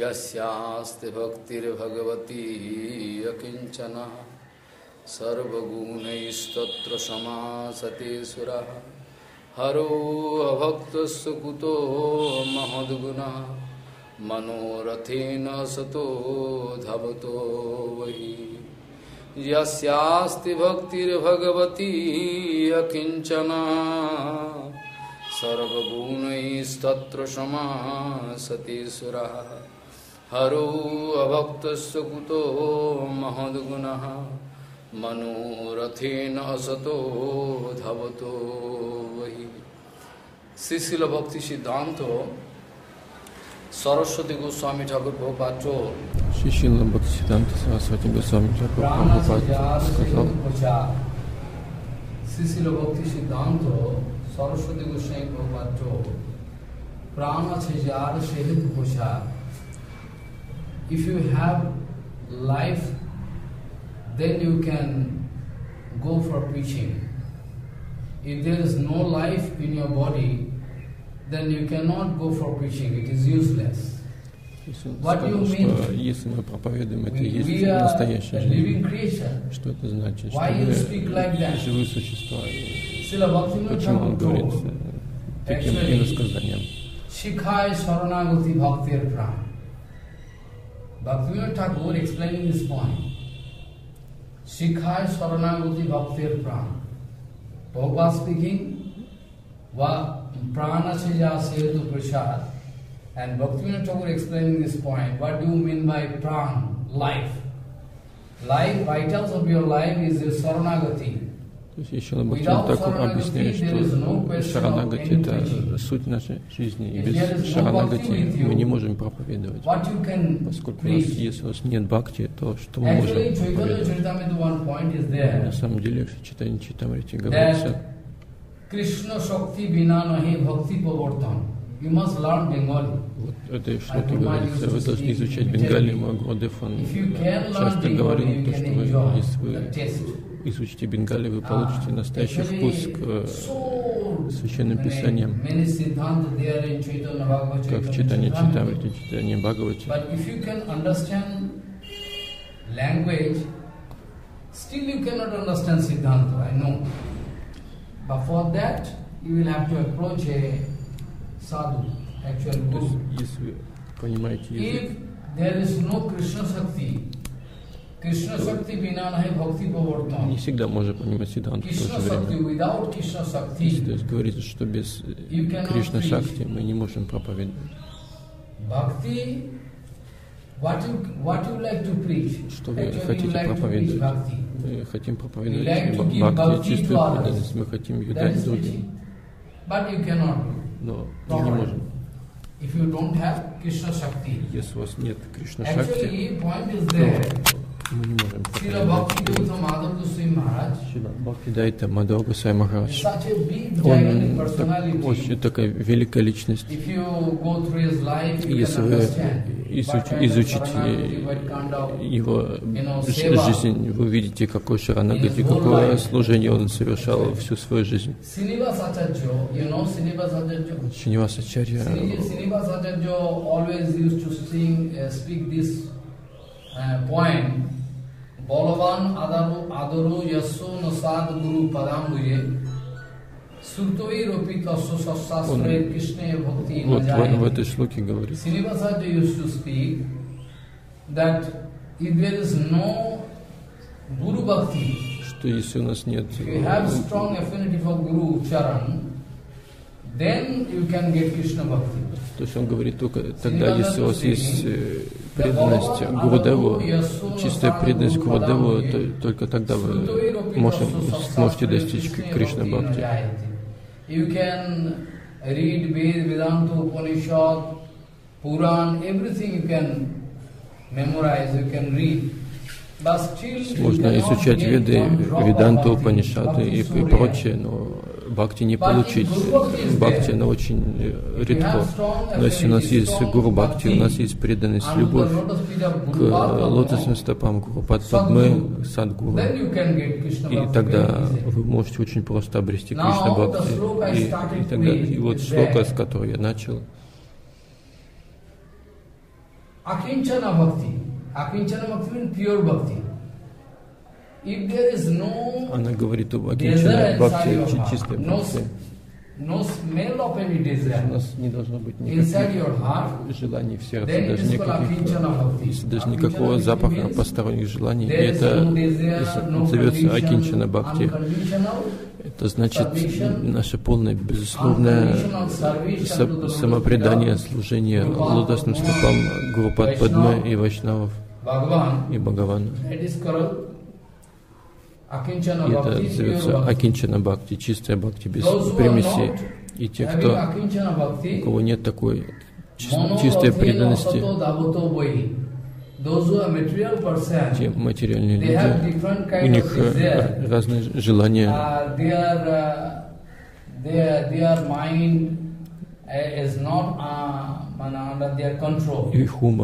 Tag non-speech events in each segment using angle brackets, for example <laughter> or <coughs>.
यस्यास्ति भक्तिर्भगवती यकिञ्चना सर्वगुणैस्तत्र समासते सुरः। हरो अभक्तस्य कुतो महद्गुणः। मनोरथेन सतो धवतो वही यस्यास्ति भक्तिर्भगवती अकिञ्चना। सर्वगुणैस्तत्र समासते सुरः। हरो अभक्तस्य कुतो महद्गुणः मनोरथेन असतो धवतो শ্রীশিল ভক্তি সিদ্ধান্ত সরস্বতী গোস্বামী ঠাকুর প্রপাত্র শ্রীশিল ভক্তি সিদ্ধান্ত সরস্বতী গোস্বামী ঠাকুর শ্রীশিল ভক্তি সিদ্ধান্ত সরস্বতী গোস্বামী প্রপাত্র প্রাণ আছে যার সেহেতু পোষা If you have life, then you can go for preaching. If there is no life in your body, then you cannot go for preaching. It is useless. то есть он What do you сказал, что mean? если мы проповедуем, это и We, есть we are настоящая a жизнь. living creation. Что это значит? Why Что you speak like мы that? живые существа. И Srila Bhaktivinoda Почему он Thakur говорит told, э, таким Actually, иносказанием? Shikhaya Saranagati Bhaktir Pran. Bhaktivinod Thakur explaining this point শিক্ষায় শরণাগতি ভক্তের প্রাণ প্রভুপা স্পিকিং বা প্রাণ আছে যা সেহেতু প্রসাদ and Bhaktivinod Thakur explaining this point what do mean by pran life life vitals of your life is your sharanagati То есть еще Бхактивinoda Тхакур объясняет, что шаранагати – это суть нашей жизни, и без шаранагати мы не можем проповедовать. Поскольку у нас, если у нас нет бхакти, то что мы можем проповедовать? На самом деле в читании Читамрити говорится, that Krishna Shakti Bina Nahi Bhakti Вот этой шлоке говорится, вы должны изучать can learn часто говорил, то, что вы, если вы изучите Бенгалию, вы Ah, получите настоящий вкус к э, священным писаниям, как в читании. Читамрити, читании Бхагавати. Still you cannot understand Siddhanta, I know. But for that, you will have to approach a sadhu, actual То есть, guru. если вы понимаете язык, If there is no Krishna Shakti, Krishna Shakti bina nahi bhakti не pavartan. всегда можно понимать Сидханту в то же время. without Krishna То Shakti, есть говорится, что без э, Кришна. Шакти мы не можем проповедовать. bhakti, what you, what you like to preach? Что вы Actually, хотите like проповедовать? Мы хотим проповедовать like бхакти, чистую преданность, мы хотим ее дать другим, preaching. But you cannot do. Но мы не можем. If you don't have Krishna Shakti. Если у вас нет Кришна Шакти, Мы не можем Шрила Бхактидайта Мадхава is Махарадж, он так- очень такая великая личность. Если вы изуч- изучите его жизнь, вы увидите, какой whole какое служение он совершал всю свою жизнь. Шиниваса Ачарья, always used to sing, uh, speak this uh, poem. Adaru adaru yasso nasad guru padambuje surtoi ropi tasya sasastre krishna bhakti вот в, в этой шлоке говорит, Srinivas Acharya used to speak that if there is no guru bhakti, что если у нас нет if you have strong affinity for guru charan, then you can get Krishna bhakti. То есть он говорит только тогда, если у вас есть э, преданность Гурудеву, чистая преданность Гурудеву, то только тогда вы можете, сможете достичь Кришна Бхакти. You can read Ved, Vedanta, Upanishad, Puran, everything you can memorize, you can read. But still you Можно изучать веды, Веданту, bhakti. Панишады и, прочее, но Бхакти не получить. Бхакти, она очень э, редко. Но если у нас есть Гуру Бхакти, у нас есть преданность, любовь к лотосным стопам Гуру Падмы, Садгуру. И тогда вы можете очень просто обрести Кришна Бхакти. И, и тогда, и вот that с которой я начал, Akinchana bhakti. Akinchana bhakti means pure bhakti. If there is no Она говорит об desire Акинчана Бхакти, inside your чи- heart, чистой no, Бхакти. У нас не должно быть никаких желаний в сердце, даже никаких, даже никакого запаха посторонних желаний. И это condition, Акинчана Бхакти. Это значит наше полное, безусловное самопредание, служение лотосным стопам Гурупад Падмы и Вайшнавов и Бхагавана. That is called Akinchana И это называется. Акинчана Бхакти, чистая Бхакти, без примесей. not И те, кто, у кого нет такой чистой преданности, те материальные люди, у них э, разные желания, их ум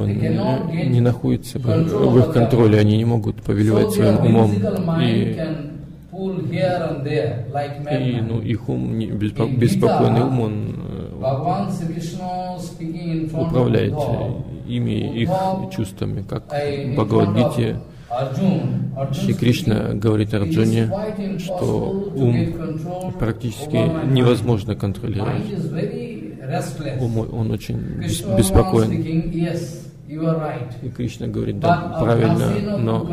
не находится в, их контроле, они не могут повелевать своим умом. И, и ну, их ум, не- беспо- беспокойный ум, он э, управляет э, ими, их чувствами, как uh, Бхагавадгите Шри Кришна говорит Арджуне, что ум практически невозможно контролировать. Ум, он очень беспокоен. И Кришна говорит, да, правильно, но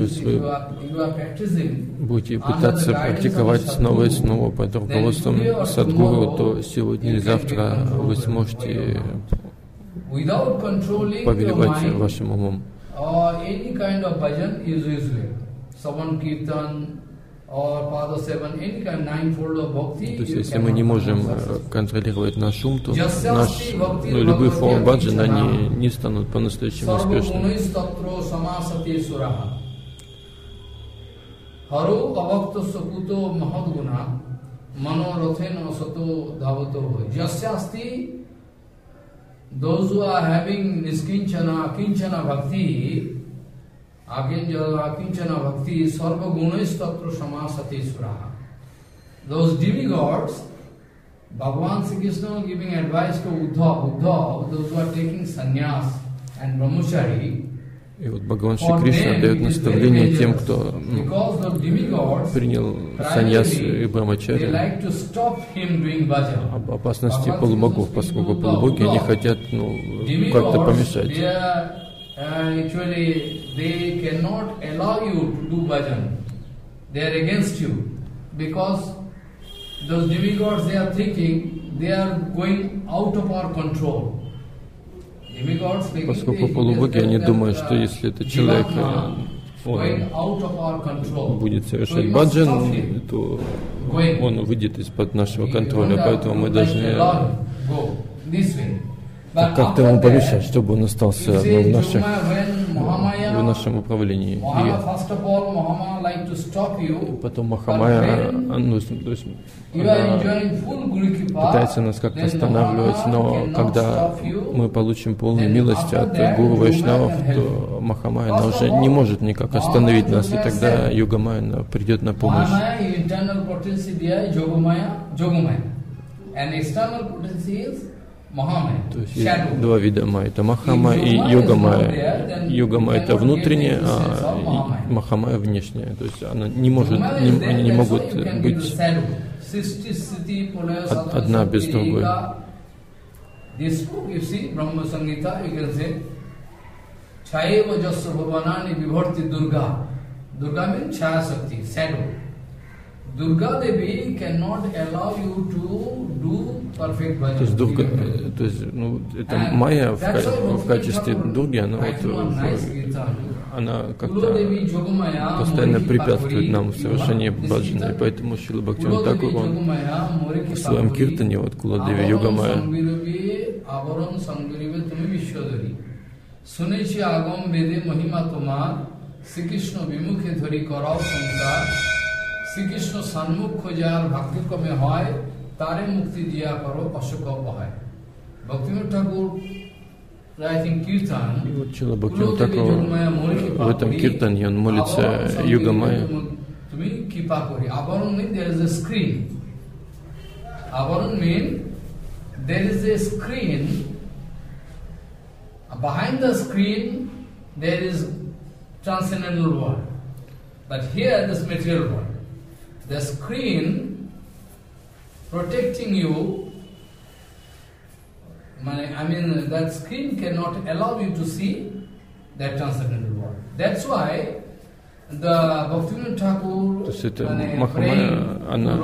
Если practicing, будете пытаться практиковать снова и снова под руководством Садгуру, то сегодня или завтра вы сможете повелевать вашим умом or any kind of bhajan is usual. Savan Kirtan, То есть, если мы не можем э, контролировать наш шум, то наш, ну, любые формы баджана не, не станут по-настоящему успешными. Haru avakta sakuto mahadguna mano rathena sato davato jasya those who are having niskinchana akinchana bhakti akinchana akinchana bhakti sarvagunaistatro samasati suraha those demigods Bhagavan Sri Krishna giving advice to Uddhav, Uddhav, those who are taking sannyas and brahmachari, И вот Бхагаван Шри Кришна дает наставление тем, кто ну, принял саньяс и bhajan. об опасности полубогов, поскольку полубоги, они хотят ну, как-то помешать. uh, those demigods, they are thinking, they are going out of our control. Поскольку полубоги, они думают, что если этот человек э, он будет совершать баджан, то он выйдет из-под нашего контроля, поэтому мы должны как-то ему помешать, чтобы он остался в, наших, в нашем управлении. И потом Махамая, а, ну, то есть, пытается нас как-то останавливать, но когда мы получим полную милость от Гуру Вайшнавов, то Махамая она уже не может никак остановить нас, и тогда Югамая придет на помощь. And external potency is То есть два вида майя. Это Махамая If и there, then Йогамая you это existence а Махамая внешняя. То есть она не может, не- они не могут быть одна без другой. This book, you see, Brahma Sangita, you can say, Chayeva Jasya Bhavanani Vibharti Durga. Durga means Chaya Sakti, shadow. Durga Devi cannot allow you to do perfect bhajan. То есть, Дурга, э, то есть ну, это And Майя в, в качестве Дурги, она, вот, э, она как-то постоянно препятствует нам в совершении баджана. И поэтому Шила Бхактиван Такур, он в своем киртане, вот Куладеви Юга Майя, Suneci agam vede mahima tomar, Sri Krishna vimuke dhori karao Shrikrishna বিমুখে ধরি করাও সংসার শ্রীকৃষ্ণ সন্মুখ খোঁজার ভাগ্যক্রমে হয় তারে মুক্তি দিয়া করো অশোক হয় ভক্তিবিনোদ ঠাকুর I think Kirtan, И вот Чила Kulo Бхактиван Devi Такур Jogamaya Moriki в этом Pakuri, киртане он молится Avaran Йога Майя, Sangvirabe, তুমি me kipa kori. Avarun means there is a screen. Avarun means there is a screen. Behind the screen there is transcendental world. But here this material world. The screen protecting you I mean, that screen cannot allow you to see that transcendental world. That's why the Bhaktivinoda Thakur, То есть это Махамая, она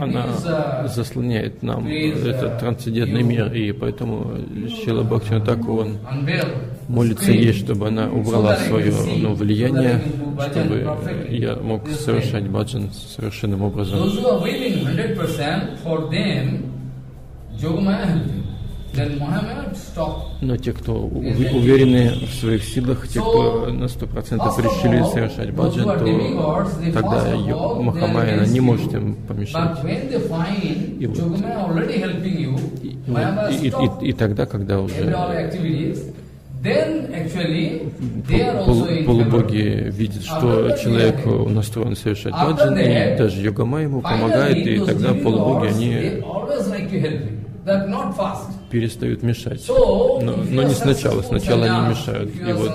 она заслоняет нам этот трансцендентный мир, и поэтому Шила Бхактина Таку, он молится ей, чтобы она убрала свое ну, влияние, чтобы я мог совершать баджан совершенным образом. Но те, кто уверены в своих силах, те, кто на сто процентов решили совершать баджан, то тогда Махамаяна не может им помешать. И, вот, и, и, и, и тогда, когда уже полубоги видят, что человек настроен совершать баджан, и даже йогама ему помогает, и тогда полубоги, они перестают мешать. Но, но не сначала, сначала они мешают. И вот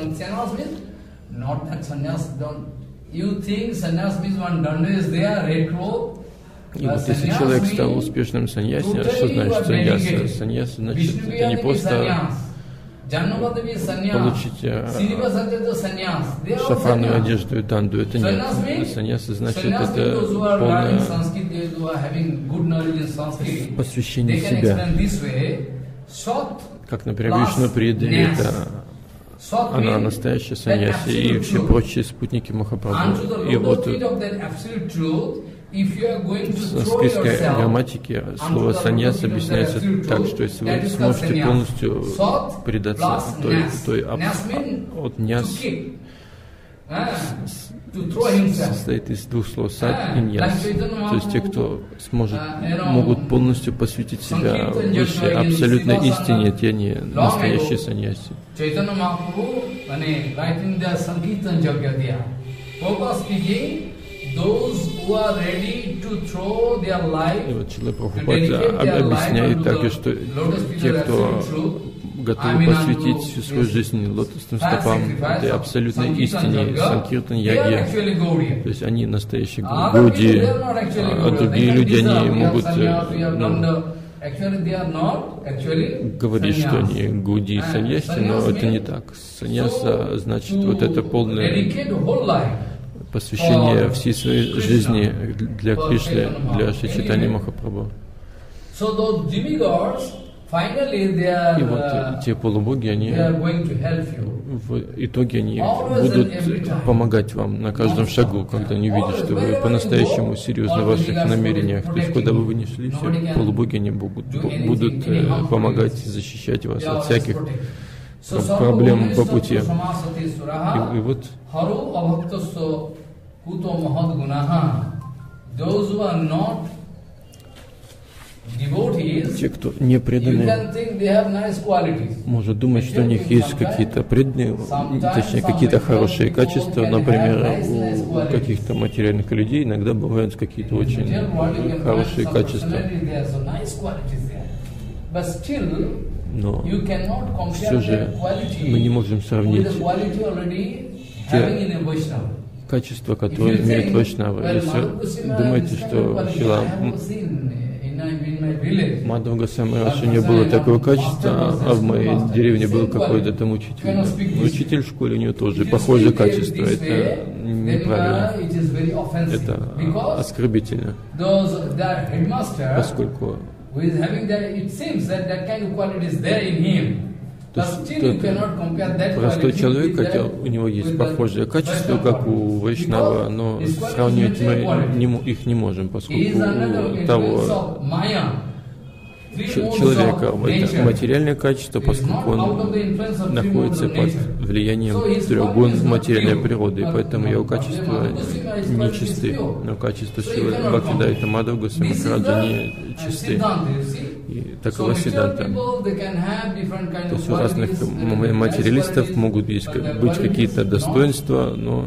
и вот если человек стал успешным саньяси, что значит саньяса? Саньяса значит это не просто получить э, шафранную одежду и данду. Это нет. Саньяса значит это полное посвящение себя. Как, например, Вишну это она настоящая саньяси и все прочие спутники Махапрабху. И вот в санскритской грамматике слово саньяс объясняется так, что если вы сможете полностью предаться той, той от няс, состоит из двух слов сад и ньяс. То есть те, кто сможет, могут полностью посвятить себя высшей абсолютной истине, те не настоящие саньяси. speaking, и вот Чила Прабхупада объясняет также, что те, кто готовы посвятить всю свою жизнь лотосным стопам этой абсолютной истине, Санкиртан Яги, то есть они настоящие Гуди, а другие люди, они могут ну, говорить, что они Гуди и Саньяси, но это не так. Саньяса значит вот это полное посвящение всей своей жизни для Кришны, для Шичитани Махапрабху. И вот uh, те полубоги, они в итоге они будут помогать вам на каждом шагу, когда они увидят, что вы по-настоящему серьезны в ваших намерениях. То есть, куда бы вы ни шли, все полубоги они будут, будут э, помогать защищать вас от всяких проблем по пути. И, и вот те, кто не преданы, может думать, что у них есть какие-то преданные, точнее, какие-то хорошие качества. Например, у каких-то материальных людей иногда бывают какие-то очень хорошие качества. Но все же мы не можем сравнить те качества, которые имеют Вайшнава. Если думаете, что Шила Мадхава Госвами раньше не было такого качества, а в моей деревне был какой-то там учитель. Учитель в школе у него тоже похожее качество. Это неправильно. Это оскорбительно. Поскольку есть простой человек, хотя у него есть похожие качества, как у Вайшнава, но сравнивать мы не, их не можем, поскольку у того человека это материальное качество, поскольку он находится под влиянием трех гун материальной природы, и поэтому его качества нечисты, но качества Шилы Бхактидайта Мадхава Госвами они чисты. И такова Сиданта. То есть у разных материалистов могут быть какие-то достоинства, но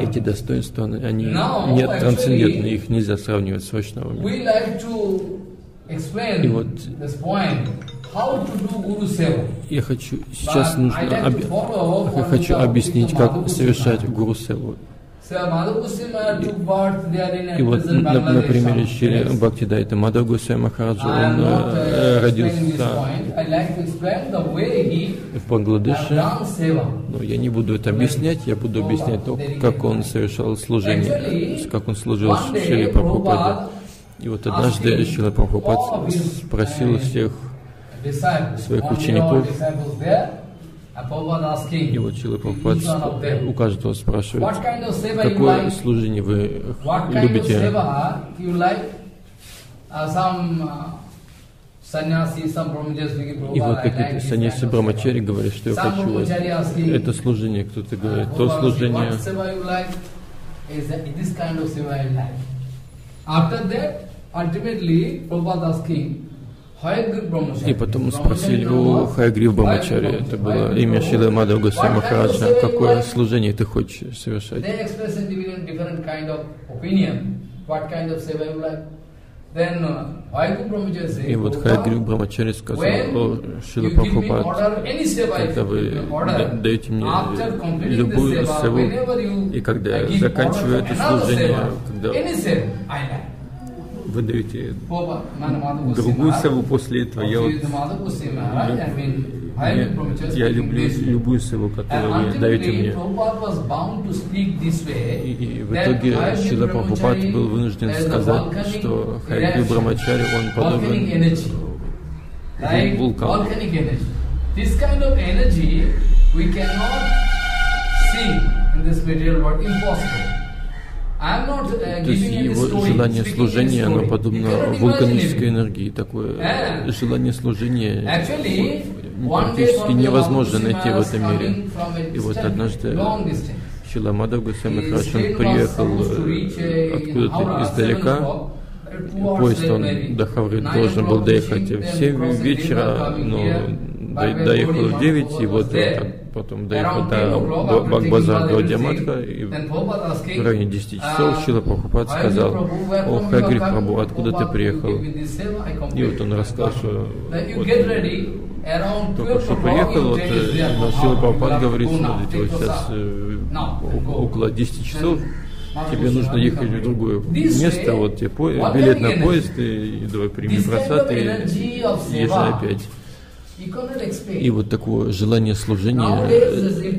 эти достоинства, они не трансцендентны, их нельзя сравнивать с вайшнавами. И вот я хочу, сейчас нужно, я хочу объяснить, как совершать гуру севу. И, вот на, на примере Шри Бхакти Дайта Мадхав Гусей Махараджа, он родился в Бангладеше, но я не буду это объяснять, я буду объяснять то, как он совершал служение, как он служил Шри Прабхупаде. И вот однажды Шила Прабхупад спросил всех своих учеников, и вот Чила Прабхупад у каждого спрашивает, какое служение вы любите? И вот какие-то саньяси Брамачари говорят, что я хочу это служение, кто-то говорит, то служение. After that, ultimately, Prabhupada asking, и потом спросили у Хайгрив Бамачари, это было имя Шила Мадхав Госвами Махараджа, какое служение ты хочешь совершать. И вот Хайгрив Брамачари сказал, о, Шила Прабхупад, когда вы даете мне любую севу, и когда я заканчиваю это служение, когда вы даете другую севу после этого. Я, вот, я, я люблю любую севу, которую вы даете мне. И, и в итоге Шила Прабхупад был вынужден сказать, что Хайгри Брамачари, он подобен вулкану. This kind of energy we cannot see in this material world, impossible. Uh, То есть его желание служения, оно подобно вулканической энергии. Такое желание служения. Практически невозможно найти в этом мире. И вот однажды Шила Мадав Гусейн он приехал э, откуда-то издалека, поезд он до Хавры должен был доехать в 7 вечера, но доехал в 9, и вот потом доехал до Бакбазар, до Диаматха, и в районе 10 часов Шила Прабхупад сказал, «О, Хагри Прабу, откуда ты приехал?» И вот он рассказал, что вот, только что приехал, вот, Шила Прабхупад говорит, смотрите, вот сейчас э, около 10 часов, тебе нужно ехать в другое место, вот тебе билет на поезд, и давай прими просад, и езжай опять. И вот такое желание служения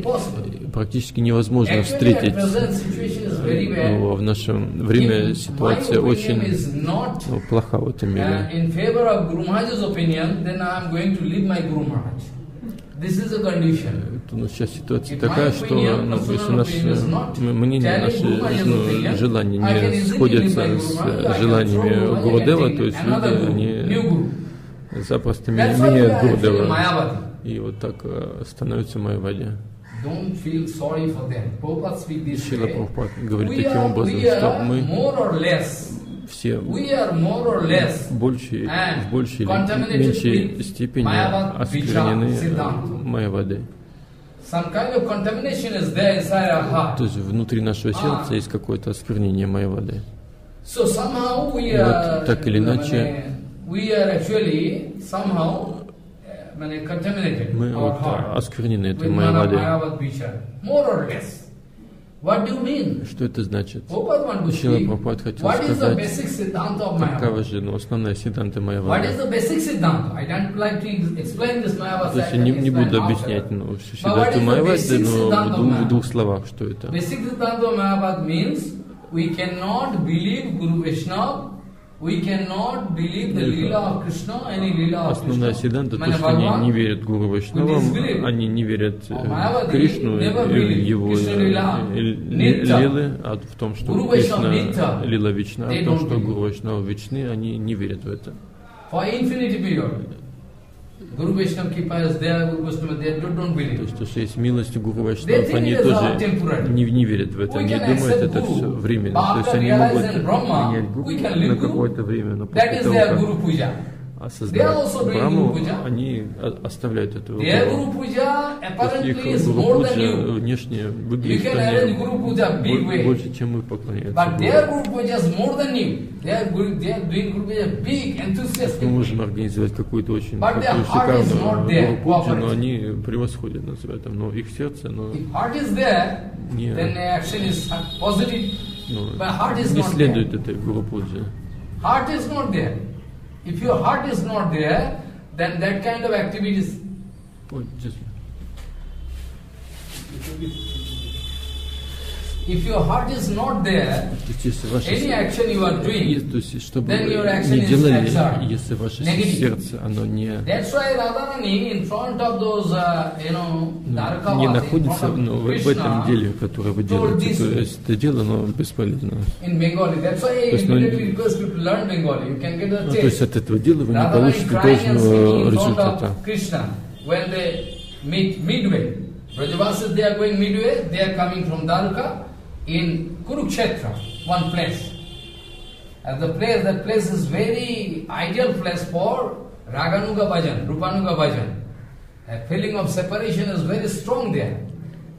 практически невозможно встретить. Но в нашем время ситуация очень ну, плоха в этом мире. Ну, сейчас ситуация такая, что ну, если наше мнение, наши ну, желания не сходятся с желаниями Гурудева, то есть люди, они запросто меняют Гурдева. И вот так э, становится Майавади. Шила Прабхупад говорит таким образом, что мы все в большей, в большей или меньшей степени осквернены Майявадой. То есть внутри нашего сердца есть какое-то осквернение Майявады. И вот так или иначе we are actually somehow мы вот осквернены этой mean? Что это значит? Шила Прабхупад хотел сказать, какова же ну, основная сиданта Майявады. То есть я не, не буду объяснять ну, всю сиданту Майявады, но в двух, в двух словах, что это. Basic Siddhanta Mayavad means we cannot believe Guru Vaishnava Основная Сиданта, то, что они не верят Гуру Вайшнавам, они не верят э, Кришну и его э, лилы, а в том, что Кришна лила вечна, а в том, что Гуру Вайшнава вечны, они не верят в это. То есть, то, что есть милость Гуру Вайшнав, они тоже не, не верят в это, они думают, это все временно. То есть они могут принять Гуру на какое-то время, но после того, как а создавать Браму, они оставляют эту Гуру их Гуру Пуджа внешне выглядит больше, чем мы поклоняемся Мы можем организовать какую-то очень такую шикарную Гуру но они превосходят нас в этом, но их сердце, оно не, ну, не следует этой Гуру Пуджи. Heart is not there. If your heart is not there, then that kind of activities. Oh, just If your heart is not there, any action you are doing, то есть, your action не is делали, absurd, если ваше negative. сердце, оно не, That's why Radharani in front of those, uh, you know, не находится ну, в, в этом деле, которое вы делаете. То есть это дело, оно бесполезно. I есть, ну, Ну, то есть от этого дела вы не получите должного результата. of Krishna when they meet midway. Brajavasis, they are going midway, they are coming from Dwarka in Kurukshetra, one place. And the place, that place is very ideal place for Raganuga Bhajan, Rupanuga Bhajan. A feeling of separation is very strong there.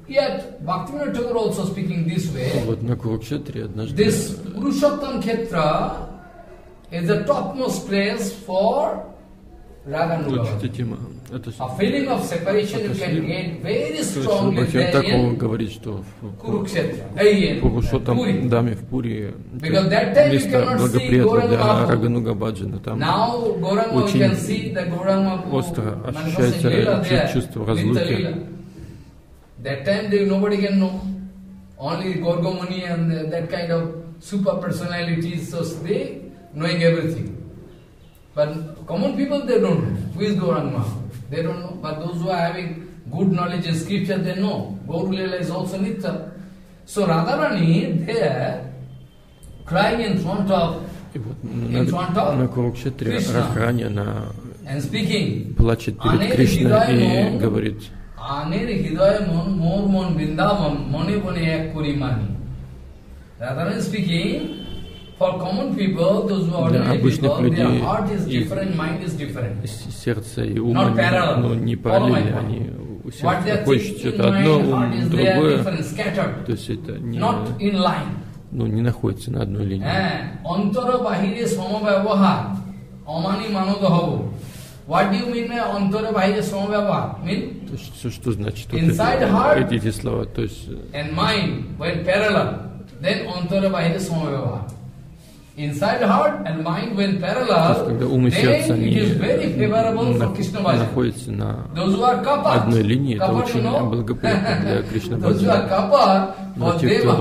Yet, Bhaktivinoda Thakur also speaking this way, Вот на Курукшетре однажды this Purushottam Khetra is the topmost place for Raganuga вот эта Bhajan. Тема. Это ж- A feeling of separation you can get very то есть strongly Бхактивinoda there Такова in говорит, что в Kurukshetra, eh, in Пурушотам Puri. даме в Пури Because that time you место cannot see благоприятно Gauranga для Mahaprabhu. Рагануга Баджана. Там Now Gauranga we очень can see the Gauranga остро manifesting ощущается Leela there, чувство Nitya разлуки. Leela. That time they, nobody can know. Only Gorgo Muni and the- that kind of super personalities, so they knowing everything. But common people, they don't know. Who is Gauranga Mahaprabhu? They don't know. But those who are having good knowledge in scripture, they know. Gaur Leela is also Nitya. So Radharani there, crying in front of И вот In front of на, на Курукшетре Krishna. Радхарани, она and speaking, плачет перед Ане Кришной и Хидая говорит, আনের হৃদয় মন মোর মন বৃন্দাবন মনে বনে এক করি মানি Rather than для обычных людей их сердце и ум они, ну, не параллельны, они у всех хочет что-то одно, ум другое, то есть это не, ну, не находится на одной линии. What do you mean by antara bahira samavava? Mean? То есть все, что значит вот Inside это, heart эти, эти слова, то. And mind when parallel, then antara bahira samavava когда ум и сердце, они находятся на одной линии, это очень благоприятно для Кришна Баджана. Но те, кто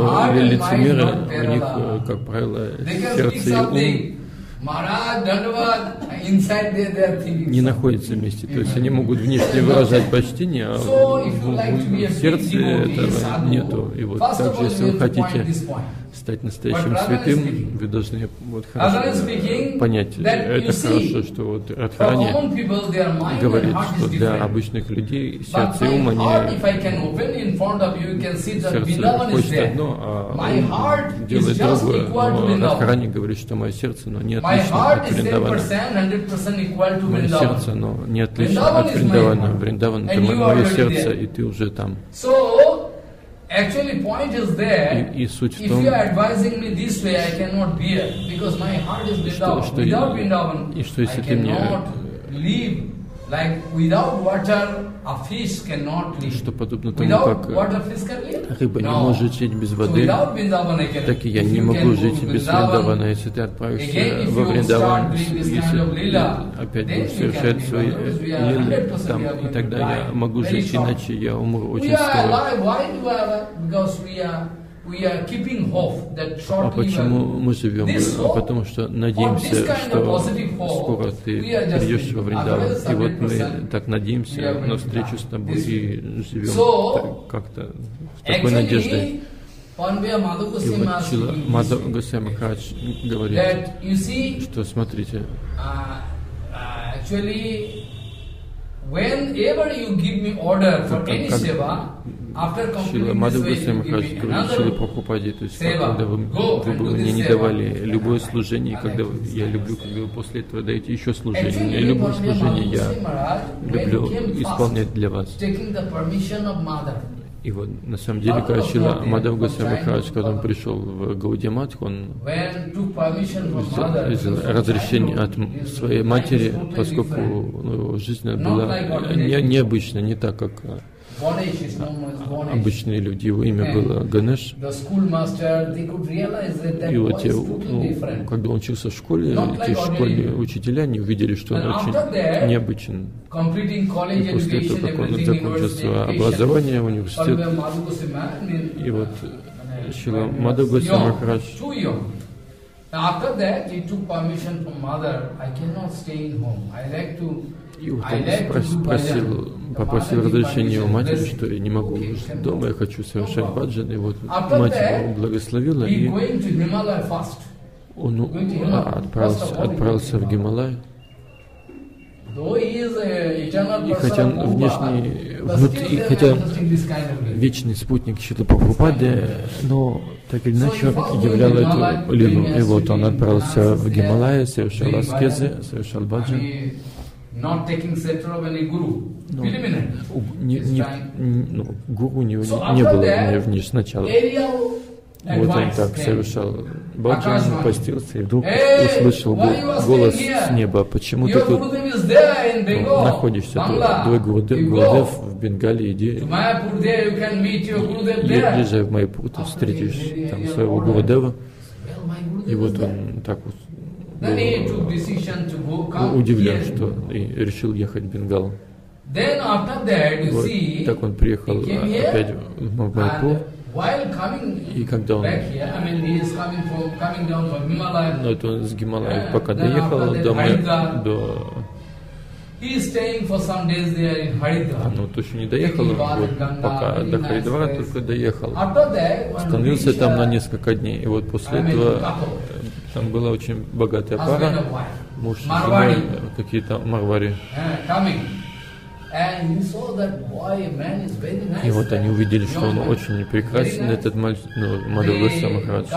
лицемеры, у них, э, как правило, сердце и ум не находятся вместе. То есть они могут внешне выражать почтение, а в, в сердце этого нету. И вот также, если вы хотите. Стать настоящим святым, вы должны вот хорошо понять, это хорошо, что вот Радхарани говорит, что для обычных людей сердце и ум, они сердце хочет одно, а ум делает другое. Но. Радхарани говорит, что мое сердце, но не отлично от Вриндавана. 10%, 100% equal to Мое сердце, но не отлично от Вриндавана. Вриндаван это мое сердце, и ты уже там. So, actually point is there, И, и суть в if том, you are advising me this way, I cannot bear, because my heart is Vrindavan. что without и- Vrindavan, и что I если ты мне- что подобно тому, как э, рыба не может жить без воды, так и я не могу жить без Вриндавана. Если ты отправишься во Вриндаван, если опять совершать свои лилы 100% там, и тогда я могу жить, иначе я умру очень скоро. А почему мы живем? А потому что надеемся, что скоро ты придешь во. Otherwise, И вот мы 100% так надеемся на встречу с тобой и живем как-то с такой надеждой. Madhu И вот Чила way, Госвами Махарадж говорит, что смотрите, uh, Шила Госвами Махарадж говорит Шила Прабхупаде, то есть когда вы, вы бы мне не давали любое служение, когда я люблю, когда вы после этого даете еще служение, и любое служение я люблю исполнять для вас. И вот на самом деле, когда Шила Мадхав Госвами когда он пришел в Гаудиамат, он взял разрешение от своей матери, поскольку ну, жизнь была не, необычная, не так, как обычные люди, его имя было Ганеш. И вот те, ну, когда он учился в школе, эти школьные учителя не увидели, что он очень необычен. И после этого, как он закончил свое образование, университет, и вот Шила Мадагоса Махарадж After that, he took permission from mother. I cannot stay in home. I like to и вот он спросил, попросил разрешения у матери, что я не могу дома, я хочу совершать баджан. И вот мать его благословила, и он отправился, отправился в Гималай. И хотя он внешний, внутри, хотя вечный спутник Шила Прабхупады, но так или иначе являл эту лилу. И вот он отправился в Гималай, совершал аскезы, совершал баджан not taking center of any guru. Ну, не, не, ну, гуру у него so не, не было that, в ней сначала. Вот он так совершал. Баджан, постился и вдруг услышал голос с неба. Почему ты тут ну, находишься? Твой Гурудев, в Бенгале, иди, езжай в Майпур, ты встретишь там своего Гурудева. И вот он так вот удивлен, что и решил ехать в Бенгал. Вот, так он приехал опять в Майпур. И когда он, ну это он с Гималаев, пока доехал до, до а, ну, то еще не доехал, вот, пока до Харидвара только доехал. Остановился там на несколько дней. И вот после этого там была очень богатая пара, муж с женой, какие-то марвари. И вот они увидели, что он очень прекрасен, этот мальчик, ну, Мадаваса Махарадж.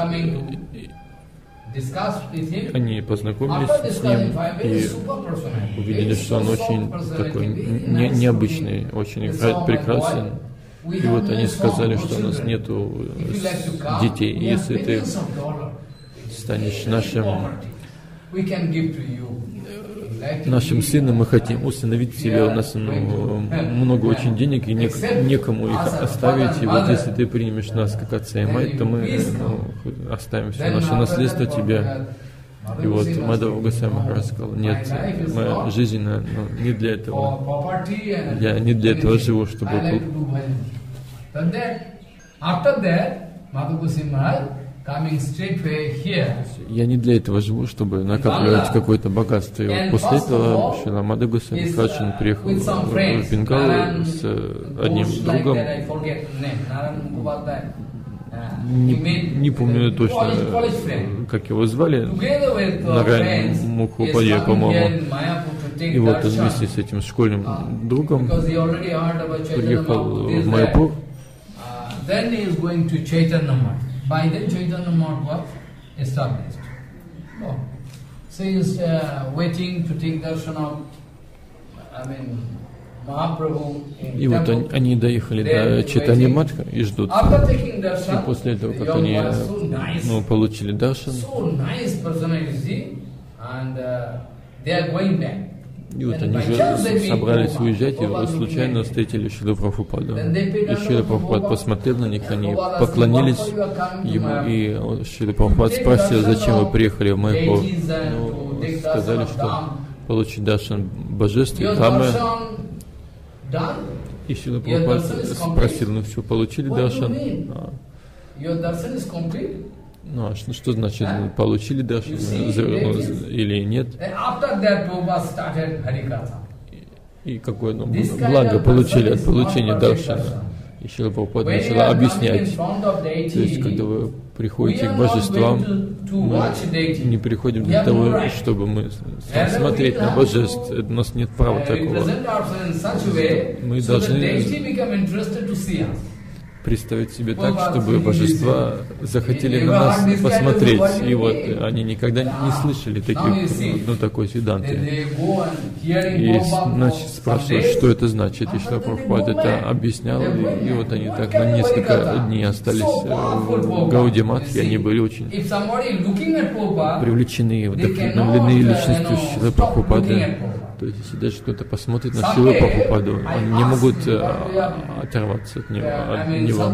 Они познакомились с ним и увидели, что он очень такой не, необычный, очень прекрасен. И вот они сказали, что у нас нету детей. Если ты станешь нашим нашим сыном. Мы хотим усыновить тебя, у нас ну, много очень денег, и нек, некому их оставить, и вот если ты примешь нас как отца и мать, то мы ну, оставим все наше наследство тебе. И вот Гасай Махарадж сказал, нет, моя жизнь ну, не для этого. Я не для этого живу, чтобы... After я не для этого живу, чтобы накапливать какое-то богатство. И вот после этого Шила Мадагуса Махараджин приехал в Бенгал с одним другом. Не, не помню точно, как его звали, Нарайн Мухупадья, по-моему. И вот он вместе с этим школьным другом приехал в Майпур. By then Chaitanya Math was established. Oh. So he is uh, waiting to take darshan of, I mean, и вот они, они доехали до Читани Матха и ждут. И после этого, как они ну, получили даршан, и вот они же собрались уезжать, и случайно встретили Шила Прабхупада. И Шила Прабхупад посмотрел на них, они поклонились ему, и Шила Прабхупад спросил, зачем вы приехали? В Майпур. Ну, сказали, что получить Даршан божества, Камы. И Шила Прабхупад спросил, ну все, получили Даршан? Ну, а что, что значит, получили даже или нет? И какое ну, благо получили от получения даршана. И Шила Прабхупада начала объяснять. То есть, когда вы приходите к божествам, мы не приходим для того, чтобы мы смотреть на божеств. У нас нет права такого. Мы должны представить себе так, чтобы божества захотели на нас посмотреть. И вот они никогда не слышали таких, ну, такой седанты. И значит, спрашивают, что это значит. И что Прабхупад это объяснял. И, и вот они так на несколько дней остались в Гауди Матхе. Они были очень привлечены, вдохновлены личностью Шилы Прабхупады. То есть, если даже кто-то посмотрит на Шилу Прабхупаду, они не могут э, оторваться от него. От него.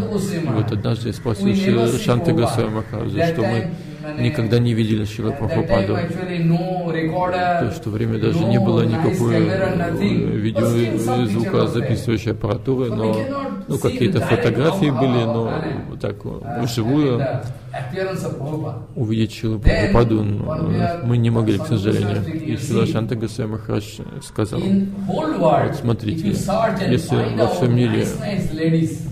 Вот однажды я спросил Шанты Госвами Махараджа, что мы никогда не видели Шилу Прабхупаду. То есть, в то время даже не было никакой э, видео звука записывающей аппаратуры, но ну, какие-то фотографии были, но так вживую увидеть Шилу Прабхупаду мы не могли, к сожалению. И Шила Шанта Махарадж сказал, вот смотрите, если во всем мире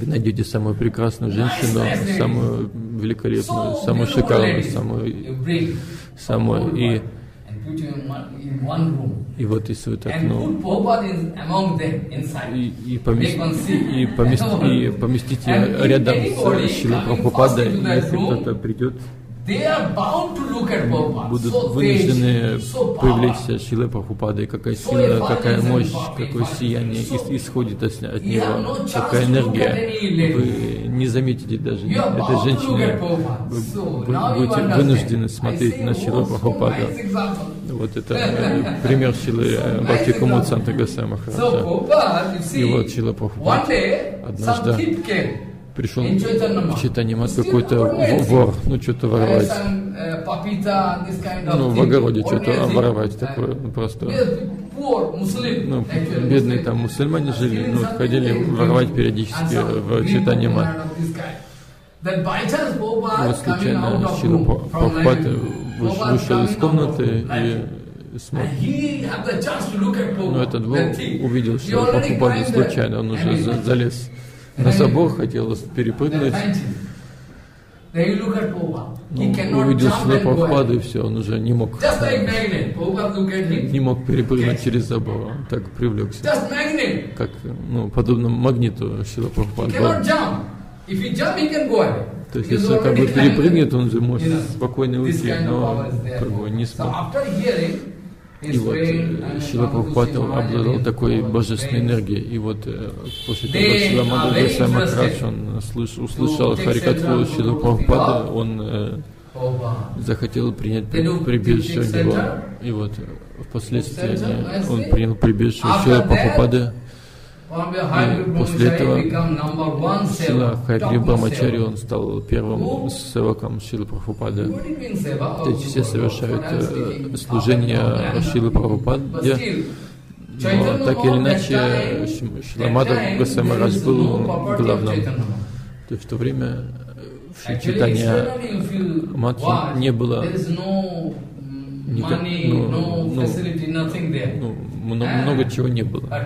вы найдете самую прекрасную женщину, самую великолепную, самую шикарную, самую, самую и и вот если вы так, ну, и, и, помест, и, помест, <laughs> и поместите рядом с Шилой Прабхупадой, если кто-то придет будут вынуждены привлечься Шилой Прабхупадой, какая сила, какая мощь, какое сияние исходит от него, какая энергия. Вы не заметите даже этой женщины, вы будете вынуждены смотреть на Шилу Прабхупаду. Вот это э, пример Шилы э, Бхакти Кумуд Санта Гасай Махараджа. И вот Шила Прабхупад однажды пришел в Читанимат какой-то вор, ну что-то воровать. Ну, в огороде что-то воровать такое, ну, просто. Ну, бедные там мусульмане жили, ну, ходили воровать периодически в Читанимат. Вот случайно Шила Прабхупад вышел из комнаты и смотрит. Но этот вор увидел Шила Прабхупада случайно, он уже залез на забор хотел перепрыгнуть. Ну, увидел Прабхупаду и все, он уже не мог, не мог перепрыгнуть через забор, он так привлекся, как, ну, подобно магниту Прабхупада. То есть, если как бы перепрыгнет, он же может спокойно уйти, но как бы не смог. И вот Шила Прабхупада обладал такой божественной энергией. И вот э, после того, как Шила Мадхава Махарадж, он слыш, услышал Харикатву Шила Прабхупада, он э, захотел принять прибежище у него. И вот впоследствии он принял прибежище Шила Прабхупады. После этого Шила Хайгри Брамачари, он стал первым севаком Шилы Прабхупады. То есть все совершают э, служение Шилы Прабхупаде, но так или иначе Шиламадов Гасамарадж был главным. То есть в то время в читания Матхи не было никак, ну, ну, ну, много, много чего не было. То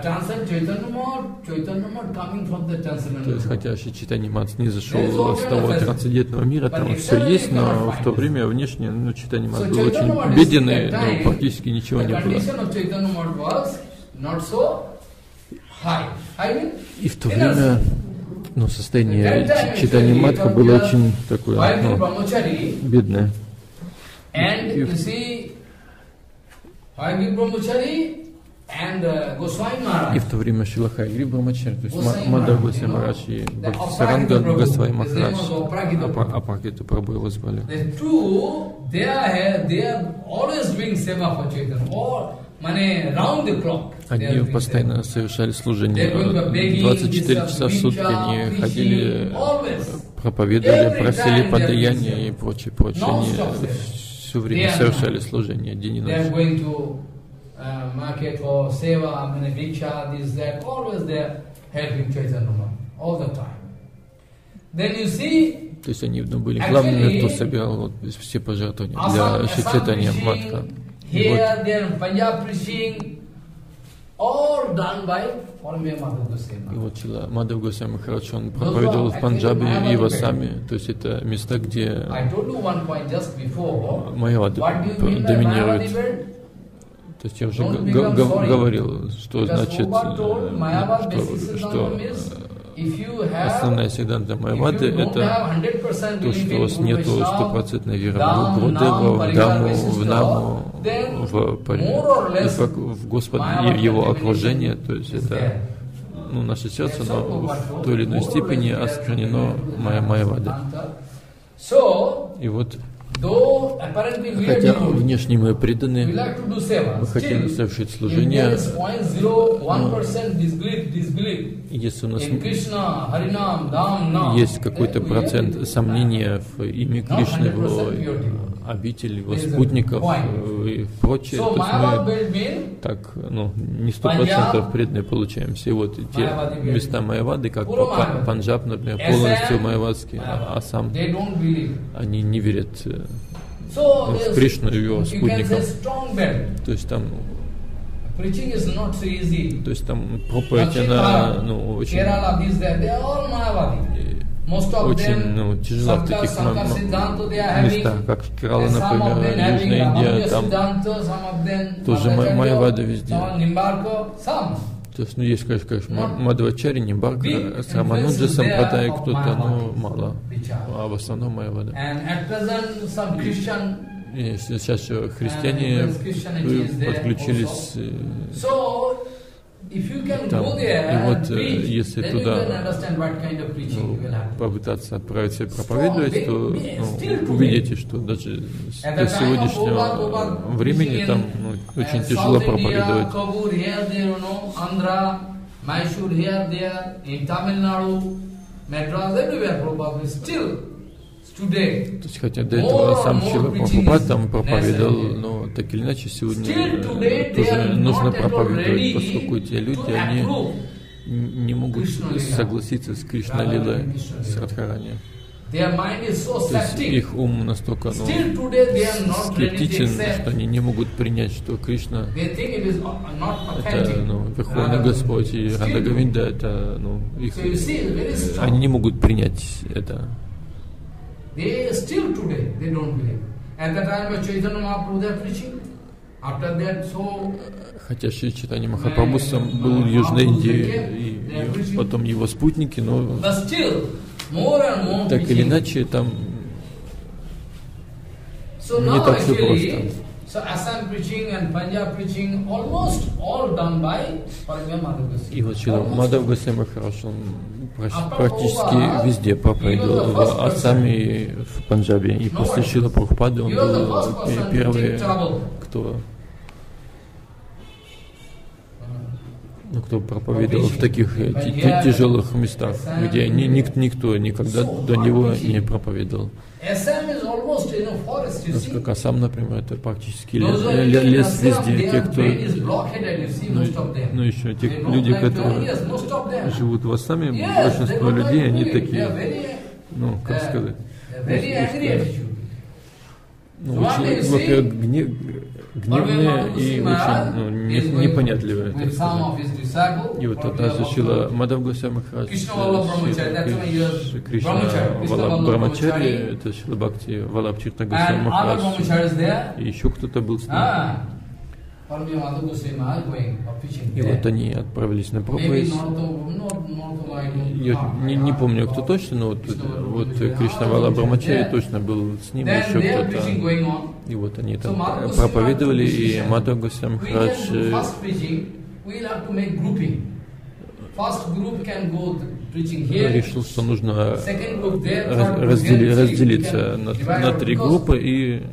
есть, хотя Читани Мат не зашел с того трансцендентного мира, там все есть, но в то время внешне ну, Читани Мат был очень беден, и ну, практически ничего не было. И в то время ну, состояние читания Матха было очень такое ну, бедное. И, и в то время Шила Хайгри Брамачарь, то есть Мада Госвами Махарадж. И Бхактисаранга Госвами Махарадж, Апракиту Прабhu его звали. Они постоянно совершали служение. 24 часа в сутки они ходили, проповедовали, просили подаяние и прочее, прочее. Они все время совершали служение день и ночь. Then you see, то есть они ну, были главными, кто собирал вот, все пожертвования для Чайтanya Матха. И вот, И вот Чила Мадав Госвами Махарадж, он проповедовал в Панджабе и в Асаме, то есть это места, где. Майавада доминирует. То есть я уже говорил, что значит, э, что, что Основная you don't это have 100% то, что у вас Vaishnava, стопроцентной веры в Гурдева, в Даму, в Наму, в, в, в Господа и в его окружение, то есть это ну, наше сердце, но в той или иной степени осквернено. So, И вот, хотя внешне мы преданы, мы хотим совершить служение, is 0.01% disbelief, disbelief если у нас есть какой-то процент сомнения в имя Кришны, в 100% его purity. Обитель, его спутников э, и прочее. То есть мы так, ну, не сто процентов преданные получаемся. И вот те места Майявады, как. Панджаб, например, полностью майявадский, а а сам они не верят э, So в Кришну и его спутников. То есть там, то есть там проповедь, она, ну, очень, Очень, ну, тяжела в таких местах, как Керала, например, Южная Индия, там, Тоже ма- Madhvacharya, Майявада везде. то есть, ну, есть, конечно, конечно. Мадвачари, Нимбарка, Big с Рамануджа Сампрадай of кто-то, ну, Mayavadis, мало. А в основном Christian. И сейчас христиане подключились. Там. И вот, э, если туда, ну, попытаться отправиться и проповедовать, то ну, увидите, что даже до сегодняшнего времени там ну, uh, очень тяжело проповедовать. Mysore, here, there, in Tamil Nadu, Madras, everywhere still. То есть, хотя до этого сам Шила Прабхупад там проповедовал, но так или иначе сегодня тоже нужно проповедовать, поскольку те люди, они не могут согласиться с Кришна Лилой, с. Радхарани. То есть их ум настолько ну, скептичен, что они не могут принять, что Кришна not это ну, Верховный Господь и Рада Говинда это ну, их, они не могут принять это. They still today they don't believe. At the time of Chaitanya Mahaprabhu they are preaching. After that, so Хотя Шри Читани Махапрабху сам был в Южной Индии, и, потом его спутники, но так или иначе там не так actually, просто. So Assam preaching and Punjab preaching almost all done by Paramya Madhav И вот Шила Мадав. Госвами хорошо, он А практически везде проповедовал, в и в Панджабе. И No после. Шила Прабхупады он был to первый, кто, ну, кто проповедовал в таких э, тяжелых местах, где ни- ник- никто никогда до него не проповедовал. Ну. Как Ассам, например, это практически лес, лес везде. Те, кто, ну, ну, еще те люди, которые живут в Ассаме, большинство людей, они такие, ну, как uh, сказать, ну, очень, во-первых, гне- гневные и очень ну, не- непонятливые, так сказать. И вот about Шила Мадав Госвами Махарадж, Кришна Brahmachari, Krishna Вала Vallabh Брамачари, это Шила Бхакти Валабчирта Госвами and other Махарадж, и еще кто-то был с ним. И вот они отправились на проповедь. Я не, не помню, кто точно, но вот, вот Кришна Вала Брамачари точно был с ним, еще кто-то. И вот они там проповедовали, и Мадхав Госвами Э, решил, что нужно раздели- разделиться на, на три группы и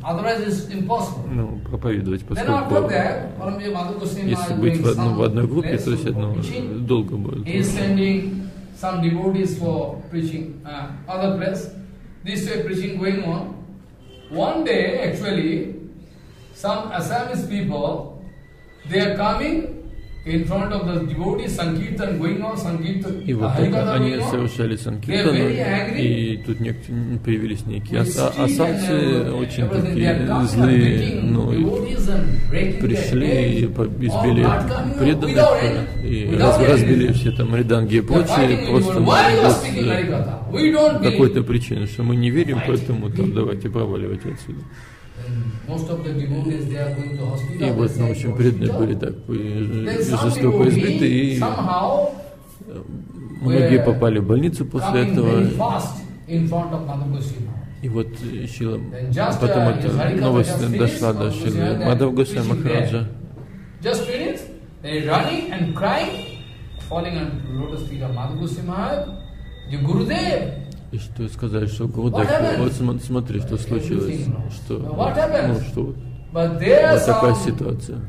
ну, проповедовать, поскольку если быть в, одну, в одной группе, то есть одно долго будет. He is sending some devotees for preaching uh, other place. This way preaching going on. One day, actually, some Assamese people, they are coming И вот только они совершали angry. и тут нек- появились некие аса- uh, очень такие злые, ну, their пришли и избили преданных, и раз- разбили все там реданги и прочее, просто без э, какой-то причины, что мы не верим, поэтому там давайте проваливайте отсюда. The. И вот, ну, "Go преданные hospital." были так э, жестоко избиты, и многие попали в больницу после этого. И вот э, Шила, потом uh, эта новость дошла до Шилы Мадав preaching Махараджа. Running and crying, falling on lotus feet of Madhu Goswami Maharaj. The Gurudev, И что сказали, что Гурдев, вот см- смотри, что случилось, что, ну, что вот такая ситуация.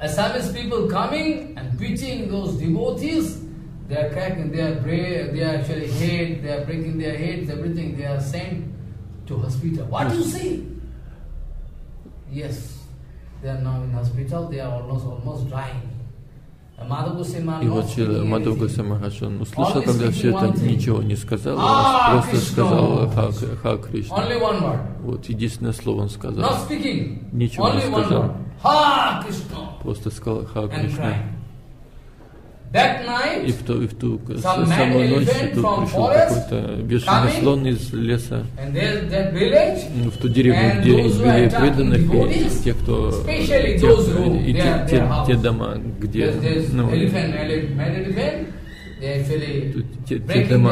Assamese people coming and preaching those devotees, they are cracking their brain, they are actually head, they are breaking their heads, everything, they are sent to hospital. What do you say? Yes, they are now in hospital, they are almost almost dying. И вот. Госвами Махарадж, он услышал, когда все это ничего не сказал, Ah, он просто сказал Ха, Ха Кришна. Вот единственное слово он сказал. Ничего не сказал. Просто сказал Ха Кришна. И в ту, и в ту самую ночь тут пришел какой-то бешеный слон из леса ну, в ту деревню, где избили преданных, и те, кто те- и те, те- те дома, где ну, те- те дома,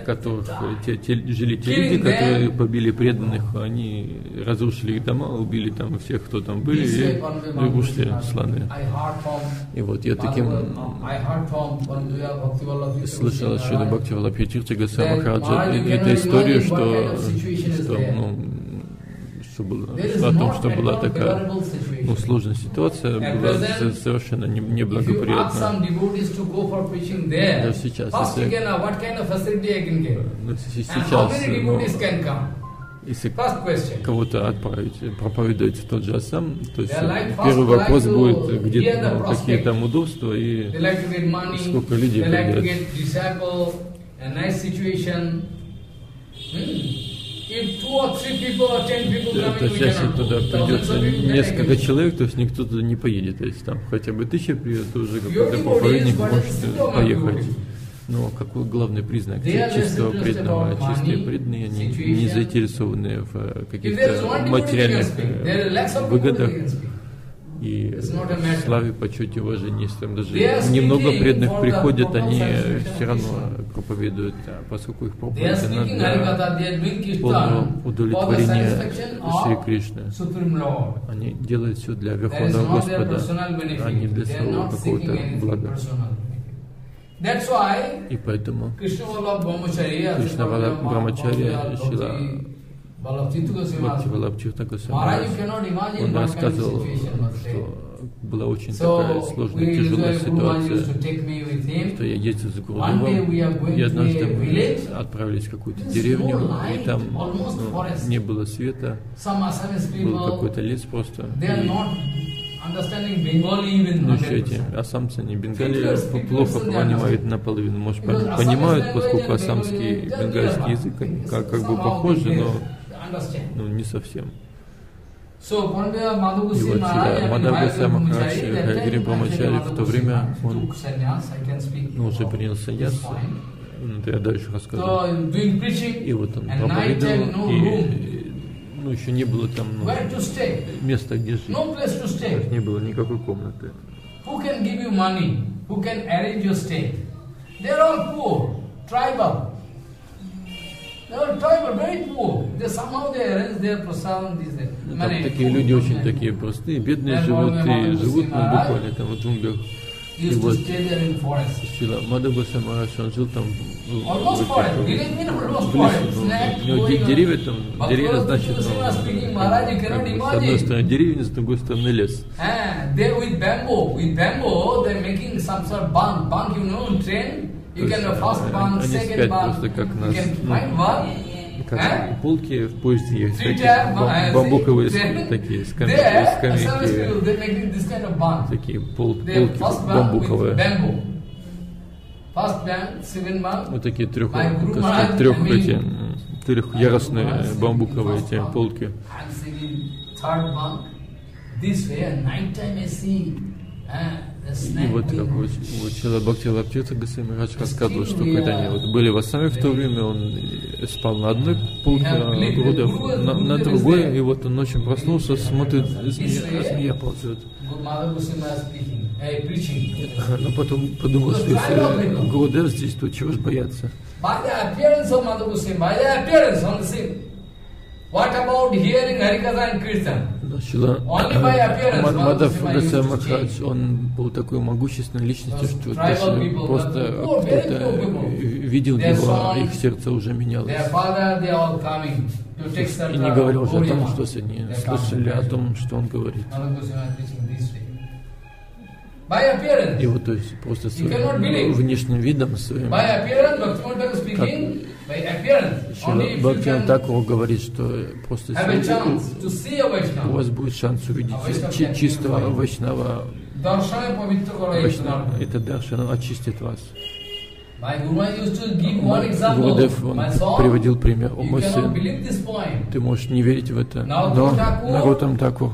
в которых э, те, те жили те люди, которые побили преданных, они разрушили их дома, убили там всех, кто там были, и, said, "One way, ну, ушли from И вот я таким слышал от Шрила Бхакти Госвами That Махараджа эту историю, что, что, ну, что было, что о том, что была такая. Ну, сложная ситуация, была совершенно не- If you ask неблагоприятная. some devotees to go for preaching there, Даже сейчас, если- uh? Ну, Сейчас, ну, если кого-то отправить, проповедовать в тот же Ассам, то есть like первый вопрос будет, где ну, какие там удобства и like Сколько людей придет. nice situation. Hmm. Да, то есть если туда придется несколько человек, то есть никто туда не поедет. То есть там хотя бы тысяча придет, то уже какой-то проповедник может поехать. Но какой главный признак чистого преданного? Чистые преданные, они не заинтересованы в э, каких-то материальных э, выгодах. И славе, почете, уважении. Если даже немного преданных приходят, они все равно проповедуют, а поскольку их проповедь она для полного удовлетворения Шри Кришны. Они делают все для Верховного Господа, а не для своего какого-то блага. И поэтому Кришна Брамачарья, Шила Бхакти you Госвами, он рассказывал, что была очень такая сложная, тяжелая ситуация, что я ездил за going и однажды мы отправились в какую-то деревню, и там ну, не было света, был какой-то лес просто. Ну, все эти 100%. асамцы, они бенгали плохо понимают наполовину. Может, понимают, поскольку асамский бенгальский язык, как, как бы похожи, но. Ну, не совсем. И вот Госвами Brahmachari, Махарадж, time Брамачари в то время он ну, уже принял саньяс, ну, это я дальше расскажу. И вот он проповедовал, и ну, еще не было там ну, места, где жить. no place to То есть stay. не было никакой комнаты. Who can give you money? Who can arrange your stay? They are all poor, tribal. Там такие люди очень такие простые, бедные живут и живут ну, буквально там в джунглях. И вот. Шила Мадхав Госвами Махарадж, он жил там в, лесу. Ну, деревья там, деревья значит, ну, с одной стороны деревня, с другой стороны лес. They with bamboo, with bamboo, they're making some sort of bunk. Bunk, you know, in train, То есть, они- спят просто как нас, ну, как Eh? полки в поезде есть такие uh, бамбуковые такие скамейки, такие пол, полки бамбуковые. Вот такие трех, трех эти м, трехъярусные бамбуковые эти полки. This way, night time I see uh, И вот как вот, Бхакти Лаптица Гасамирадж рассказывал, что когда они вот были в Ассаме в то время, он спал на одной полке, а Гурудев на, на другой, и вот он ночью проснулся, смотрит, змея, а змея ползет. Но потом подумал, что если Гурудев здесь, то чего ж бояться? By the appearance of Goswami, by the appearance on the scene. What about hearing Harikatha and Kirtan? Гасай to Махарадж, он был такой могущественной личностью, что просто кто-то видел его, а их сердце уже менялось. И не говоря of уже о том, что они слышали о том, что он говорит. И вот, то есть, просто своим внешним видом, своим By can Такур говорит, что просто у вас будет шанс увидеть А чи- чистого. Вайшнава, это Даршан очистит вас. Он son, приводил пример. О, мой сын, ты можешь не верить в это, но Нарутам Такур,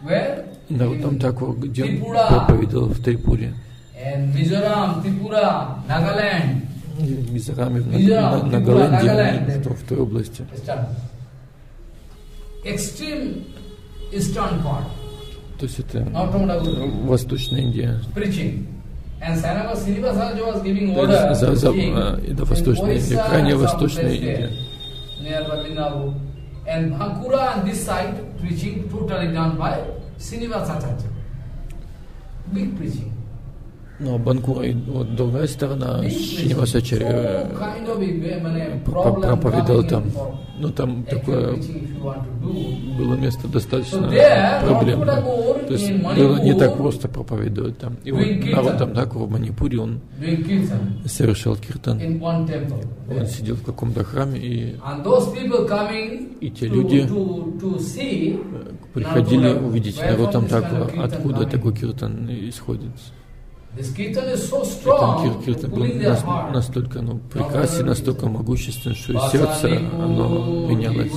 Uh? Нарутам In Такур, где он проповедовал в Трипуре, And Mizoram, Tripura, Nagaland. в в Мизорам, На- Трипура, Нагаленде, Нагаленд. в той- в области. Eastern. Extreme eastern part. То есть это Восточная Индия. And за, за, а, это Восточная Индия, крайне and Восточная Индия. And Bankura on this side, preaching totally done by Srinivasa Chacha. Big preaching. А Банкура, и вот другая сторона, Шинивасачари So kind of a, মানে, про- problem проповедовал coming там. Ну, там такое было место достаточно проблемное. То есть было не так просто проповедовать там. И вот народ там так в Манипуре, он совершал киртан. Он сидел в каком-то храме, и И те люди, приходили увидеть народ там так, откуда такой киртан исходит. Киртан был нас- heart. настолько ну, прекрасен, настолько могуществен, что и сердце, оно менялось.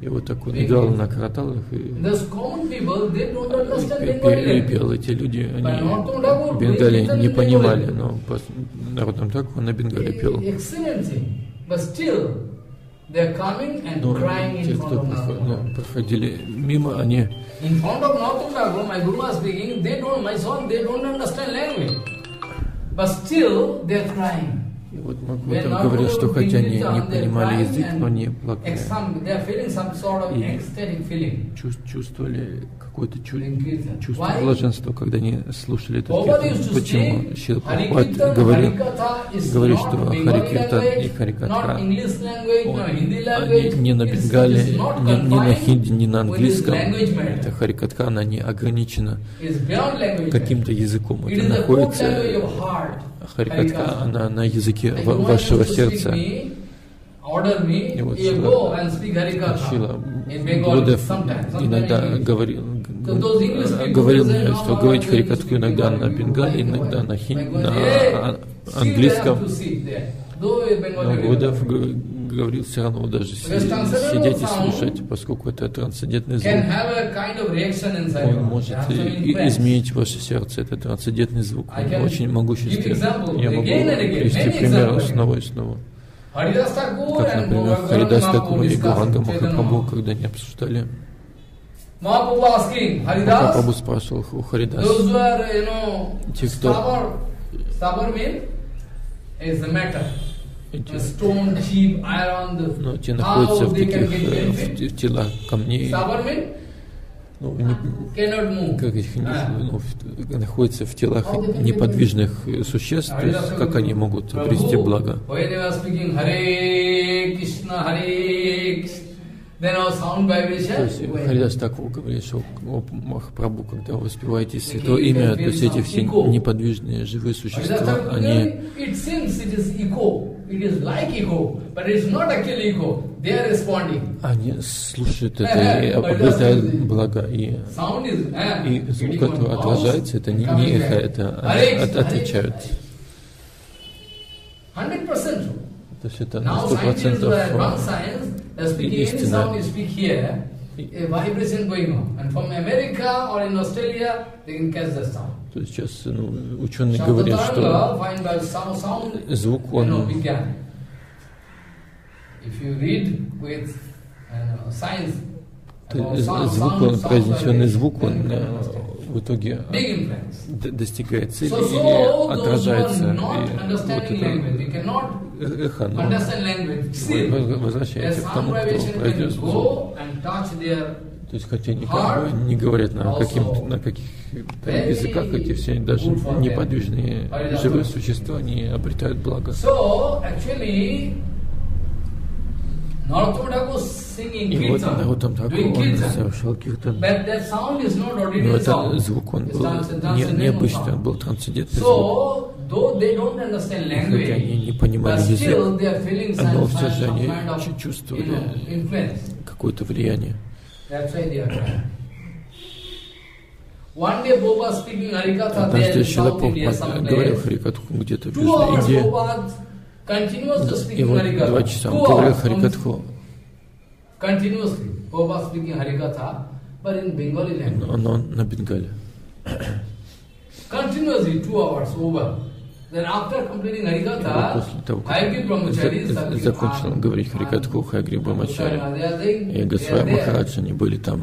И вот так он играл на караталах и и language. пел. Эти люди, они Бенгале не понимали, но народом так он на Бенгале пел. те, in кто front of проход- Narottam. ну, проходили мимо, они In front of Narottam Thakur, my Guru was speaking, they don't, my son, they don't understand language. But still, they're crying. Вот When там говорил, что хотя они не понимали язык, но они ex- плакали. И- Чувствовали какое-то чувство блаженства, когда они слушали этот киртан. Почему? Прабхупад Kirtan, говорил, not что Bengali Хари Киртан и language, Хари not Катха English language, он- no Hindi они не на бенгале, не, не на хинди, не на английском. Это Харикатха, она не ограничена каким-то языком. Это находится. Харикатха, она на языке вашего сердца. И вот Шила- sometimes иногда говорил, говорил мне, что говорить Харикатху иногда на бенгале, иногда на, хин, на а- английском. Но people. Говорил все равно даже сидеть и слушать, поскольку это трансцендентный звук. Он может изменить ваше сердце. Это трансцендентный звук. Он очень могущественный. Я могу привести examples. снова и снова. Как, например, Харидас Такур и Гуранга Махапрабху, когда они обсуждали, Махапрабху спрашивал у Харидас, those who are, you know, Те, кто- ну, те находятся в таких, в, в телах камней, ну, не- как их, ну, в- находятся в телах неподвижных э, существ, то есть как они могут обрести благо. То есть. Харидас так говорит, что о Махапрабху, когда вы воспеваете святое имя, то есть эти все неподвижные живые существа, они it seems it is echo, it is like echo, but it's not actually echo. They are responding. Они слушают это и обретают благо. И, Sound is eh, и звук, getting который on отражается, это не, не эхо, это они от- отличают. Hundred percent true. То есть это на Now сто scientists процентов were advanced science, they're speaking any истина. sound you speak here, a vibration going on. And from America or in Australia, they can catch the sound. То есть сейчас ну, ученые говорят, что звук, он uh, звук, произнесенный звук, он э, в итоге достигает цели So, so и those who отражается. И вот это эхо, a возвращается к тому, кто can звук. То есть, хотя они как бы не говорят на, каким, на каких-то языках, эти все даже неподвижные живые существа, они обретают благо. И вот Нарутам doing он совершал киртан. Но этот звук, он был не, необычный, он был трансцендентный звук. Хотя они не понимали язык, но все же они чувствовали какое-то влияние. Однажды Шила Прабхупад говорил. Харикатху где-то в Two Южной hours Индии. И вот два часа он говорил Харикатху, но на Бенгале. Continuously two hours over. После того, как закончил он говорить Харикатху, Хайгри Брамачари. И Госвай Махарадж, они были там.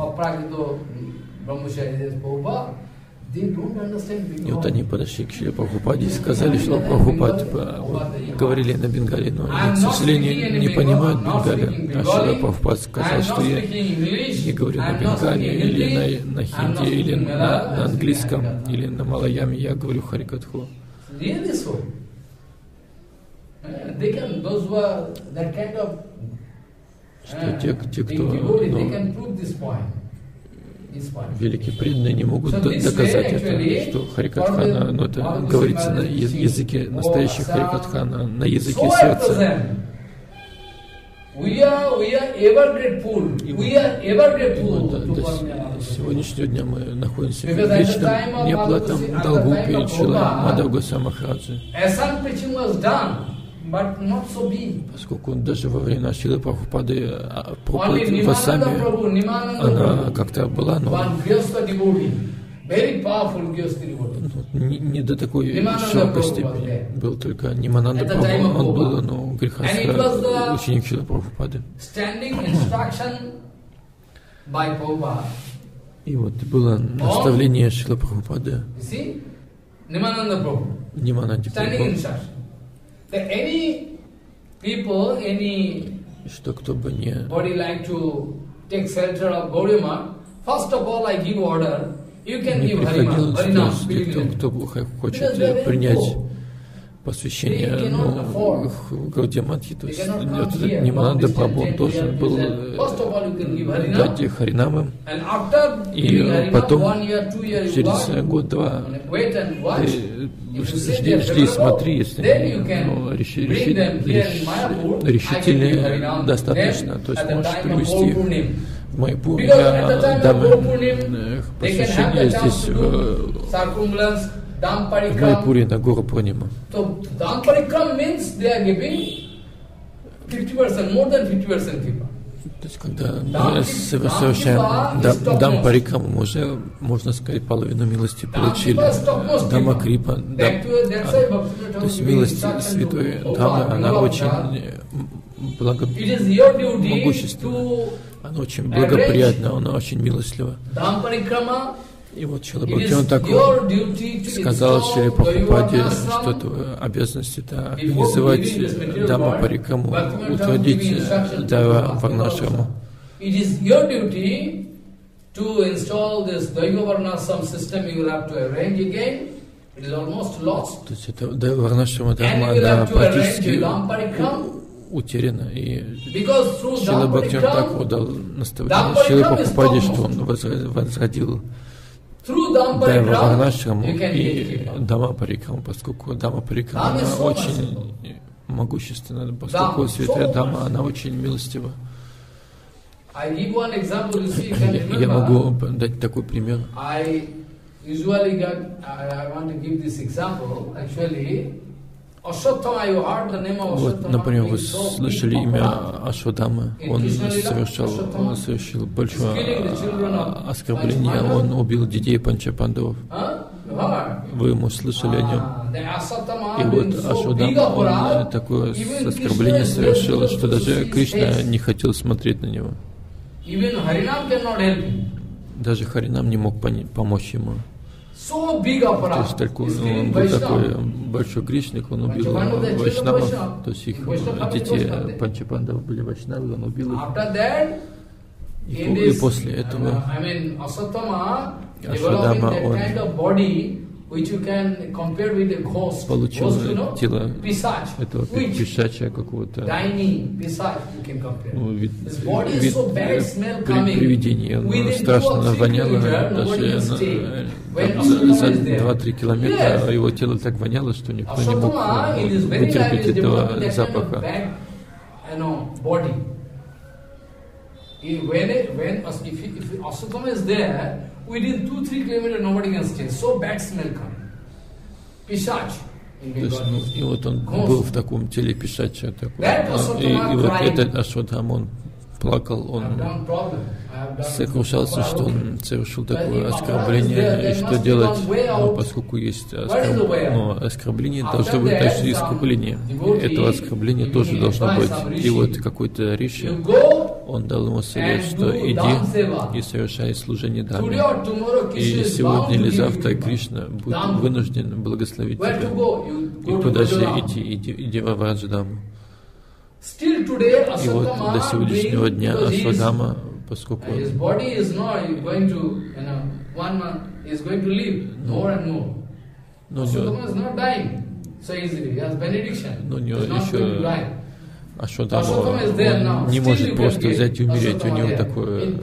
И вот они подошли к Шиле Прабхупаде и сказали, что Прабхупад говорили на Бенгале, но они, к сожалению, не понимают Бенгале. А Шила Прабхупад сказал, что я не говорю на Бенгале, или на, на хинди, или на, на английском, или на малаяме, я говорю Харикатху. Really so. Uh, They can, those who are that kind of Что uh, те, те, кто ну, великие преданные не могут доказать это, что Харикатхана, ну, это говорится на языке "Oh, Харикатхана, на языке сердца. We are, we are ever grateful. We are ever grateful до, до сегодняшнего дня мы находимся в вечном неоплатном долгу перед of Шила Prabhupada, Мадавгаса Махараджи. Assam preaching was done, but not so big. Поскольку даже во время Шилы Прабхупады а, Only проповедь в Nimananda Асаме, Prabhu, Nimananda она как-то была, но ну, не, не до такой Prabhu степени. Был только Нимананда Прабху, он был ну, the- грехаста, ученик Шилы Прабхупады. И вот было наставление Шила Прабхупады Standing Прабху, что кто бы не body like to take shelter of Gaurima, first of all I give order, не приходил тех, кто, кто хочет принять посвящение ну, afford. в Гаудия Матхи, то есть Нимананда Прабху, должен был э, дать Харинамы, And after И потом через год-два жди, жди смотри, если ну, реши- реши- them here in реш- Mayapur, I can give решительные Harinam достаточно, то есть можешь привести их Gaur в Майпур, Because at я the time of дам Gaur им Purnim, э, they can have посвящение the chance здесь в. Майпуре на гору Пурнима. So Dham Parikram means they are giving 50%, more than 50% people. То есть, когда мы совершаем Дам парикам, мы уже, можно сказать, половину милости получили. Дама. Крипа, дам, то есть милость святой Дамы, она очень э, благо, могущественна. Она очень благоприятна, она очень милостлива. И вот Чилабхактиван is такой сказал Шри Прабхупаде, что твоя обязанность это организовать Дама Парикаму, утвердить Дава Варнашраму. To install this Daiva Varnasam system. You will have to arrange again. It is almost lost. То есть это Варнашрама to arrange практически. Утеряно. И Шила так дал наставление Шила Прабхупаде, что он возродил through Дайва Damparikram, Варнашраму you can и. Дама Парикраму, поскольку Дама so очень могущественна, поскольку Святая Дама, она очень милостива. Я могу дать такой пример. Usually got, I, I want to give this example. Actually, Вот, например, вы слышали имя. Ашвадамы. Он совершал, он совершил большое а, оскорбление. Он убил детей Панчапандов. Heard? Вы, может, слышали о нем? Ashwatthama И вот Ашвадама, он такое оскорбление совершил, что даже Кришна не хотел смотреть на него. Даже Харинам не мог помочь ему. То есть такой, He's он был такой большой грешник, он убил да, Вайшнавов, Вайшнав. то есть их Вайшнав, да. Панчапандов были Вайшнавы, он убил их. И, и после этого that он know? тело этого пи- Which? пешачья какого-то ну, вид, э, при- привидения. Страшно воняло, даже э, за is there. 2-3 километра его тело так воняло, что никто не мог э, вытерпеть этого запаха. When, when if, if Asatama is there, within two three kilometers nobody can stay. So bad smell coming. Pisach. in То есть, ну, и вот он был в таком теле пешача такой. А, И, и вот этот Ашватхам, он плакал, он сокрушался, что он совершил такое оскорбление, и что делать, ну, поскольку есть оскорб- ну, оскорбление, должно быть также искупление. Этого оскорбления тоже должно быть. И вот какой-то go, он дал ему совет, что иди и совершай служение даме. И сегодня или завтра Кришна будет вынужден благословить тебя. И куда же идти? Иди, иди во Враджадаму. Still today, И вот до сегодняшнего дня Ашвадама, поскольку more. ну, у него. Ну, еще. Ашвадама, не может просто взять и умереть. У него такое,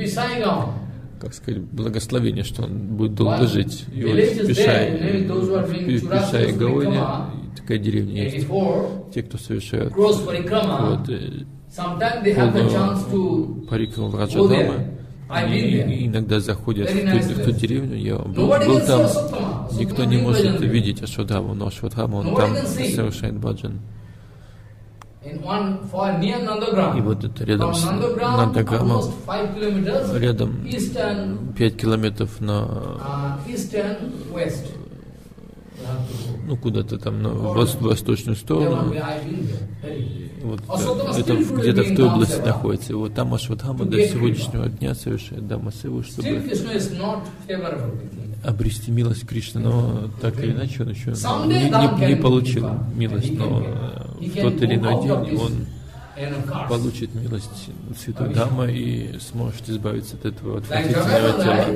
как сказать, благословение, что он будет долго жить. И вот в Пишай, в Пишай Parikama, такая деревня есть. 84, Те, кто совершают вот, парикраму go Враджадамы, there. I've been и, there. и иногда заходят в ту, в ту деревню, я был, был там, никто не может видеть Ашвадхаму, но Ашвадхама, он там совершает баджан. In one for near Nandagram. И вот это рядом с Нандаграмом, рядом east and 5 километров на, uh, ну, куда-то там на вос- восточную сторону. Вот, Aswatthama это где-то в той области находится. И вот там Ашватхама до сегодняшнего дня совершает Дамасеву, чтобы обрести милость Кришны, но так или иначе он еще не, не- не получил милость, но в тот или иной день он получит милость Святой. Дамы и сможет избавиться от этого отвратительного тела.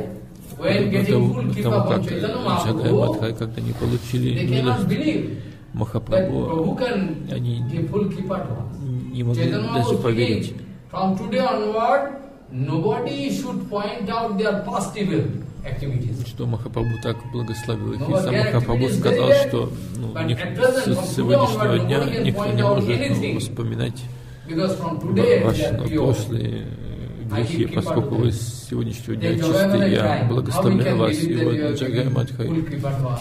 Того, kipa как Джагай Мадхай, когда они получили милость Махапрабху, они не могли даже поверить. from today onward, nobody should point out their past evil. Что Махапрабху так благословил их. И сам Махапрабху сказал, что ну, ник- с сегодняшнего дня никто не может ну, вспоминать ваши ну, прошлые грехи, поскольку вы с сегодняшнего дня чисты, я cried, "How we благословляю вас. И вот Джагай Мадхай, full kipa to us?"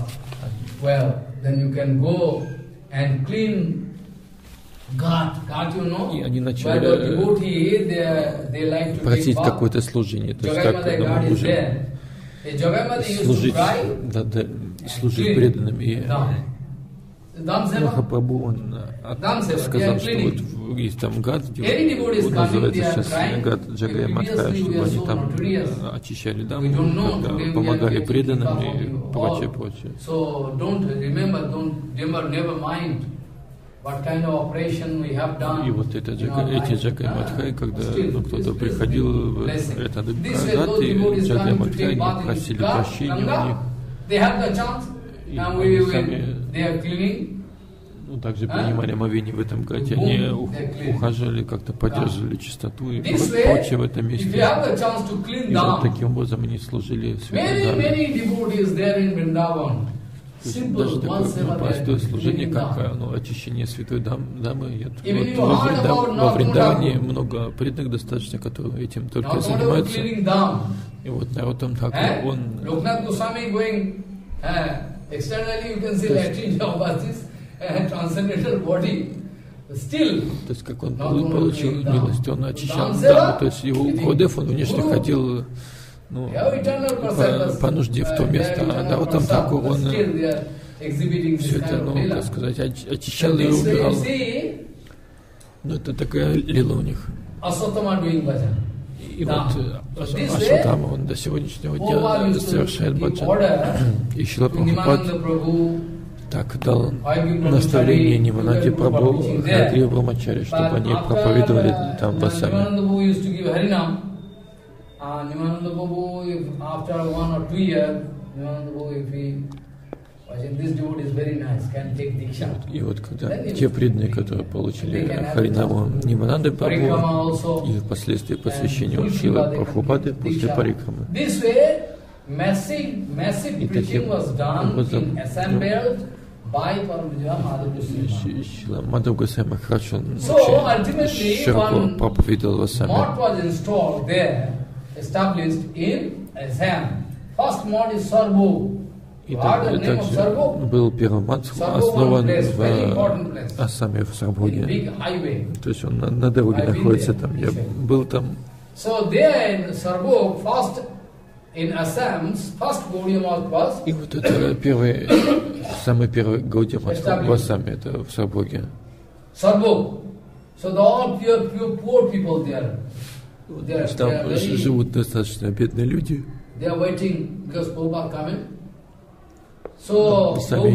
Well, then you can go and clean Ghat, Ghat, you know, И они начали, э, просить какое-то служение. То есть как ну, is уже служить, да, да, служить преданным. И. Махапрабху, он э, сказал, что вот есть там гад, где он называется сейчас crying. гад Джагая we чтобы они там э, очищали даму, когда помогали преданным и прочее, прочее. И вот это our эти Ah, Мадхай, когда ну, кто-то приходил в этот those и to Мадхай, просили прощения у них. Ganga, they have the chance, И and они we, we, сами they are cleaning. ну, также принимали омовение в этом гате, они ухаживали, как-то поддерживали чистоту и прочее в этом месте. И вот таким образом они служили святой даже такое ну, простое служение, как ну, очищение святой дам, дамы. Я, вот, во, Вриндав, во Вриндаване много преданных достаточно, которые этим только занимаются. И вот народ там так, он... То есть, как он получил милость, он очищал даму, то есть его Гурдев, он внешне ходил ну, по, по нужде в то место, а да, вот там так он все это, ну, как сказать, очищал и убирал. Ну, это такая лила у них. И вот Ашватама, он до сегодняшнего дня совершает баджан. <coughs> И Шила Прабхупад так дал наставление Ниманаде Прабху Хадри Брамачари, чтобы они проповедовали там в Асаме. Uh, Nimananda Babu, if after one or two years, Nimananda Babu, if he и вот когда те преданные, которые получили Харинаму Нимананды Прабху и впоследствии посвящение Шила Прабхупады после Парикрамы. И таким образом Шила Мадхав Госвами Махарадж, он широко проповедовал в Асаме established in Assam. First mod is Sarbu. И так, также был первый мат основан в Ассаме, в Сарбоге. То есть он на, на дороге находится там. Я был там. И вот это первый, самый первый Гаудимат в Ассаме, это в Сарбоге. Sarbo. So the all pure, pure, poor people there. Там живут достаточно бедные люди. So, сами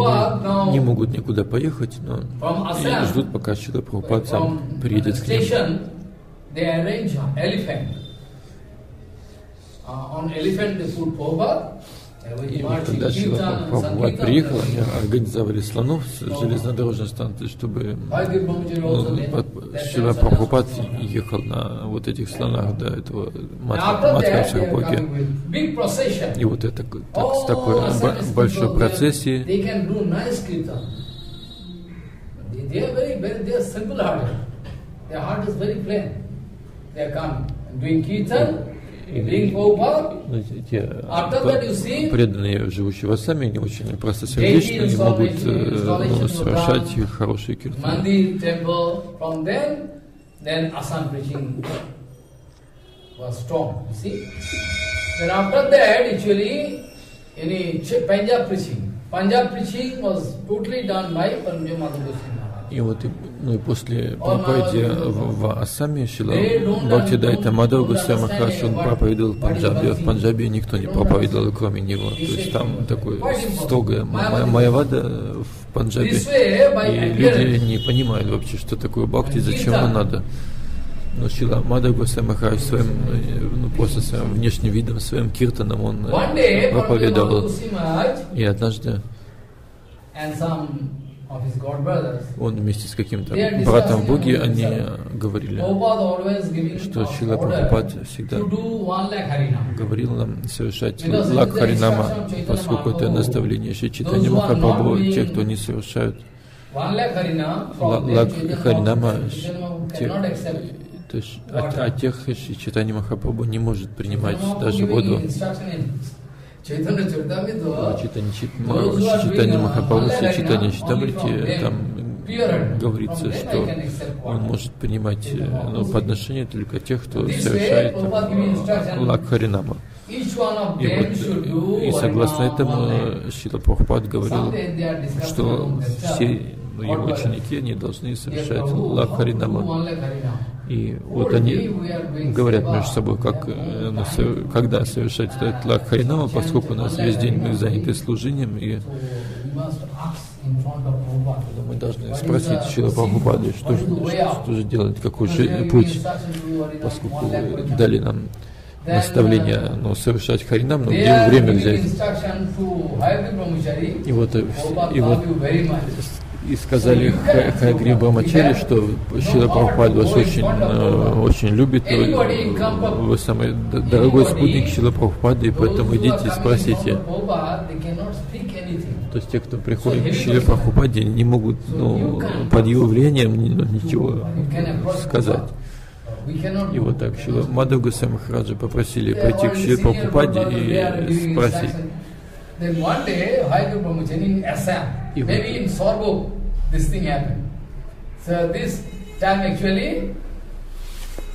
не, не могут никуда поехать, но и ждут, пока Шила Прабхупад сам приедет к ним. They и вот когда Шила Прабхупад приехал, они организовали слонов с железнодорожной станции, чтобы ну, Шила Прабхупад ехал на вот этих слонах до этого Матха Шарбоги. И вот это так, с такой большой процессией Their heart is very plain. They are come doing kirtan, те преданные, живущие в Ассаме, они очень просто сердечны и могут э, ну, совершать хорошие киртаны. Then Assam preaching was strong, you see. Then after that, actually, in Punjab preaching, Punjab preaching was totally done by Panjam Madhu и вот ну и после проповеди в, в Ассаме Шила Бхакти Дайта Мадхав Гусей Махарадж, он проповедовал в Панджабе, а в Панджабе никто не проповедовал, кроме него. То есть там такое строгая майявада в Панджабе, и люди не понимают вообще, что такое Бхакти, зачем оно надо. Но Шила Мадхав Гусей Махарадж своим, ну, просто своим внешним видом, своим киртаном он проповедовал. И однажды он вместе с каким-то братом в Боге, они говорили, что Шила Прабхупад всегда говорил нам совершать лак Харинама, поскольку это наставление Шри Читани Махапрабху, те, кто не совершают лак Харинама, те, то есть от, от тех Шри Читани Махапрабху не может принимать даже воду Читание Махапрабху, читание Читамрити, там говорится, что он может принимать ну, подношения только тех, кто совершает Лакхаринама. И, вот, и согласно этому Шила Прабхупад говорил, что все его ученики, они должны совершать Лакхаринама. И вот они говорят между собой, как, э, когда совершать этот лак Харинама, поскольку у нас весь день мы заняты служением, и мы должны спросить Шила Прабхупады, что, что же делать, какой же путь, поскольку дали нам наставление ну, совершать харинам, но где время взять? И вот, и вот и сказали Хайгри Брамачари, что Шила Прабхупад вас очень, э, очень любит, вы, самый дорогой спутник Шила Прабхупады, и поэтому идите и спросите. То есть те, кто приходит к Шиле Прабхупаде, не могут ну, под его влиянием ничего сказать. И вот так Шила Мадхав Гусей Махараджа попросили пойти к Шиле Прабхупаде и спросить. Brahmachari in Sorbuk, this thing happened. So this time actually,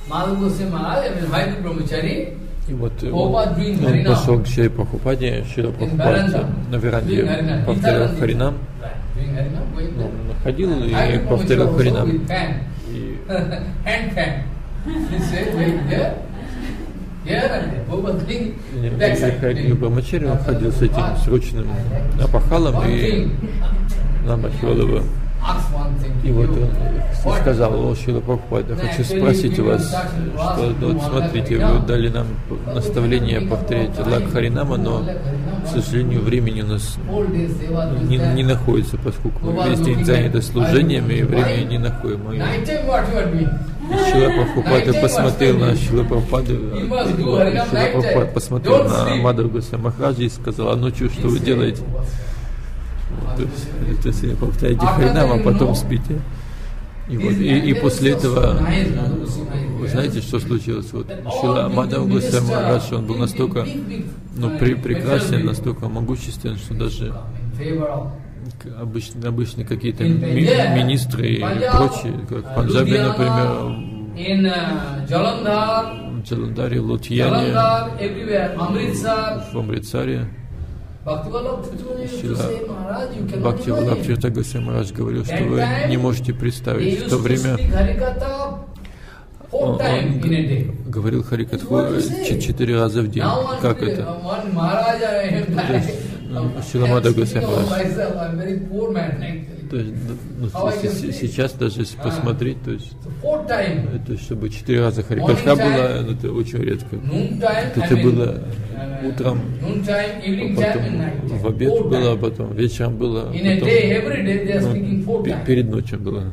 Madhav Goswami Maharaj, mean Hayaguru Brahmachari, и вот он пошел к Шри Прабхупаде, Шри Прабхупаде на веранде повторял Харинам. Он ходил и повторял Харинам. И... Михаил Брамачари, он ходил с этим срочным опахалом и намахивал его. И вот он сказал, о, Шила Прабхупада, хочу спросить у вас, что вот смотрите, вы дали нам наставление повторять Лак Харинама, но, к сожалению, времени у нас не, не находится, поскольку мы весь день заняты служениями, и времени не находим. Шила Прабхупада посмотрел на Шила Прабхупаду, Шила Прабхупада посмотрел на Мадху Махараджа и сказал, а ночью что вы делаете? То есть, то есть повторяйте Харинам, а потом спите. И, вот, и, и после этого, вы знаете, что случилось? Вот Шила Мадхав Госвами Махарадж, он был настолько ну, при, прекрасен, настолько могуществен, что даже обычные, обычные какие-то ми, министры и прочие, как в Панджабе, например, в Джаландаре, Лутьяне, в Амритсаре, Бхакти Валабхчита Госвами Марадж говорил, что вы не можете представить. В то время. он, он говорил Харикатху четыре раза в день. Как это? <laughs> Шиламада Госвами то есть, ну, сейчас даже если посмотреть, то есть, чтобы четыре раза Харикатха было, ну, это очень редко. Это было утром, потом в обед было, а потом вечером было, потом, ну, перед ночью было.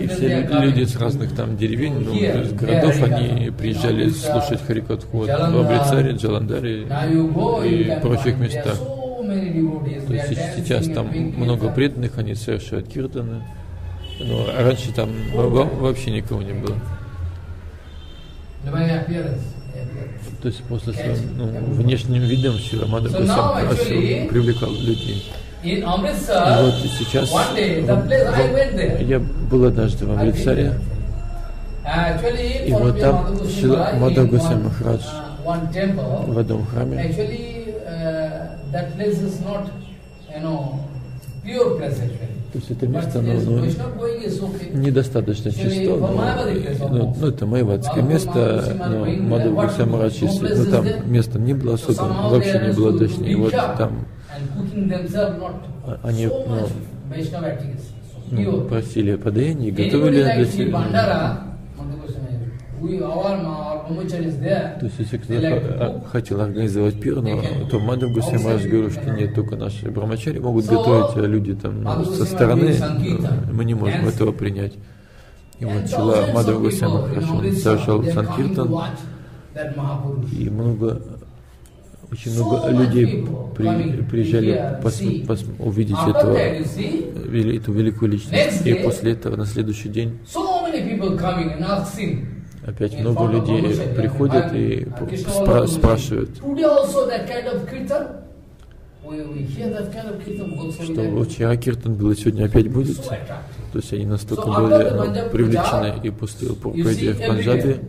И все люди с разных там деревень, ну, из городов, они приезжали слушать Харикатху в Абрицаре, Джаландаре и прочих местах. То есть сейчас там много преданных, они совершают киртаны. Но раньше там вообще никого не было. То есть после своим ну, внешним видом Ширамада сам привлекал людей. И вот сейчас в, в, я был однажды в Амритсаре, и вот там Мадхав Госвами Махарадж в одном храме. Actually. То есть это место, оно, оно недостаточно чисто, но, но, ну, это майватское место, но Мадхав Гусамарадж, если ну, там место не было особо, вообще не было точнее, и вот там они ну, ну, просили подаяние и готовили для себя. То есть, если кто-то хотел организовать пир, но то Мадам Гусеймаш говорил, что нет, только наши брамачари могут готовить, а люди там ну, со стороны, ну, мы не можем этого принять. И вот Чила Мадам Гусеймаш совершал Санкиртан, и много очень много людей при, приезжали пос, пос, увидеть этого, эту великую личность. И после этого на следующий день опять много людей приходят и спра спрашивают, что вчера Киртан был, и сегодня опять будет. То есть они настолько были ну, привлечены и после проповеди в Панджабе.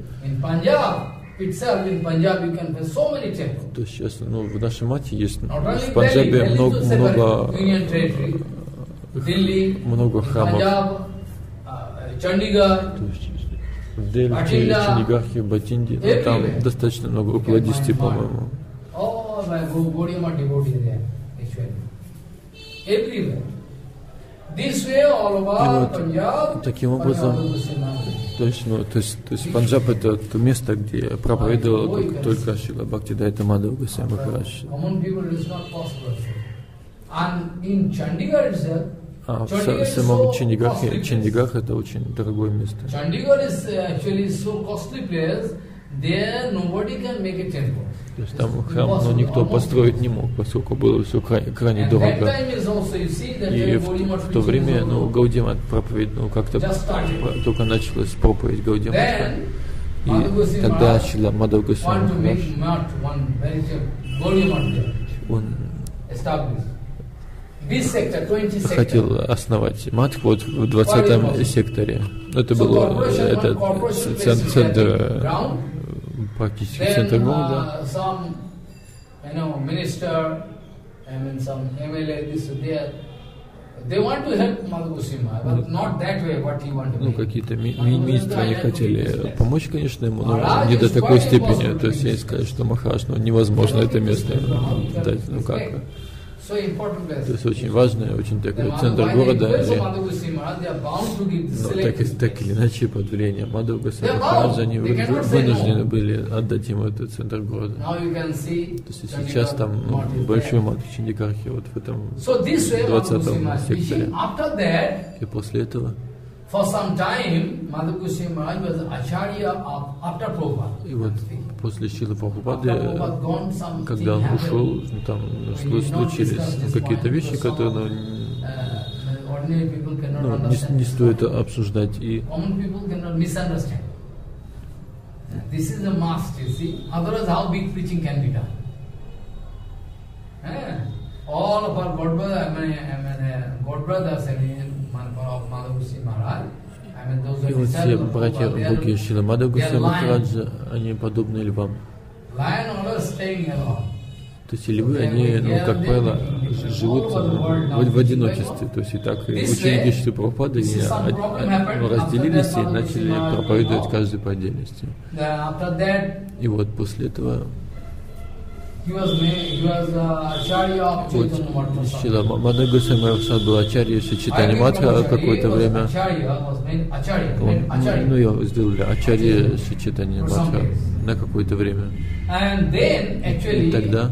То есть сейчас ну, в нашей мате есть в Панджабе много, много, много храмов. Есть в Дельте, Чанигахе, Батинде, ну, там достаточно много, около 10, по-моему. И вот таким образом, то есть, ну, то есть, то есть Панджаб это то место, где проповедовал только, только Шила Бхакти Дайта Мадхава Госвами Махарадж. Itself, А в самом Чандигархе, Чандигах это очень дорогое место. Chandigarh is actually so costly place. There nobody can make a temple. То есть там храм, но никто построить не мог, поскольку было все крайне, крайне дорого. И в, в то время, ну, Гаудимат проповедь, ну, как-то только началась проповедь Гаудиматха. Then И тогда Шила there, он established. This sector, 20 sector. хотел основать мат вот в 20 секторе. Это So было corporation, это one corporation цен- places центр. Практически Then центр города. uh, some, you know, minister, I mean some MLA, this, there, they want to help Madhugusima, but not that way what he want to Ну, какие-то ми- ми- министры, они хотели помочь, конечно, ему, но не до такой степени. То есть я сказать, что Махараш, ну, невозможно это место дать, ну как. То есть очень важное, очень такой центр города. и- Но так, так или иначе, под влиянием Махараджа, bound. они вынуждены были отдать ему этот центр города. То есть сейчас там ну, большой мат в вот в этом. So this way 20 Madhugusima is секторе. И после этого, for some time, Madhugusima Maharaj was Acharya of, after Prabhupada. и вот после Шилы Прабхупады, когда он ушел, ну, там ну, случились ну, какие-то вещи, которые ну, uh, ну, не, не стоит обсуждать. И. This is a must, you see. Otherwise, how big preaching can be done? Eh? All of our God brothers, I mean, I mean, uh, God brothers, I mean, Manpara of Madhavusi Maharaj, И вот все братья Буки are Шила Мадхава they are Махараджа, они подобны львам. То есть львы, они, ну, как правило, живут в, в одиночестве. То есть и так и ученики Шри Прабхупады разделились и начали проповедовать каждый по отдельности. И вот после этого вот Шила Махарадж был Ачарья Шичитани Матха какое-то время. Он, ну, его сделали Ачарья Шичитани Матха на какое-то время. И тогда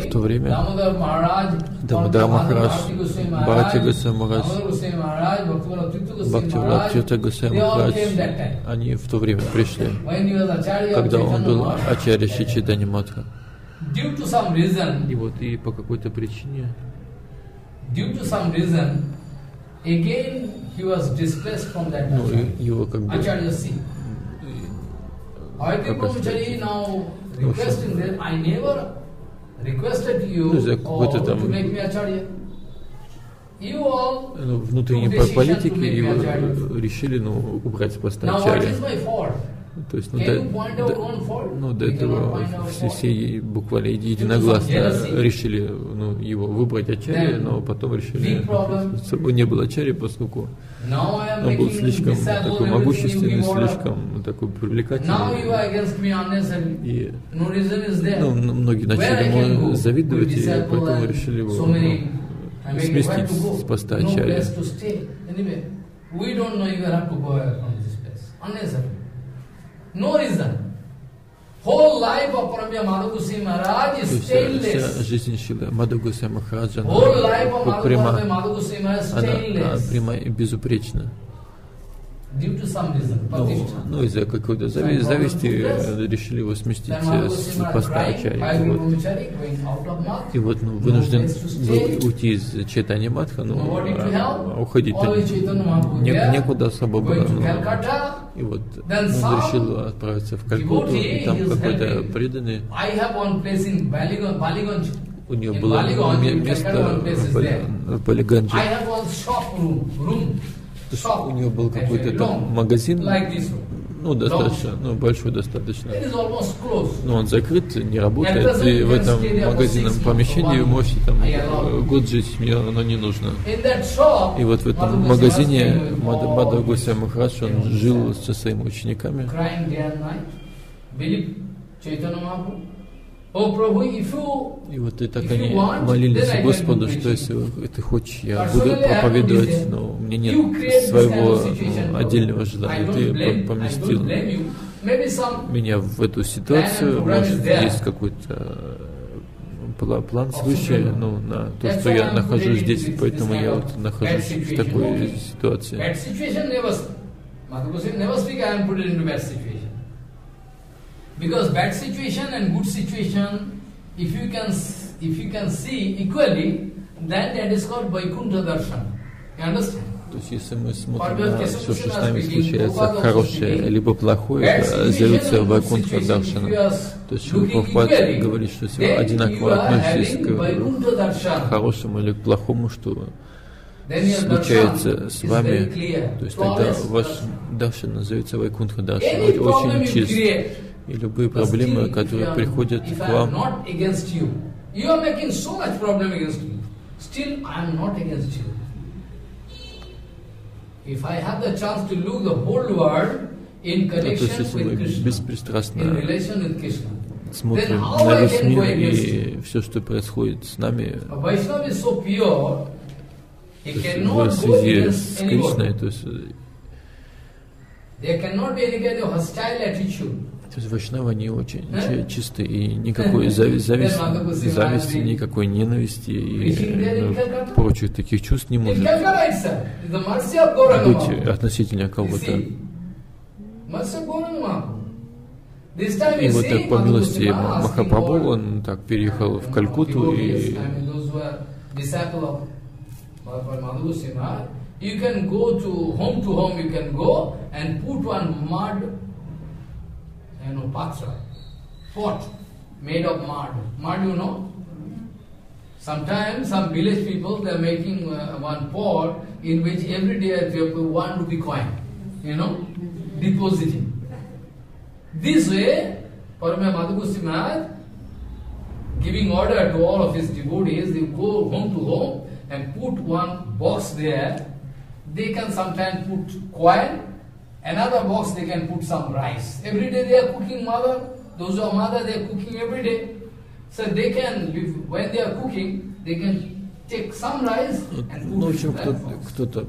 В то время Дамодар Махарадж, Maharaj, Госвами Махарадж, Госвами they all Махарадж, они в то время пришли, когда он был Ачарья Шичитани Матха. И вот и по какой-то причине, ну, его как бы, как Ну, за какой-то там- ну, внутренней политики Acharya. решили, ну, убрать с поста Ачарья. То есть, ну, до, до- ну, до этого все, все буквально единогласно решили ну, его выбрать Ачарья, но потом решили, собой не было Ачарья, поскольку он был слишком такой могущественный, слишком такой привлекательный. И ну, многие начали ему завидовать, и поэтому решили его ну, сместить с поста Ачарья. No reason. Вся жизнь Шилы Мадагуса Махараджа пряма, она, пряма и безупречна. Due to some reason. Ну, ну, из-за какой-то зави- зависти э, решили его сместить э, с поста Ачарьи. Вот. И вот ну, вынужден был уйти из Чайтани Матха, ну, Nobody to а, help. уходить не- некуда особо было. Ну, и вот он решил отправиться в Калькутту, и там какой-то преданный, у него было место в Балиганджи. Shop. у него был какой-то там магазин, Like ну, достаточно, ну, большой достаточно. Но он закрыт, не работает, и в этом магазинном помещении вы можете там год жить, мне оно не нужно. И вот в этом магазине Мада Гусей Махарадж, он жил со своими учениками. И вот и так они молились Господу, что если ты хочешь, я буду проповедовать, но у меня нет своего ну, отдельного желания. Ты поместил меня в эту ситуацию, может, есть какой-то э, план свыше, ну, на то, что я нахожусь здесь, поэтому я вот нахожусь в такой ситуации. Because bad situation and good situation, if you can if you can see equally, then that is called Vaikuntha Darshan. You understand? То есть, если мы смотрим на все, что с нами случается, хорошее либо плохое, зовется Вайкунтха Даршана. То есть, Прабхупад говорит, что если вы одинаково относитесь к хорошему или к плохому, что случается с вами, то есть тогда ваш Даршан называется Вайкунтха Даршан, очень чист. И любые проблемы, которые приходят к вам, Still, I am not against you. If I have the chance to look the whole world in connection with Krishna, in relation with Krishna, смотрим на весь мир и все, что происходит с нами в связи с Кришной, то есть То есть Вайшнава не очень чистый, и никакой зави <laughs> зависти, зависти, никакой ненависти и ну, прочих таких чувств не может. Быть относительно кого-то. И вот так по милости Махапрабху, он так переехал в Калькуту и You can go to home to home, you can go and put one mud you know, patra, pot made of mud. Mud, you know? Sometimes some village people, they are making uh, one pot in which every day they have one rupee coin, you know, depositing. This way, Paramya Madhugusti Maharaj, giving order to all of his devotees, they go home to home and put one box there. They can sometimes put coin Another box they can put some rice. Every day they are cooking mother, those who are mother they are cooking every day. So they can, when they are cooking, they can take some rice and put it in that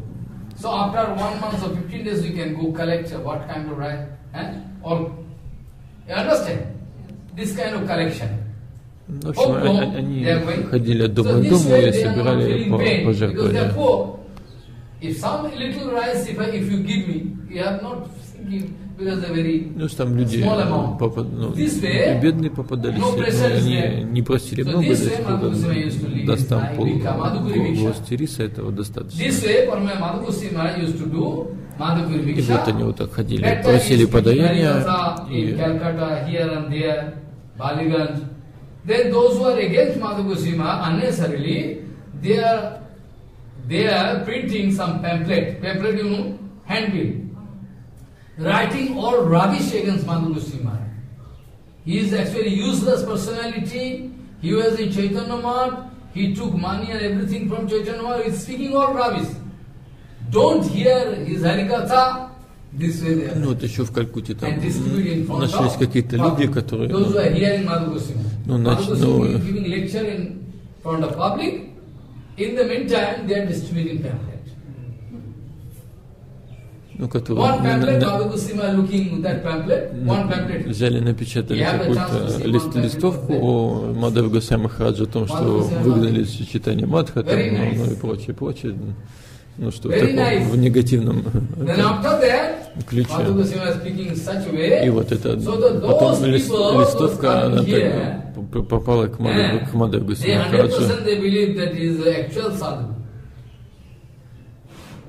So after one month or 15 days you can go collect what kind of rice. Eh? Or, you understand? This kind of collection. В общем, они ходили от дома к дому и собирали пожертвования. If some Ну, там люди попад, ну, way, бедные попадались, они не просили много, если даст там пол горсти риса, этого достаточно. И вот они вот так ходили, просили подаяния, и Then those who are against Madhugosima unnecessarily, they are they are printing some pamphlet, pamphlet you know, handbill, writing all rubbish against Madhu Maharaj. He is actually useless personality, he was in Chaitanya Math, he took money and everything from Chaitanya Math, he is speaking all rubbish. Don't hear his Harikatha, ну, вот еще в Калькутте там нашлись какие-то люди, которые... Ну, нач... ну, In the meantime, they are distributing pamphlet. ну, которые взяли, напечатали какую-то лист, листовку о Мадав Гасай Махараджа, о том, что выгнали из читания Мадха, там, ну, ну и прочее, прочее. Ну что, в, таком, в негативном ключе. И вот это потом лист, листовка, она попала к Мадаву, к Мадаву Гусимахараджу.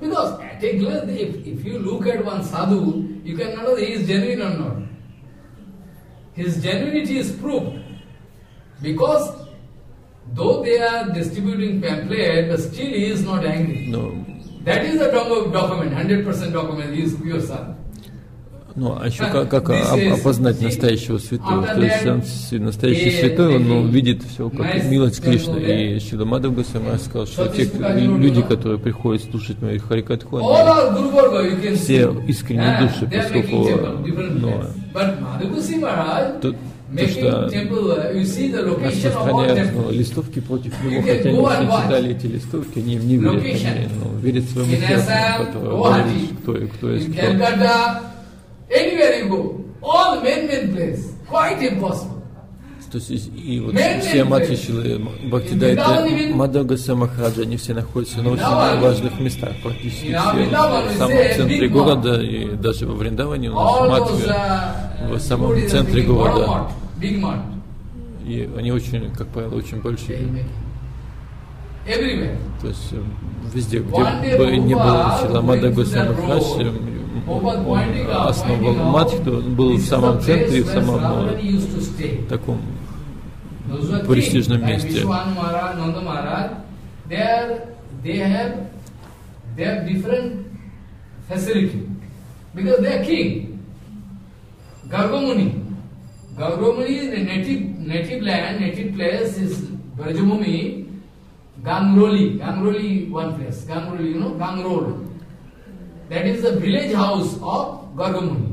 Because take if, if you look at one sadhu, you can know he is genuine or not. His genuinity is proved. Because though they are distributing pamphlet, but still he is not angry. No. That is the document, 100% document, he is pure sadhu. Ну, а еще как, как опознать настоящего святого? То есть он настоящий святой, он видит все как милость Кришны. И Шила Мадав Госвами сказал, что те люди, которые приходят слушать моих Харикатху, они все искренние души, поскольку ну, то, то, что распространяют ну, листовки против него, хотя они все читали эти листовки, они им не верят, они ну, верят своему сердцу, которое говорит, кто, кто есть кто. Anywhere you go, all main main place, quite impossible. То есть и, вот все матери Шилы Бхактидайта, Мадагаса Махараджа, они все находятся на очень важных местах, практически все. В самом центре города, и даже во Вриндаване у нас Матхи в самом центре города. И они очень, как правило, очень большие. То есть везде, где бы не было Шиламада Госвами Махарадж, основал Матхи, он был в самом центре, в самом таком престижном месте. Gangroli. Gangroli, one place. Gangroli, you know, Gangrol. That is the village house of Gargamuni.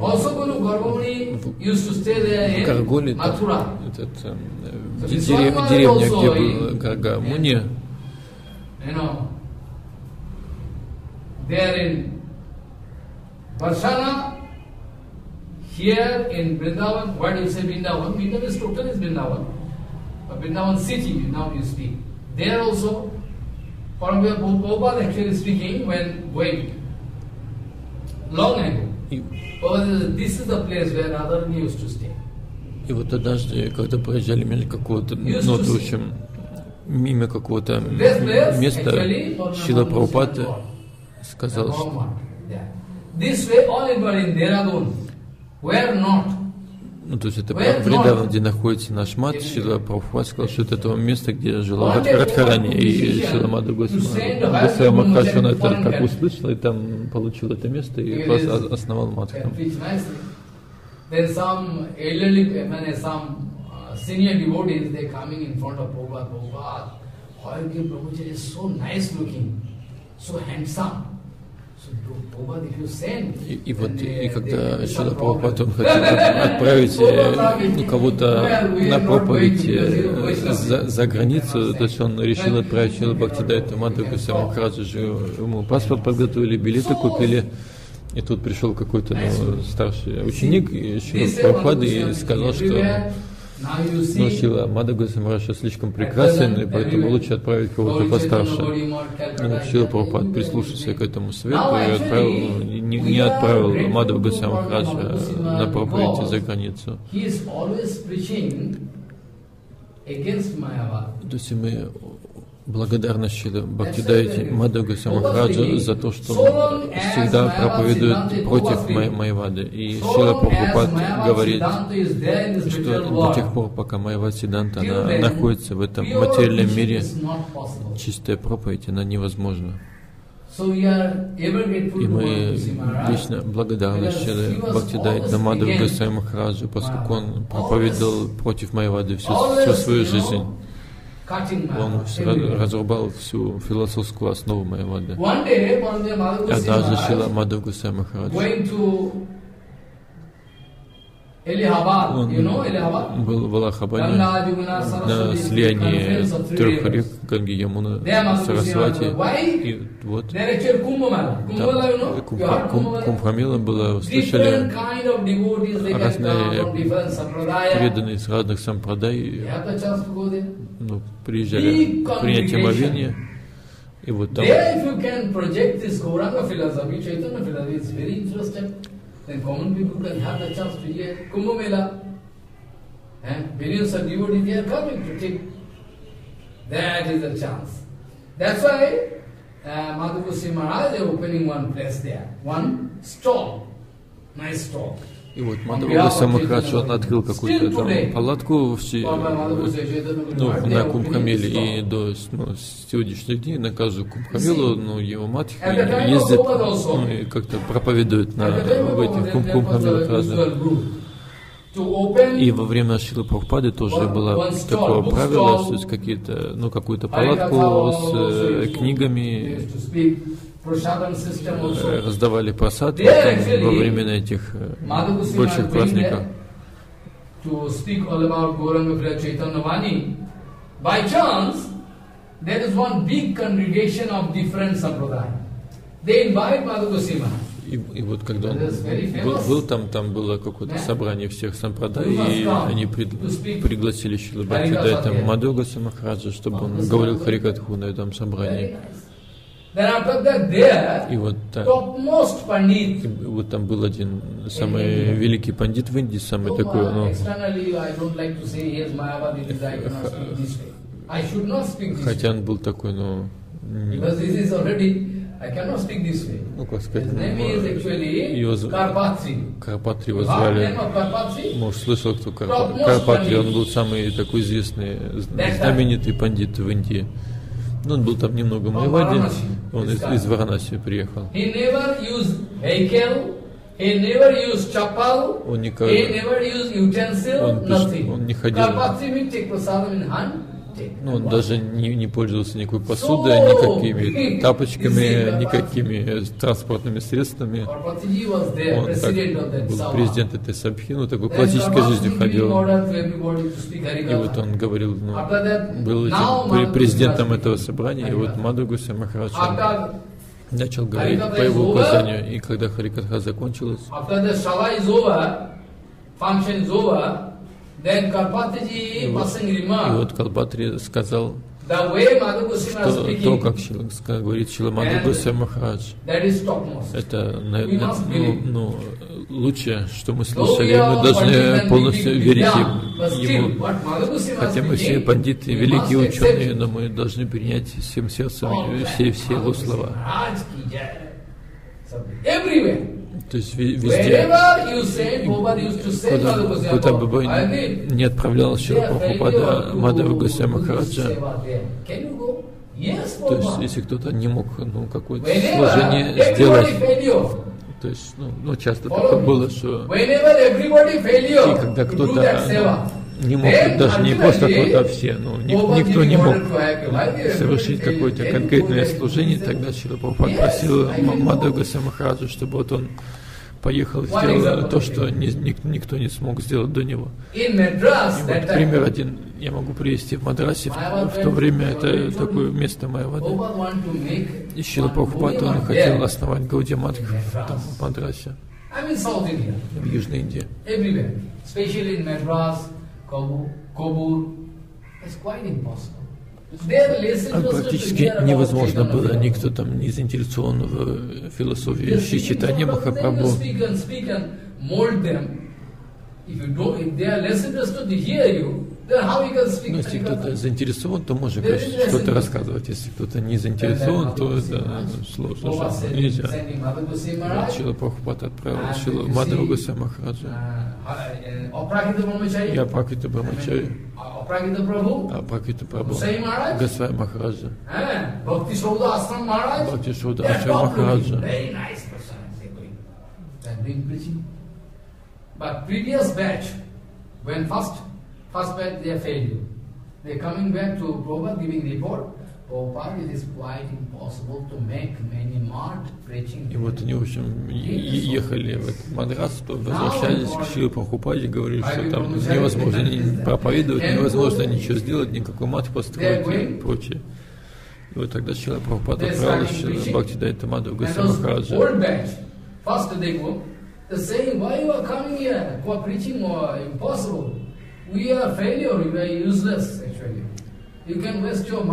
Also Guru Gargamuni used to stay there in Гарголи, Mathura. этот, э, дерев- деревня, где был Гаргамуния, You know, there in Varsana, here in Vrindavan, what do you say Vrindavan? Vrindavan is total is Vrindavan. But Vrindavan city, now you speak. There also, Paramvya Prabhupada actually speaking when going long ago. и, вот однажды, когда проезжали мимо какого-то, ну, в общем, мимо какого-то места, Шила Прабхупад сказал, что. This way, all in Dehradun, where not, Ну, то есть это not? где находится наш мат, Шила Прабхупад сказал, что это то место, где жила Радхарани, и decision Шила Мада to send a Госвами husband это как услышал, и там получил это место, и основал мат can там. preach nicely. Then some elderly, I mean, some uh, senior devotees, they coming in front of Prabhupada, Prabhupada, Hayagya Prabhuji is so nice looking, so handsome. И, и вот, и когда Шила Прабхупад, хотел от- отправить э, кого-то на проповедь э, за, за границу, то есть он решил отправить Шила Бхактидайта Махараджа, же ему паспорт подготовили, билеты купили, и тут пришел какой-то ну, старший ученик Шила Прабхупады и сказал, что ну, Шила Мада Госвами Махарадж слишком прекрасен, и поэтому лучше отправить кого-то постарше. Ну, Шила Прабхупад прислушался к этому совету и отправил, ну, не, не отправил Мадхава Госвами Махараджа на проповедь за границу. То есть мы благодарны Шиле Бхактидайте Мадхава Госвами Махараджа за то, что он всегда проповедует против Май- Майвады. И Шила Прабхупад говорит, что до тех пор, пока Майвад Сиданта она находится в этом материальном мире, чистая проповедь, она невозможна. И мы вечно благодарны Шиле Мадхаву Госвами Махараджу, поскольку он проповедовал против Майвады всю, всю свою жизнь. Он раз- разрубал всю философскую основу Майавады. Однажды Шила Мадхав Гусей Махарадж, Jumuna, на слиянии трех рек Ганги, Ямуна, Сарасвати. И вот там? Кумбхамела была, услышали разные преданные с разных сампрадай, ну, приезжали принять омовение. И вот там The chance to hear Kumbh Mela. And millions of devotees, they are coming to take. That is the chance. That's why uh, Madhu Goswami Maharaj is opening one place there, one stall, nice stall. И вот Мадхава Самахрадж, он открыл какую-то там палатку в, Си- ну, на Кумбхамеле, и до ну, сегодняшних дней на каждую Кумбхамелу, ну, его мать ездит ну, и как-то проповедует на, в этих Кум- Кумбхамелах разных. И во время Шилы Прабхупады тоже было такое правило, что есть какие-то, ну, какую-то палатку с э, книгами, э, раздавали просад там во время этих э, больших праздников. To speak all about Gauranga Chaitanya Vani, by chance, there is one big congregation of different sampradaya. They invite Madhu Goswami. И, и вот когда он был, был там, там было какое-то собрание всех сампрадай, и они пред, пригласили Шила Бхактидайта Мадуга Самахараджа, чтобы он говорил Харикатху на этом собрании. И вот, и вот там был один самый великий пандит в Индии, самый такой, ну, хотя он был такой, ну, ну, как сказать, его Карпатри его звали. Может, слышал, кто Карпатри, он был самый такой известный, знаменитый пандит в Индии. Ну, он был там немного Майвади, он из, из Варанаси приехал. Он никогда, он, он не ходил, ну, он даже не, не пользовался никакой посудой, никакими <laughs> тапочками, никакими транспортными средствами. Он так, был президент этой сабхи, ну, такой классической жизнью ходил. И вот он говорил, ну, был этим президентом этого собрания, и вот Мадугуса Махарадж начал говорить по его указанию, и когда Харикатха закончилась, и вот Калпатри сказал, что то, как, говорит Шиламаду Гусей Махарадж, это ну, ну, лучшее, что мы слышали, мы должны полностью верить ему. Хотя мы все бандиты, великие ученые, но мы должны принять всем сердцем все, все его слова. То есть везде, куда, куда бы не отправлял Шила Прабхупада Мадава Гусей Махараджа, то есть если кто-то не мог ну, какое-то служение сделать, то есть, ну, ну часто такое было, что и когда кто-то не мог, даже не просто кто-то, а все, ну, никто не мог совершить какое-то конкретное служение, тогда Шила Прабхупад просил Мадага Самахараджа, чтобы вот он поехал и сделал то, что ни, никто не смог сделать до него. И вот пример один я могу привести в Мадрасе. В, в то время это такое место Майавады. И Шила Прабхупад, он хотел основать Гаудиамат там, в Мадрасе, в Южной Индии. А практически невозможно было, никто там не заинтересован в философии Шичитания Махапрабху. Но если кто-то заинтересован, то может что-то рассказывать. Если кто-то не заинтересован, то это сложно. Же. Нельзя. Шила Прабхупад отправил Шила Мадхава Гусей Махараджа. И Апракрита Брамачари. Апракрита Прабhu. Госвай Махараджа. Бхакти Шауда Ашрам Махараджа. But previous batch, when first First batch they failed. They are coming back to Prabhupada giving report. И вот они, в общем, ехали в этот Мадрас, возвращались к Шилу Прабхупаде, говорили, что там невозможно ни проповедовать, невозможно ничего сделать, никакой мат построить и прочее. И вот тогда Шила Прабхупада отправил Шила Бхакти Дайта Мадху Гасамахараджа. First they go, they're saying, why you are coming here? For preaching or impossible.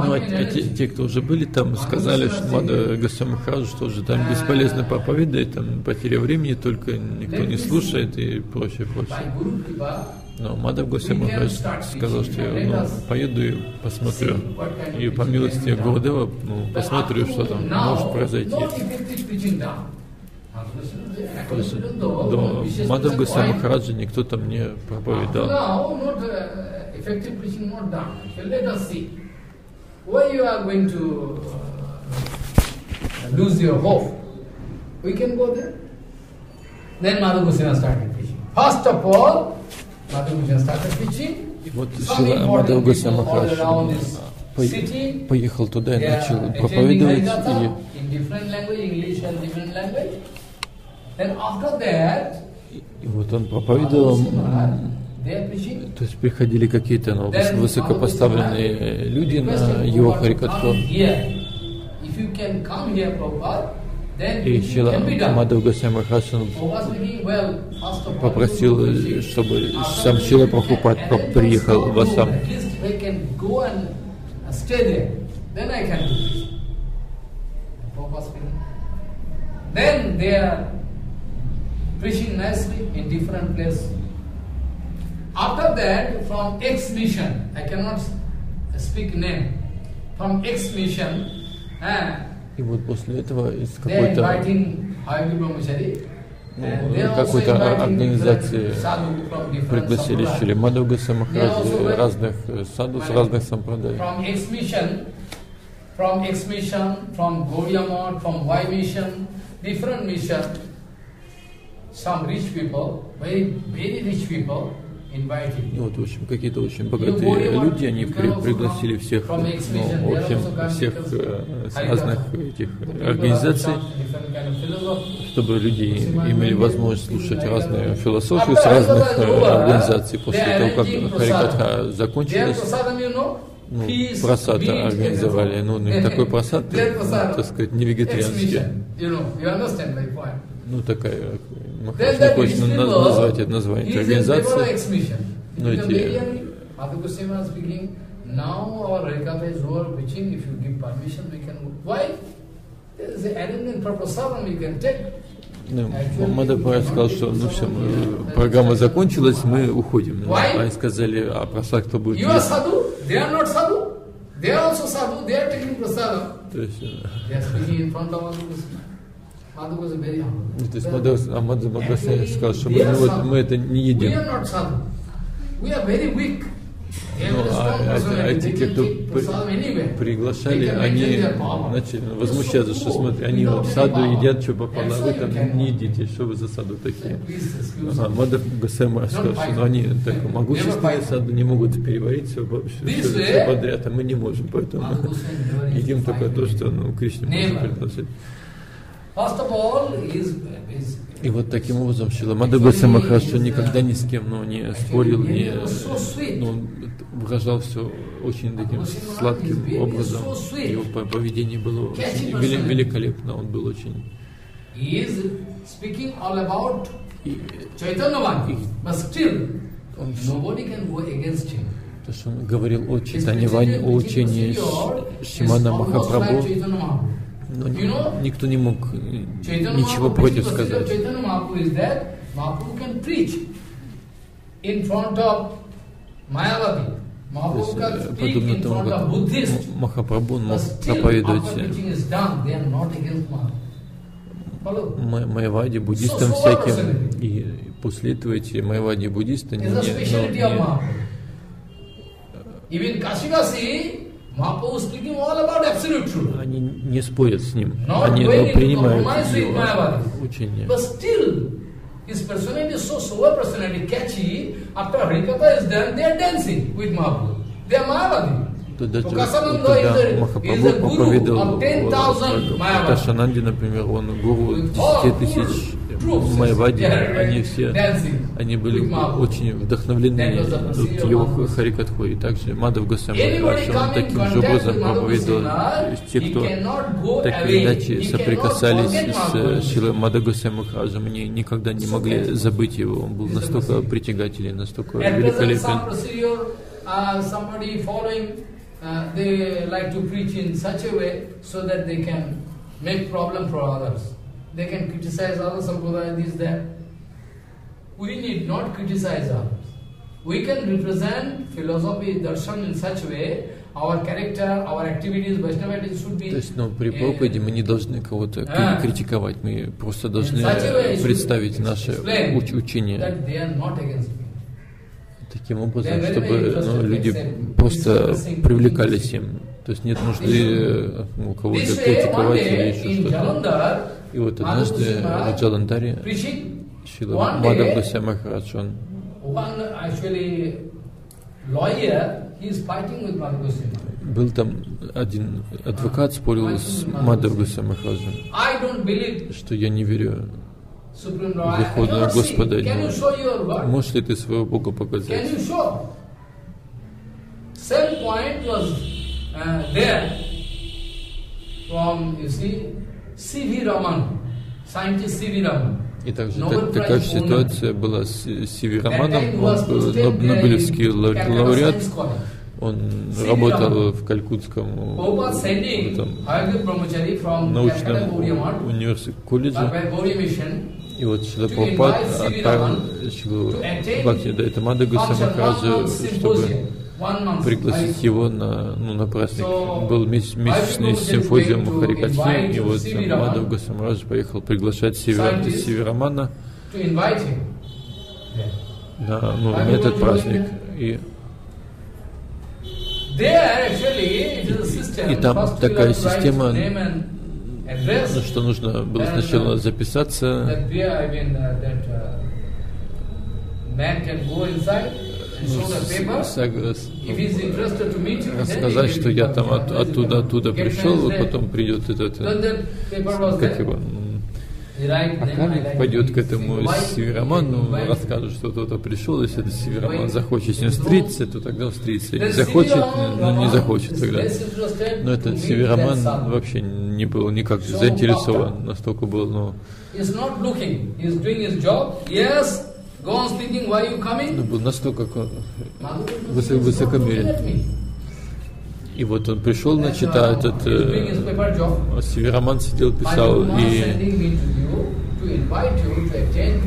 Ну, а те, те, кто уже были там, сказали, что Мада Гасамахараджу, что уже там бесполезно проповедовать, там потеря времени, только никто не слушает и прочее, прочее. Но Мадав Госамахарадж сказал, что я ну, поеду и посмотрю. И по милости Гурдева, ну, посмотрю, что там может произойти. То есть до Мадав Госвами Махараджа никто там не проповедал. Why you are going to lose your hope? We can go there. Then Madhu Goswami started preaching. First of all, Madhu Goswami started preaching. И вот Шила Мадхав Госвами Махарадж поехал туда и начал проповедовать. И и вот он проповедовал, то есть приходили какие-то ну, высокопоставленные люди на его харикатху. then И Шила. Мадхав Госвами all, попросил, to чтобы сам Шила Прабхупад then приехал в and uh, stay there. Preaching nicely in different places. After that, from X mission, I cannot speak name, from X mission, uh, И вот после этого из какой-то. Ну, какой-то организации пригласили also Махараджа went- разных э, саду с разных сампрадай. From X mission, from Gaudiya Math, from Y mission, different mission, some rich people, very, very rich people, invited. И вот, в общем, какие-то очень богатые люди, они при- пригласили всех, ну, в общем, всех э, разных этих организаций, чтобы люди имели возможность слушать разные философии с разных э, организаций. После того, как Харикатха закончилась, ну, просад meat, организовали, ну, everything. такой <laughs> просад, так сказать, не вегетарианский. You you. Ну, такая, э, Махарадж не хочет назвать это название. Ну, Because эти- are- now our Harikatha is over preaching, if you give permission, we can go. Why? There is an arrangement for prasadam we can take. Ну, Махарадж сказал, что ну все, мы- программа закончилась, мы уходим. Why? Они сказали, а просад кто будет You are sadhu, they are not sadhu. They are also sadhu, they are taking prasadam. Э, They are speaking in front of Madhu Goswami. То есть а Мадхав Махарадж actually, сказал, что мы, ну, вот, мы это не едим. Ну, а, а- а те, can кто при- приглашали, они начали возмущаться, что смотри, они вот саду едят, что попало, а вы там не едите, что вы за саду такие. Ага, me. Мадхав Госвами сказал, что ну, они так могущественные саду не могут переварить все, This все, way- подряд, а мы не можем, поэтому <laughs> едим только то, что ну, Кришне можно предложить. И вот таким образом Шила Махарадж он никогда ни с кем ну, не спорил, не, ну, выражал все очень таким сладким образом. Его по- поведение было очень вели- великолепно, он был очень... И он то, что он говорил о His читании Вани, о учении Шимана Махапрабху. Но никто не мог э, ничего против сказать. Э, подобно тому, как Махапрабху мог проповедовать after э, preaching is done, they are not against Mahaprabhu. Follow? Ма- майаваде, буддистам всяким. И после этого эти майавади буддисты не, ну, не- Mahaprabhu. Even Kashivasi, Mahaprabhu is speaking all about absolute truth. они не спорят с ним, они ну, into принимают его учение. But still, his personality is so sober personality, catchy. After Harikatha is done, they are dancing with Mahaprabhu. They are Mayavadi. То даже Tukasananda когда is a- is Махапрабху проповедовал of 10,000 Mayavadi. Ташананди, например, он гуру With 10 all тысяч майавади, they are они все они были очень вдохновлены вот его харикатхой. И также Мадав Госвами он таким же образом проповедовал те, кто так или иначе соприкасались с Mahaprabhu. Шилой Мадагосами Махараджем, они никогда не могли забыть его. Он был настолько притягателен, настолько великолепен. uh, uh, they like to preach in such a way so that they can make problem for others. They can criticize other sampradaya, this, that. We need not criticize others. We can represent philosophy, darshan in such a way, our character, our activities, Vaishnavity should be... То есть, ну, при uh, проповеди мы не должны кого-то кри- А. критиковать, мы просто должны э, представить наше уч- учение таким образом, чтобы ну, люди просто привлекались им. То есть нет нужды э, ну, кого-то критиковать или еще что-то. И вот однажды в Джаландаре Шила Госвами Махарадж, он. Был там один адвокат, спорил с Госвами Махараджем, что я не верю Верховного. Господа. Ну, word? Можешь ли ты своего Бога показать? Same point was uh, there from, you see, И также так- такая же ситуация была с Сиви Романом, Нобелевский лауреат, он работал в Калькутском Calcutta научном университете колледже. И вот Шила to Прабхупад отправил Шилу Бхакти Дайтамада Гусамахараджа, чтобы. Пригласить его на, ну, на праздник. Был месяц- месячный we в invite и вот Мадав Роман, Гусамарадж поехал приглашать Сиви, scientist, Сиви Романа to invite him. there. на, ну, на этот праздник. И system. И там такая система, ну, что нужно было сначала uh, записаться, That where I mean that man can go inside and ну, show the paper. с- саг- If he is interested to meet you, then he рассказать, can что я там от- оттуда, оттуда пришел, вот потом придет этот, was как его, охранник like пойдет к этому? Североману, расскажет, что кто-то пришел, если этот Североман захочет с ним встретиться, то тогда встретится, Then если захочет, ну не захочет тогда. Но этот Североман вообще не был никак заинтересован, настолько был, ну, Ну, был настолько высокомерен. И вот он пришел, значит, а этот э. Североман сидел, писал, и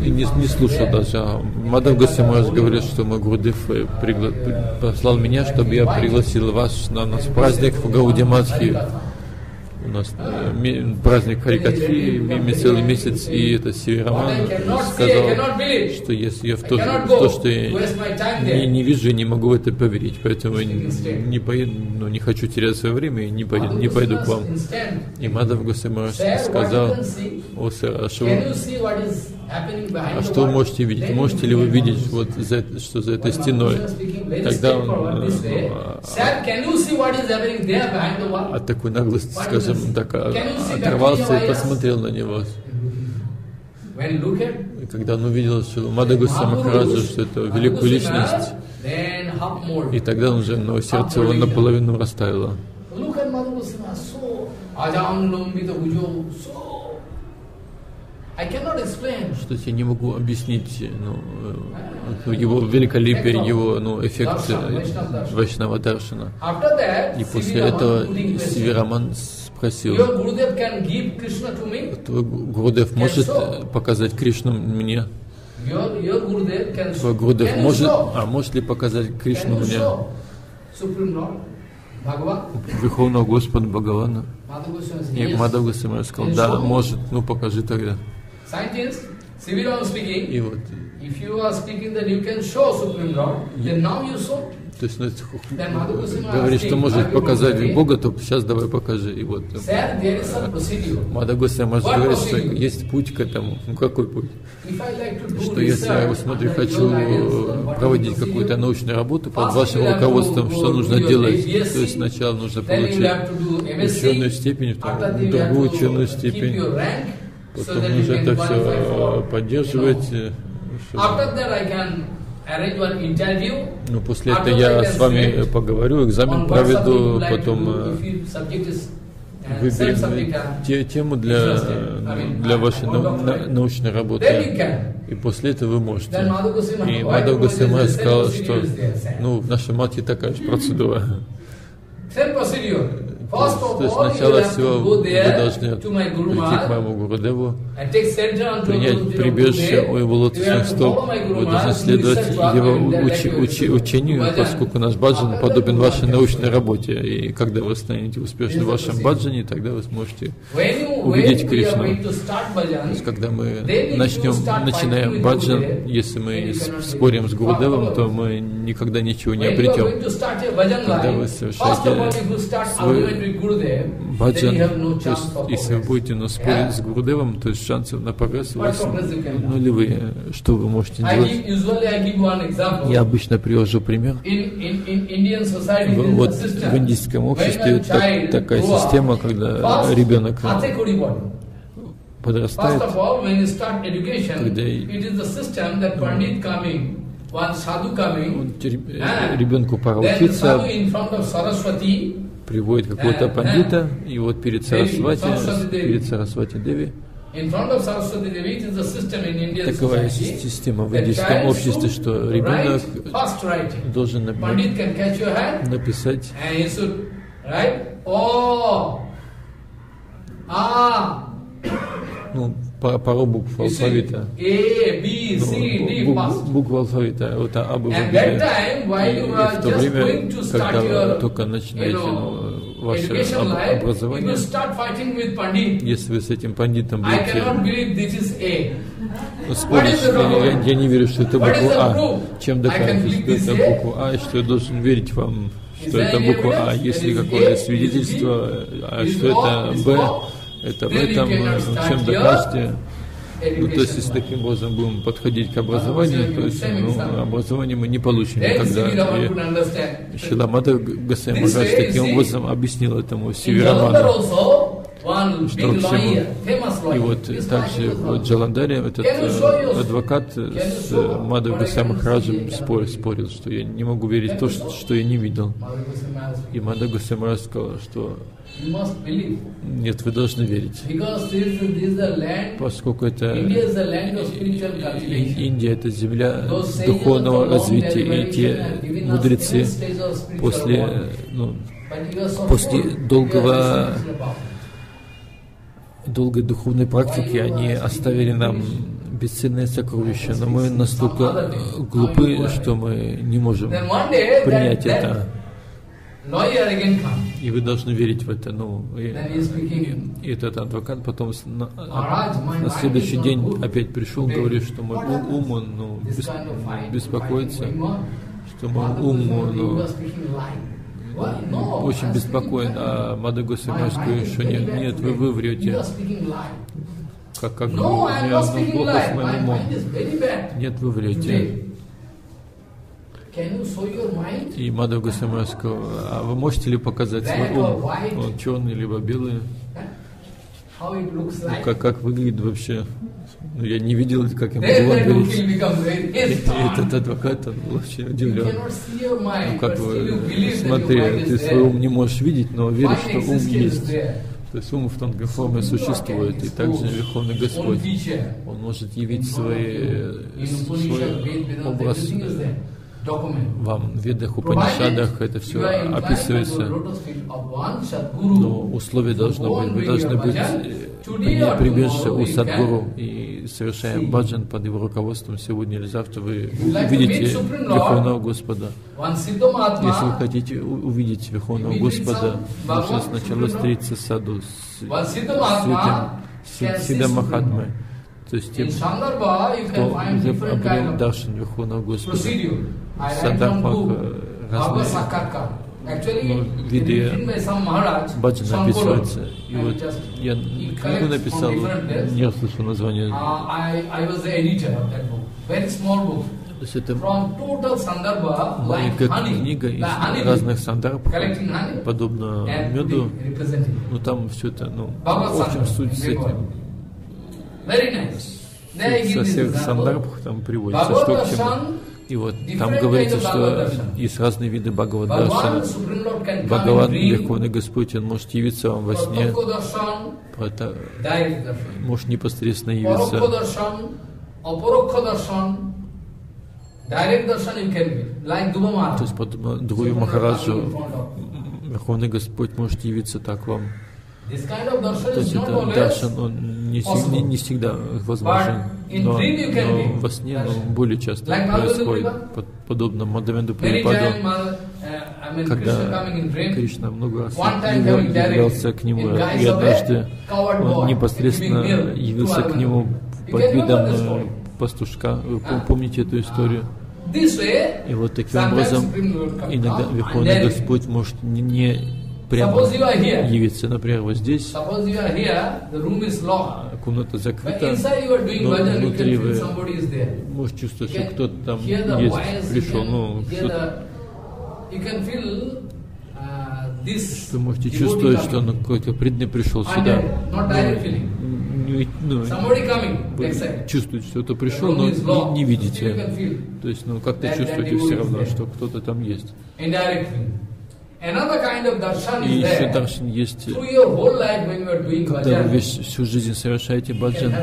И не, не слушал даже. Мадав Гасимаш говорит, что мой Гурдев э, пригла- при- послал меня, чтобы я пригласил вас на наш праздник в Гаудиматхи. У нас э, праздник Харикатхи, ми- целый месяц, и это Североман сказал, что если я в то, то что я не, не вижу, не могу в это поверить, поэтому не, поеду, ну, не хочу терять свое время и не, поеду, не пойду к вам. И Мадав what сказал, о, сэр, а что А что вы можете видеть? Можете ли вы видеть, вот за, что за этой стеной? Тогда он? От такой наглости, скажем, так а, оторвался и посмотрел на него. И когда он увидел, что Мадагуса Махараджа, что это великую личность, и тогда он уже, ну, сердце его наполовину растаяло. Look at Madhu Goswami, so Ajam Lombita Ujo, so I cannot explain. Что я не могу объяснить ну, э, его великолепие, его ну, эффект э, Вайшнава Даршана. И после этого Североман спросил, твой Гурудев может показать Кришну мне? Твой Гурудев может, а может ли показать Кришну мне? Верховного Господа Бхагавана. И yes. Мадав Госвами сказал, да, может, ну покажи тогда. Scientist, Siviraman speaking, И вот, if you are speaking that you can show Supreme Lord, then now you show. то есть, ну, говорит, что может показать Бога, то сейчас давай покажи. И вот Sir, there is some procedure. Мадав Госвами What говорит, что есть путь к этому. Ну какой путь? Что если я, вот under хочу проводить какую-то научную работу под вашим руководством, что нужно делать? То есть сначала нужно получить ученую степень, вторую, другую ученую степень, потом can это все поддерживать. э. Ну, после этого я с вами поговорю, экзамен проведу, потом э, uh, выберем э, uh, те, тему для, для вашей нау- на- научной работы. И после этого вы можете. И you Госвами сказал, что ну, в нашей матке такая же процедура. То есть сначала всего вы должны прийти к моему Гурудеву, принять прибежище у его лотосных стоп. Вы должны следовать его учи- учи- учению, поскольку наш баджан подобен вашей научной работе. И когда вы станете успешны в вашем баджане, тогда вы сможете увидеть Кришну. То есть, когда мы начнем, начинаем баджан, если мы спорим с Гурудевом, то мы никогда ничего не обретем. Когда вы совершаете свой Баджан, то есть, если вы будете ну, спорить с Гурудевом, то есть шансов на прогресс у вас нулевые. Что вы можете делать? Я обычно привожу пример. Вот в индийском обществе так- такая система, когда ребенок подрастает, Когда Ah. ребенку пора учиться, приводит какого-то пандита, и вот перед Сарасвати, перед Сарасвати Деви, Такова система в индийском обществе, что ребенок должен написать. ну, пару букв алфавита. Ну, буквы алфавита. Вот А, Б, В. И в то время, когда вы только начинаете ну, ваше образование, если вы с этим пандитом будете спорить, я, не верю, что это буква А. Чем доказывать, что это буква А, и что я должен верить вам, что это буква А, если какое свидетельство, а что это Б, это в этом, чем докажете. Ну, то есть, если таким образом будем подходить к образованию, то есть, ну, образование мы не получим никогда. И Шиламада Гасай Махарадж таким образом объяснил этому Североману, что к чему. И вот также в Джаландаре этот э, адвокат с Мадхав Гасай Махараджем спорил, спорил, что я не могу верить в то, что я не видел. И Мадхав Гасай Махарадж сказал, что нет, вы должны верить. Поскольку это Индия, это земля духовного развития, и те мудрецы после, ну, после долгого долгой духовной практики они оставили нам бесценные сокровища, но мы настолько глупы, что мы не можем принять это. И вы должны верить в это. Ну, и, и, этот адвокат потом на, на следующий день опять пришел, говорит, что мой ум, он ну, бес, беспокоится, что мой ум, ну, очень беспокоен, а Мадагуса Майскую еще нет, нет, вы, вы врете. Как, как, ну, ну, плохо с моим умом. Нет, вы врете. И Мадхав Госвами сказал, а вы можете ли показать свой ум? Он черный, либо белый? Ну, как, как выглядит вообще? Ну, я не видел, как могу вам верить. И <laughs> этот адвокат, он был очень удивлен. Ну, как вы, смотри, ты свой ум не можешь видеть, но веришь, что ум есть. То есть ум в тонкой форме существует, и также Верховный Господь, Он может явить свой, свой образ. вам в Ведах, Упанишадах это все описывается. Но условие должно быть. Вы должны быть э, прибежище у Садгуру и совершаем баджан под его руководством сегодня или завтра. Вы увидите Верховного Господа. Если вы хотите увидеть Верховного Господа, нужно сначала встретиться с саду, с святым Сида Махатмой. То есть тем, кто уже обрел Даршан Верховного Господа. В Сандарбах разные ну, виды баджана описываются. И вот я книгу написал, не услышал название. То есть это маленькая книга из разных сандарб, подобно меду. Но там все это, ну, в общем, суть с этим. Со всех сандарбах там приводится, что к чему. И вот там говорится, что есть разные виды Бхагавад-даршана. Бхагаван, Верховный Господь, Он может явиться вам во сне, это может непосредственно явиться. То есть, подобно Друю Махараджу, Верховный Господь может явиться так вам. То есть это даршан, он не, не, не всегда возможен, но, но во сне ну, более часто происходит, подобно Мадавенду Прабхупаду, uh, когда Кришна много раз являлся к нему, и однажды он непосредственно явился к нему под видом э, пастушка. Вы uh, помните эту историю? И вот таким образом иногда Верховный Господь может не прямо явиться. Например, вот здесь. Комната закрыта, но внутри вы можете чувствовать, что кто-то там есть, пришел, ну, что uh, вы можете чувствовать, что ну, какой-то преданный пришел сюда. Ну, ну, чувствуете, что кто-то пришел, но не, не видите. То есть, ну, как-то чувствуете все равно, что кто-то там есть. И еще даршан есть, doing когда вы весь, всю жизнь совершаете баджан,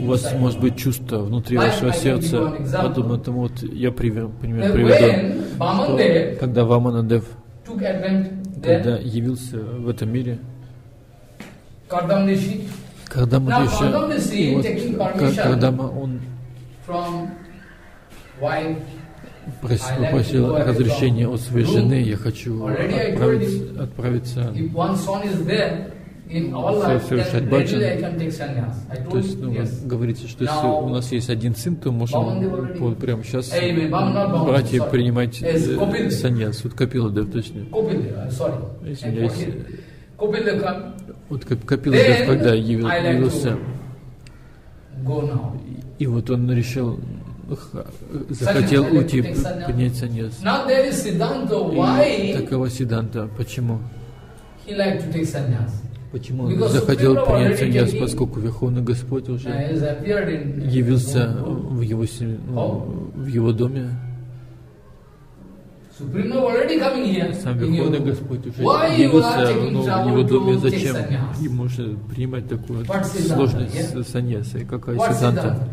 у вас может быть чувство внутри вашего сердца, подобно тому, вот я пример, пример приведу, что когда Ваманадев, когда явился в этом мире, Now, Риши, вот Кардама, он попросил разрешения от своей жены, я хочу I told отправиться, совершать баджан. То есть, ну, вы говорите, что если у нас есть один сын, то можем already- вот прямо сейчас sorry. принимать Yes, э, саньяс. Вот Капила, да, I'm sorry. Извиняюсь. Вот Кап- Капила, когда явился, и вот он решил, захотел Саньяс, уйти, принять саньяс. И Why такова Сиданта. Почему? Почему он захотел принять саньяс, поскольку Верховный Господь уже явился в его, ну, в его доме. Сам Верховный. Господь уже явился ну, в его доме. Зачем ему же принимать такую сложность саньяса? И какая Сиданта?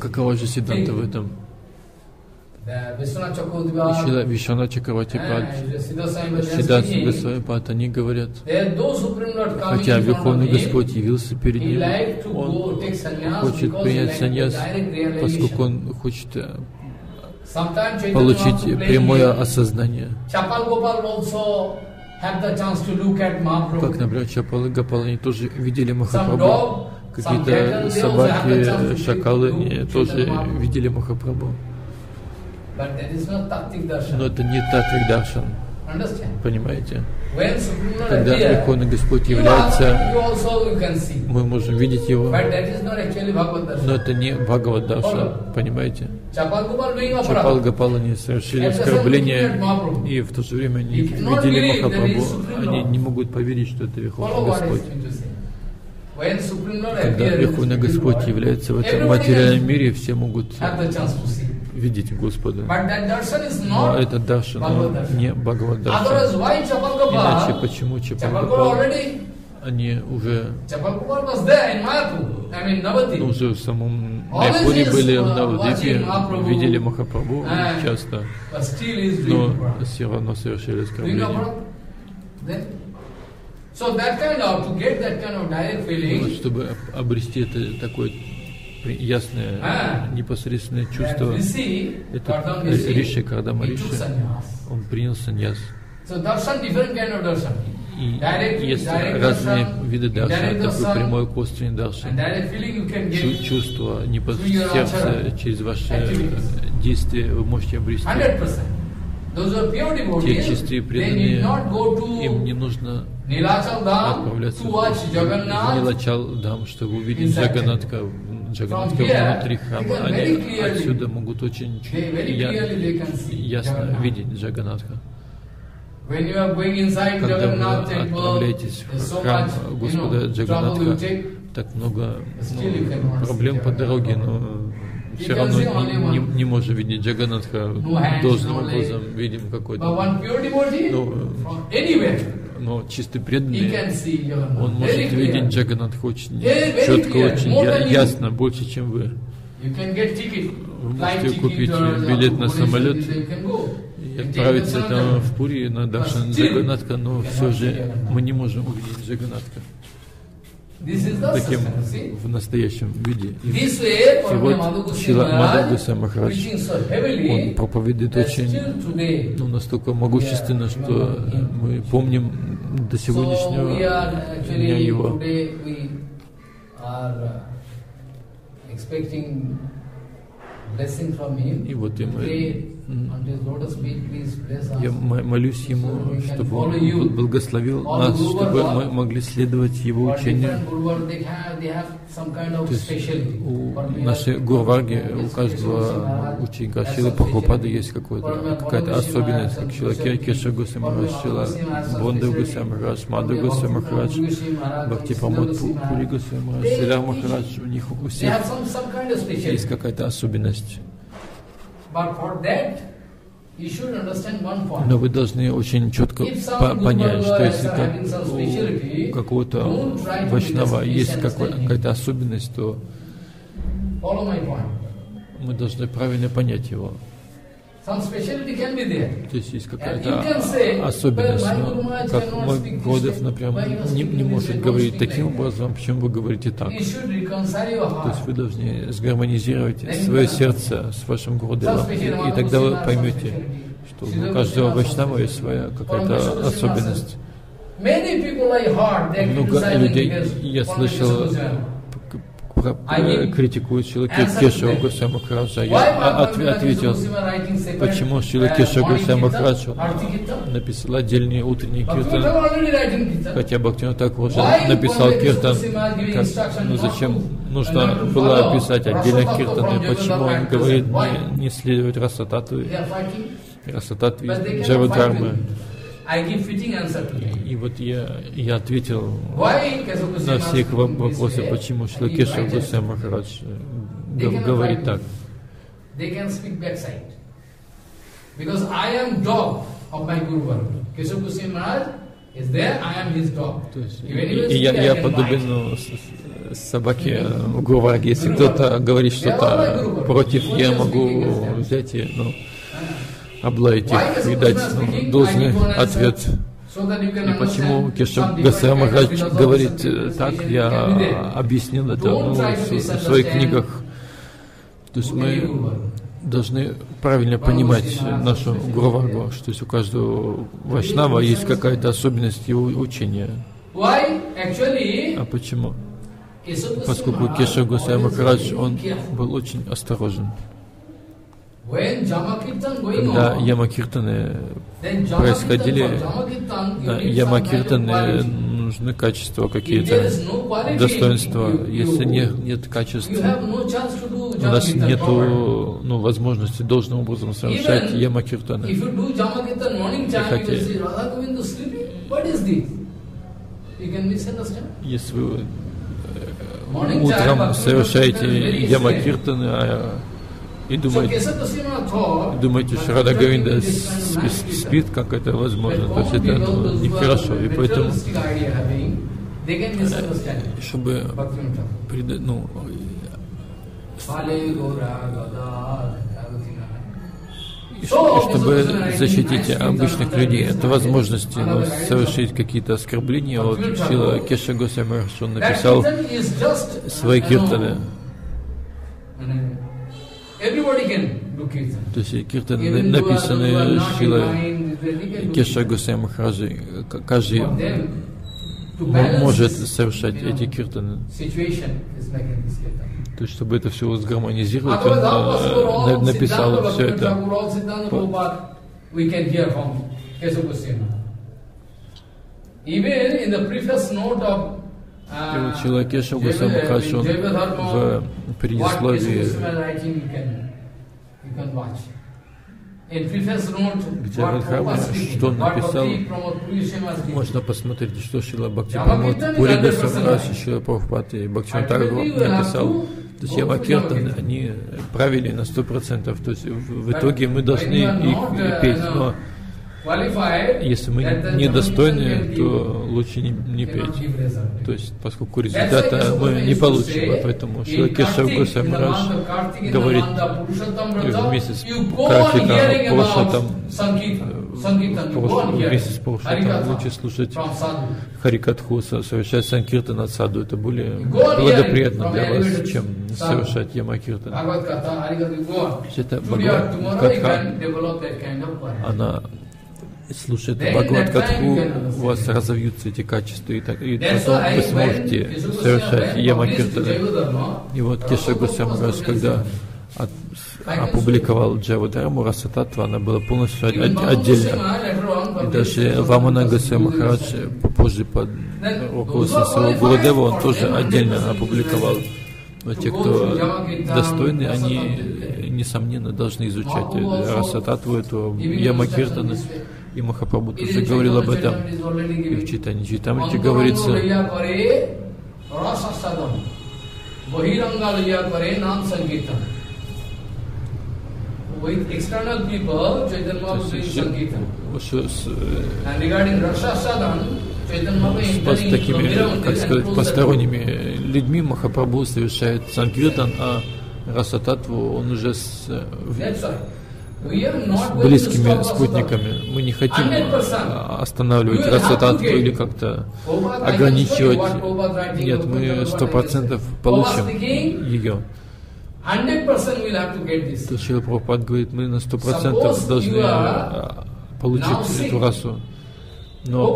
Какова же Сиданта в этом? The Vishwanath Chakravarti, Вишна- Вишана Чакравати Пад, and Siddha Sai Bhajan Сидат speaking, Госвами они говорят, хотя Верховный Господь явился перед ним, он хочет принять саньяс, поскольку он хочет э, получить прямое осознание. Как, например, Чапал и Гапал, они тоже видели Махапрабху. Какие-то собаки, to шакалы тоже видели Махапрабху. Но это не Татвик Даршан, понимаете? Когда Верховный Господь является, мы можем видеть его, но это не Бхагават Даршан, понимаете? Чапал aparadha. Гапал они совершили оскорбление, и в то же время они видели Махапрабху, они не могут поверить, что это Верховный Господь. Когда appears, Верховный Господь является в этом материальном мире, все могут see. видеть Господа. Но это Даршан, Бхагават он Даршан. не Chapal Иначе почему Chapal Чапал Gopal Гапал, already. они уже ну, уже в самом Майпуре были в uh, Mahaprabhu. видели Махапрабху And- часто, но все равно совершили оскорбление. Чтобы об- обрести это такое ясное, А. непосредственное чувство, это Риши, Кардама Риши, он принял саньяс. И Direct, есть разные виды indirect такой прямой косвенный даршан. Чувство не по through your сердце, achara через ваши э, действия вы можете обрести. 100%. Those who are pure Те чистые преданные, им не нужно отправляться в. Нилачал Дам, чтобы увидеть Джаганатка, Джаганатка внутри храма. Они отсюда могут очень ясно видеть Джаганатха. Inside Когда вы отправляетесь в храм Господа Джаганатха, take. так много ну, проблем по дороге, но все равно не, не, не можем видеть Джаганатха должным образом, видим какой-то. Ну, но чисто he преданный, он может видеть Джаганатха очень четко, очень ясно, больше, чем вы. Вы можете купить билет на самолет. и отправиться там в Пури на Даршан Still, Джаганатха, но все же мы не можем увидеть the таким в настоящем виде. И вот Шила Госвами Махарадж, он проповедует очень ну, настолько могущественно, что мы помним до сегодняшнего дня его. uh. И вот и мы, Us. я молюсь Ему, чтобы. Он благословил нас, чтобы мы могли следовать Его учению. То есть у нашей Yes, у каждого ученика Шилы Прабхупады есть какая-то особенность, как Шила Кеша Госвами Yes, Шила Бонда Госвами Махарадж, Мада Махарадж, Yes, Бхакти Памод Пури Госвами Махарадж, they- Махарадж, у них у всех есть какая-то особенность. Но вы должны очень четко по- понять, что если как у какого-то вайшнава есть какая-то особенность, то мы должны правильно понять его. То есть есть какая-то особенность, но как мой way. например, не, не может говорить таким образом, почему вы говорите так? То есть вы должны сгармонизировать свое сердце с вашим special- и, и тогда вы поймете, что у каждого вайшнава есть своя какая-то особенность. Много людей, я слышал, Goswami. Про- критикуют Шила answer to Кеша them. Госвами Махараджа. Я ответил, почему Шила uh, Кеша morning Госвами kirtan, Махарадж Arti kirtan? написал отдельный утренний киртан, хотя Бхактивинод так уже написал киртан, как- ну зачем нужно было отдельно Rasa киртаны, Tattva from почему он говорит не, не следовать Расататве, Расататве Джавадхармы. И вот я, я ответил на все их вопросы, почему I Шила give Кеша right Госвами answer. Махарадж э, говорит так. Because I am dog of my Guru Varga. Kesava Goswami Maharaj is there, I am his dog. То есть, If и, я, я подобен ну, собаке э, в Гурваге. Если кто-то говорит что-то против, я могу взять и ну, их и дать должный ответ. И почему Кеша Гасая Махарадж говорит э, так, я объяснил это ну, в, своих книгах. То есть мы должны правильно понимать нашу Гурваргу, что есть у каждого вайшнава есть какая-то особенность его учения. А почему? Поскольку Кеша always Махарадж, он был очень осторожен. Когда Ямакиртаны происходили, of Ямакиртаны нужны качества какие-то, достоинства. Если нет, нет качеств, у нас нету ну, возможности должным образом совершать Ямакиртаны. Если вы утром совершаете Ямакиртаны а, и думаете, думаете, что Рада Говинда nice спит, как это возможно. То есть это ну, нехорошо. И поэтому, misunderstand чтобы ну. И чтобы защитить обычных людей от возможности ну, совершить какие-то оскорбления, вот Шила Кеша Госвами он написал свои uh, киртаны. То есть киртаны написаны do Кеша. Госвами Махараджи. Каждый может совершать эти киртаны. То есть, чтобы это все сгармонизировать, он э, написал все это. Even in the preface note of И вот Шила Кеша Госвами Махарадж, он в предисловии Где Радхарма, что он написал, можно посмотреть, что Шила Бхакти Прамод Пури Госвамраш, Шила Прабхупад и Бхактивинод Тхакур написал. То есть Ямакиртан, они правили на сто процентов. То есть в, в итоге мы должны их петь, но если мы недостойны, то лучше не, не петь. То есть, поскольку результата мы не получим, а поэтому Шила Кеша Госвамраш говорит в месяц Картика Пурушатам, в месяц Пурушатам лучше слушать Харикатху, совершать Санкиртан от саду. Это более благоприятно для вас, чем совершать Ямакиртан. Это Бхагават Катха, она слушает Бхагават Катху, у вас разовьются эти качества, и, так, и потом вы сможете совершать Ямакиртаны. И вот Кеша Госвамраш, когда от, опубликовал Джавадарму Расататва, она была полностью от- от- отдельно. И даже Вамана Госвами Махарадж позже под руководством своего Гурудева он тоже отдельно опубликовал. Но те, кто достойны, они, несомненно, должны изучать Расататву, эту Ямакиртаны. И Махапрабху тоже говорил об этом. И в читании Читамрити говорится, что с, э, into такими, как сказать, посторонними людьми Махапрабху совершает санкиртан, а Расататву он уже с, э, с близкими спутниками. Мы не хотим 100%. а, останавливать get- или как-то ограничивать. Нет, мы сто процентов получим ее. 100% we'll have to get this. То Шила Прабхупад говорит, мы на сто процентов должны а, получить эту расу. Но.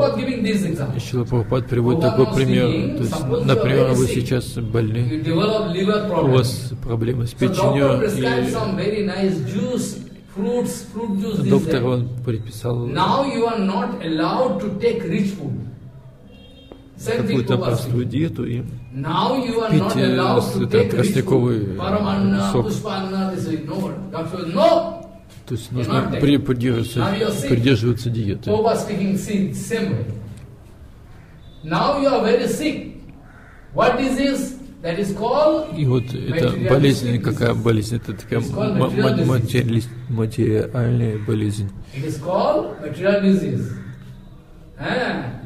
Шила Прабхупад приводит такой пример. То есть, например, вы сейчас больны, у вас проблемы с печенью, и fruits, fruit juice, this, доктор вам предписал Now you are not allowed to take rich food. Какую-то простую диету, и Now you are Пить, not э, allowed с- to это take rich тростниковый, food. э, Paramanna, сок. this is то есть нужно придерживаться, придерживаться диеты. Now you are very sick. What disease? И вот эта болезнь, какая болезнь? Это такая материальная болезнь. Ah.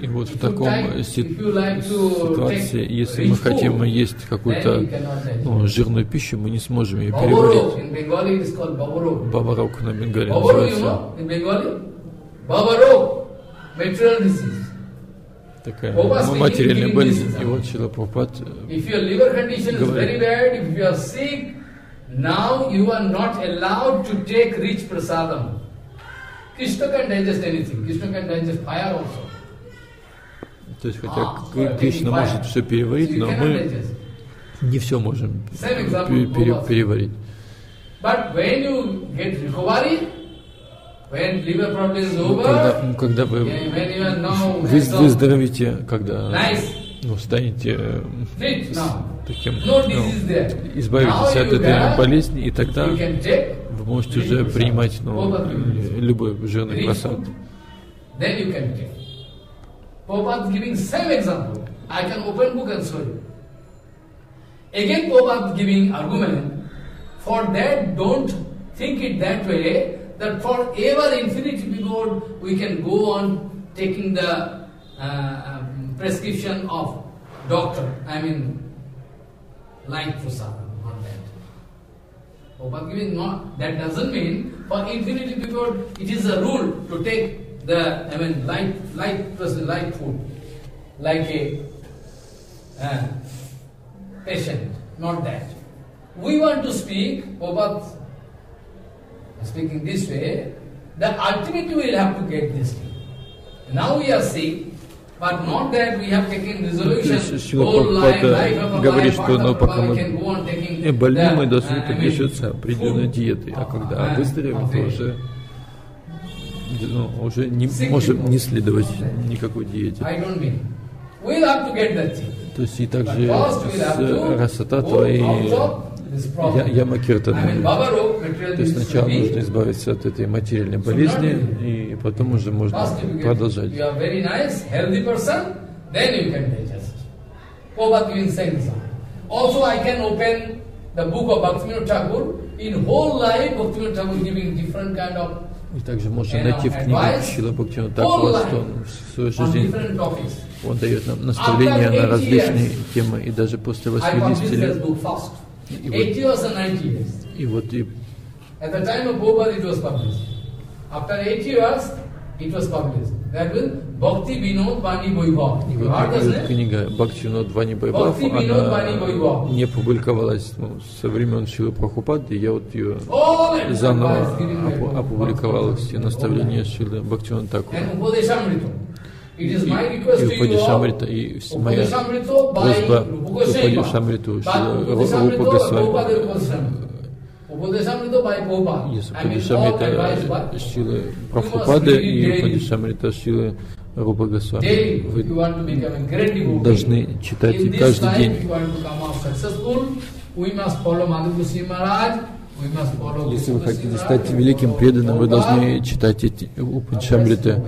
И вот в таком э, ситуации, если мы хотим есть какую-то ну, жирную пищу, мы не сможем ее переварить. Бабарок на Бенгале называется. know, in Bengali? Babarok, material disease. Такая материальная болезнь. И вот Шила Прабхупад If your liver condition is Говорит. very bad, if you are sick, now you are not allowed to take rich prasadam. Krishna can digest anything. Krishna can digest fire also. То есть, хотя А, Кришна может все переварить, но мы не все можем переварить. But when you get recovery, when liver problem is Ну, Когда, ну, когда вы выздоровите, когда ну, станете э, таким, ну, избавитесь от этой болезни, и тогда вы можете уже принимать ну, э, любой жирный просад. food. Then you can take. Prabhupada is giving same example. I can open book and show you. Again Prabhupada is giving argument. For that, don't think it that way, that forever infinity period we can go on taking the uh, um, prescription of doctor. I mean, like prasadam, not that. Prabhupada giving not, that doesn't mean for infinity period it is a rule to take the, I mean, light, pres- light food, like a uh, patient, not that. We want to speak, Prabhupada speaking this way, that ultimately we will have to get this thing. Now we are sick, but not that we have taken resolution, life, Прабхупада говорит, что, ну, of пока мы больны мы должны uh, придерживаться определенной диеты, а когда uh, выздоровеем, то уже, ну, уже не можем не следовать никакой диете. We'll have to get that. То есть и также с to Расататва Я-. Babarok, material То есть сначала нужно избавиться от этой материальной болезни, и потом уже можно продолжать. you are very nice, healthy person, then you can digest. Prabhupada giving same example. Also, I can open the book of Bhaktivinoda Thakur. In whole life, Bhaktivinoda Thakur giving different kind of И также можно найти в advice, Шила Бхактина life что он в свою жизнь он дает нам наставления на 80 различные темы, и даже после I 80 published this лет. Book first. И 80 вот, years and 90 years. и вот и At the time of Prabhupada, it was published. After 80 years, it was published. That was Bhakti Vinod Bani Vaibhav. И вот эта книга Бхакти Винод Вани она Байбав. не публиковалась ну, со времен Шилы Прабхупады, я вот ее заново опубликовал, все наставления Шилы Бхактивинод Такура. И all. Упадишамрита, и моя просьба. Упадишамриту Шила Рупа Госвами. By Шилы Прабхупады read и daily. Упадишамрита Шилы Рупа Госвами. Вы должны читать каждый день. Если вы хотите стать великим преданным, вы должны читать эти Упадишамриты,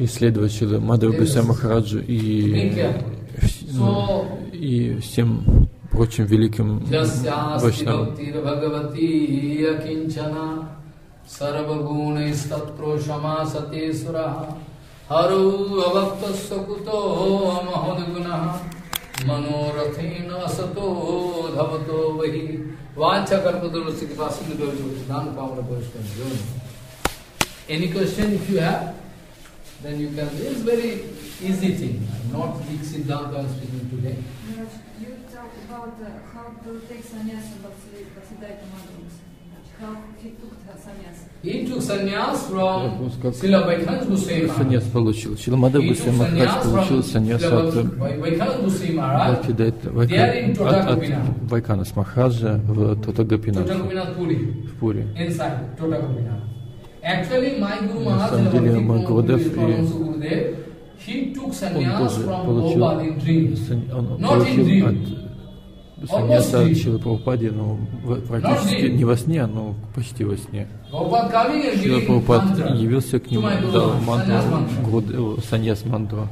way. исследовать Шилы Мадхава Госвами Махараджу и, Take care. вс- ну, So, и всем прочим великим вайшнавам. हरौ अभक्तस्य कुतो महद्गुणः मनोरथेन असतो धवतो वहि वाञ्छा कर्मदोलस्य कृपा सिन्धुदान कामना परिष्कार Any question if you have, Then you can. It's very easy thing, not big Siddhanta I am speaking today. You talk about uh, how to take sannyas from Bhaktisiddhanta Madhus. How he took sannyas. He took sannyas from Srila Vaidhanat Goswami Саньяс получил. Шиламада Гусей Махарадж получил саньяс от Vaidhanat Goswami Maharaj. Бхактидайта Вайка- от, от Вайканас Махараджа в Puri. в Пури. inside Totagopinath. На самом деле, Guru и- Он тоже получил, он получил от саньяса от Шилы Прабхупади, в- практически не во сне, но почти во сне. Шила Прабхупад явился к нему, дал мантру. Гурудеву, саньяс мантру.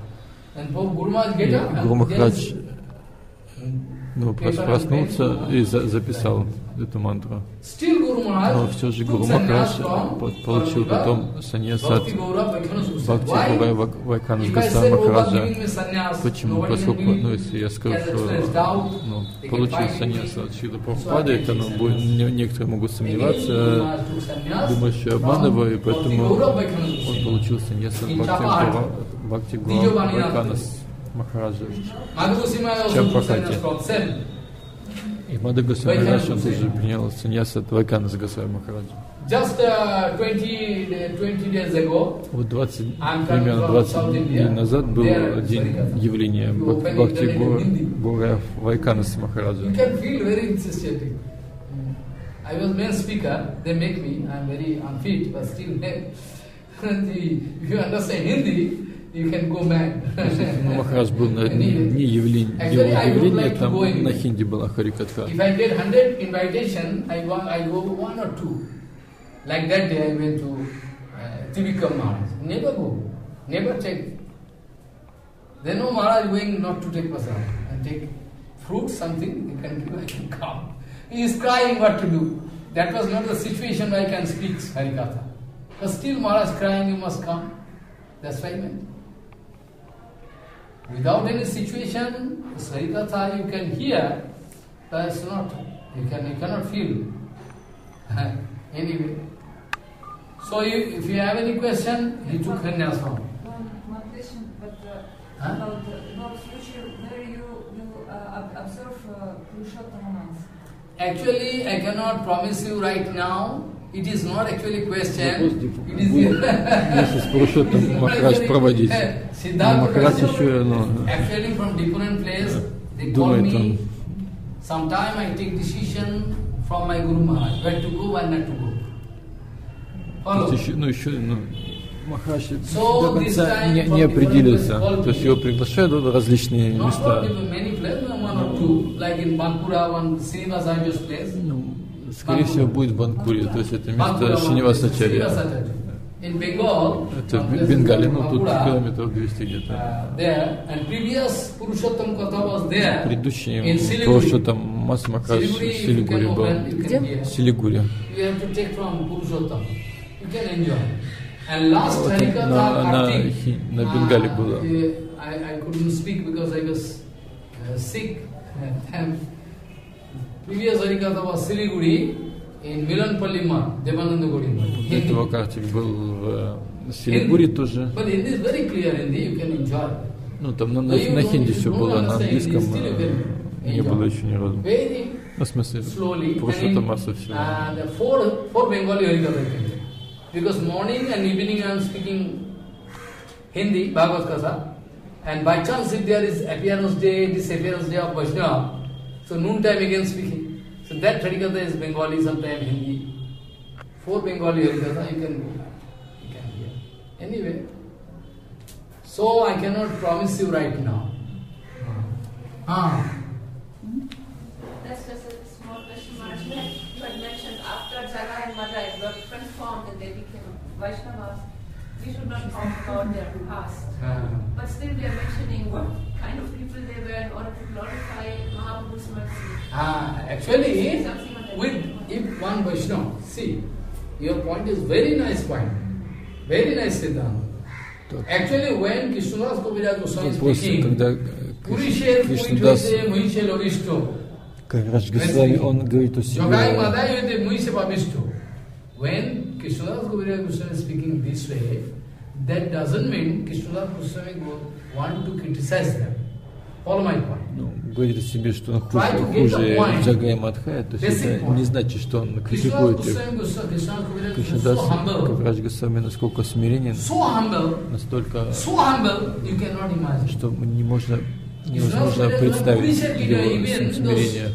And Guru Maharaj И get up and Гуру Махарадж there's- ну, проснулся и за- записал эту мантру. Но все же Гуру Махарадж получил потом саньяс от. Бхакти say Gopal Махараджа. Почему? Поскольку, ну, если я скажу, что ну, получил саньяс от Прабхупады, can это, ну, будет- некоторые могут сомневаться, думаю, что я обманываю, и поэтому он получил саньяс от Бхакти Chapahati. Гура- Бхакти Диджо Гура Банинатха. Вайканас Махараджа. Madhu Goswami also Чем took пахати? sannyas from Sen. И Мада Госвами Госвами. тоже принял саньяс от Вайканас Госвами Махараджа. Just uh, 20, uh, 20 days ago, Вот 20, I'm coming примерно from 20 South дней назад был There, день явления Бхакти internet in Гура- Hindi. Гура Вайканас you Махараджа. can feel very insistently. I was main speaker, they make me, I'm very unfit, but still, if you understand Hindi, you can go mad. Ну, Махарадж был на дне, дне явления, его Actually, I would явления, like to там go in. на хинди была Харикатха. If I get 100 invitation, I go, I go one or two. Like that day I went to uh, Trivika Maharaj. Never go. Never take. Then no Maharaj going not to take prasad and take fruit, something, you can give, I can come. He is crying what to do. That was not the situation where I can speak Harikatha. But still Maharaj crying, you must come. That's why I went. Without any situation, Harikatha you can hear, that's not, you, can, you cannot feel. <laughs> anyway. So you, if you have any question, he took sannyas from. One, question, but uh, Huh? about uh, about future, where you you uh, observe uh, Purushottama. Actually, I cannot promise you right now. It is not actually question. It is вместе с Пурушоттом Махарадж проводить. Но Махарадж еще, ну, Actually, from different place, they call думает он, me. Sometime I take decision from my Guru Maharaj, where to go, where not to go. Follow. еще, ну, еще, ну, Махарадж So, до конца не, не определился. То есть его приглашают в различные Not места. from many places, one or two, like in Bankura, one Srivasa just place. Ну, скорее всего, будет в Банкуре, то есть это место Шинивасачарья. Это в Бенгале, ну, тут километров 200 где-то. uh. Предыдущий, in то, Siliguri. что там Масса Махарадж в Силигури был. Где? Силигури. Вот на, на, на Бенгале uh, было. uh, I, I couldn't speak because I was uh, sick. Этого Картик был в э, Силигури тоже. But Hindi is very clear Hindi, you can enjoy. Ну, там на, на, на хинди все было, на английском э, не было еще ни разу. Ну, в смысле, просто там масса всего. Uh. Because morning and evening I am speaking Hindi, Bhagavad Katha. And by chance if there is appearance day, disappearance day of Vaishnava, so noon time again speaking. So that Harikatha is Bengali, sometimes Hindi. Four Bengali Harikatha you can go. You can hear. Anyway, so I cannot promise you right now. Ah. That's just a small question, Maharaj. You had, mentioned after Jaga and Madai were transformed and they became Vaishnavas. We should not talk about their past. Ah. But still we are mentioning what kind of people they were in order to glorify Mahaprabhu's mercy. Ah, actually, with if one Vaishnava, see, your point is very nice point, very nice Siddhanta. Так. Actually, when Krishnadas Kaviraj Goswami is После, speaking, когда Purisher Кришнадас Puithoise Muhishe Lovisto, Караш Госвами, он говорит о Jogai себе, Madai Yote Muhishe Pavisto. When Krishnadas Kaviraj Goswami is speaking this way, that doesn't mean Krishnadas Goswami go- want to criticize them. Ну, говорит о себе, что он хуже, хуже. Джагай Мадхая, то есть это не значит, что он критикует их. Кришнадас Каврадж Госвами насколько смиренен, настолько, что не можно, невозможно представить его смирение.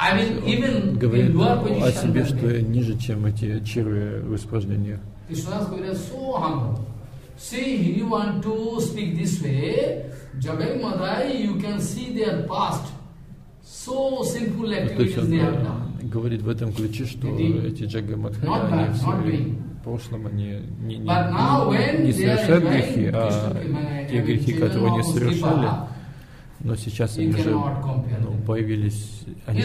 I mean, even Говорит о себе, что ниже, чем эти черви в испражнениях. See, he want to speak this way. Jagai Madai, you can see their past. So simple activities он they have э, done. говорит в этом ключе, что эти Джага Not Мадхая, bad, они все в прошлом они не, не, не are совершают грехи, а те грехи, которые они совершали, но сейчас you они уже ну, появились, они,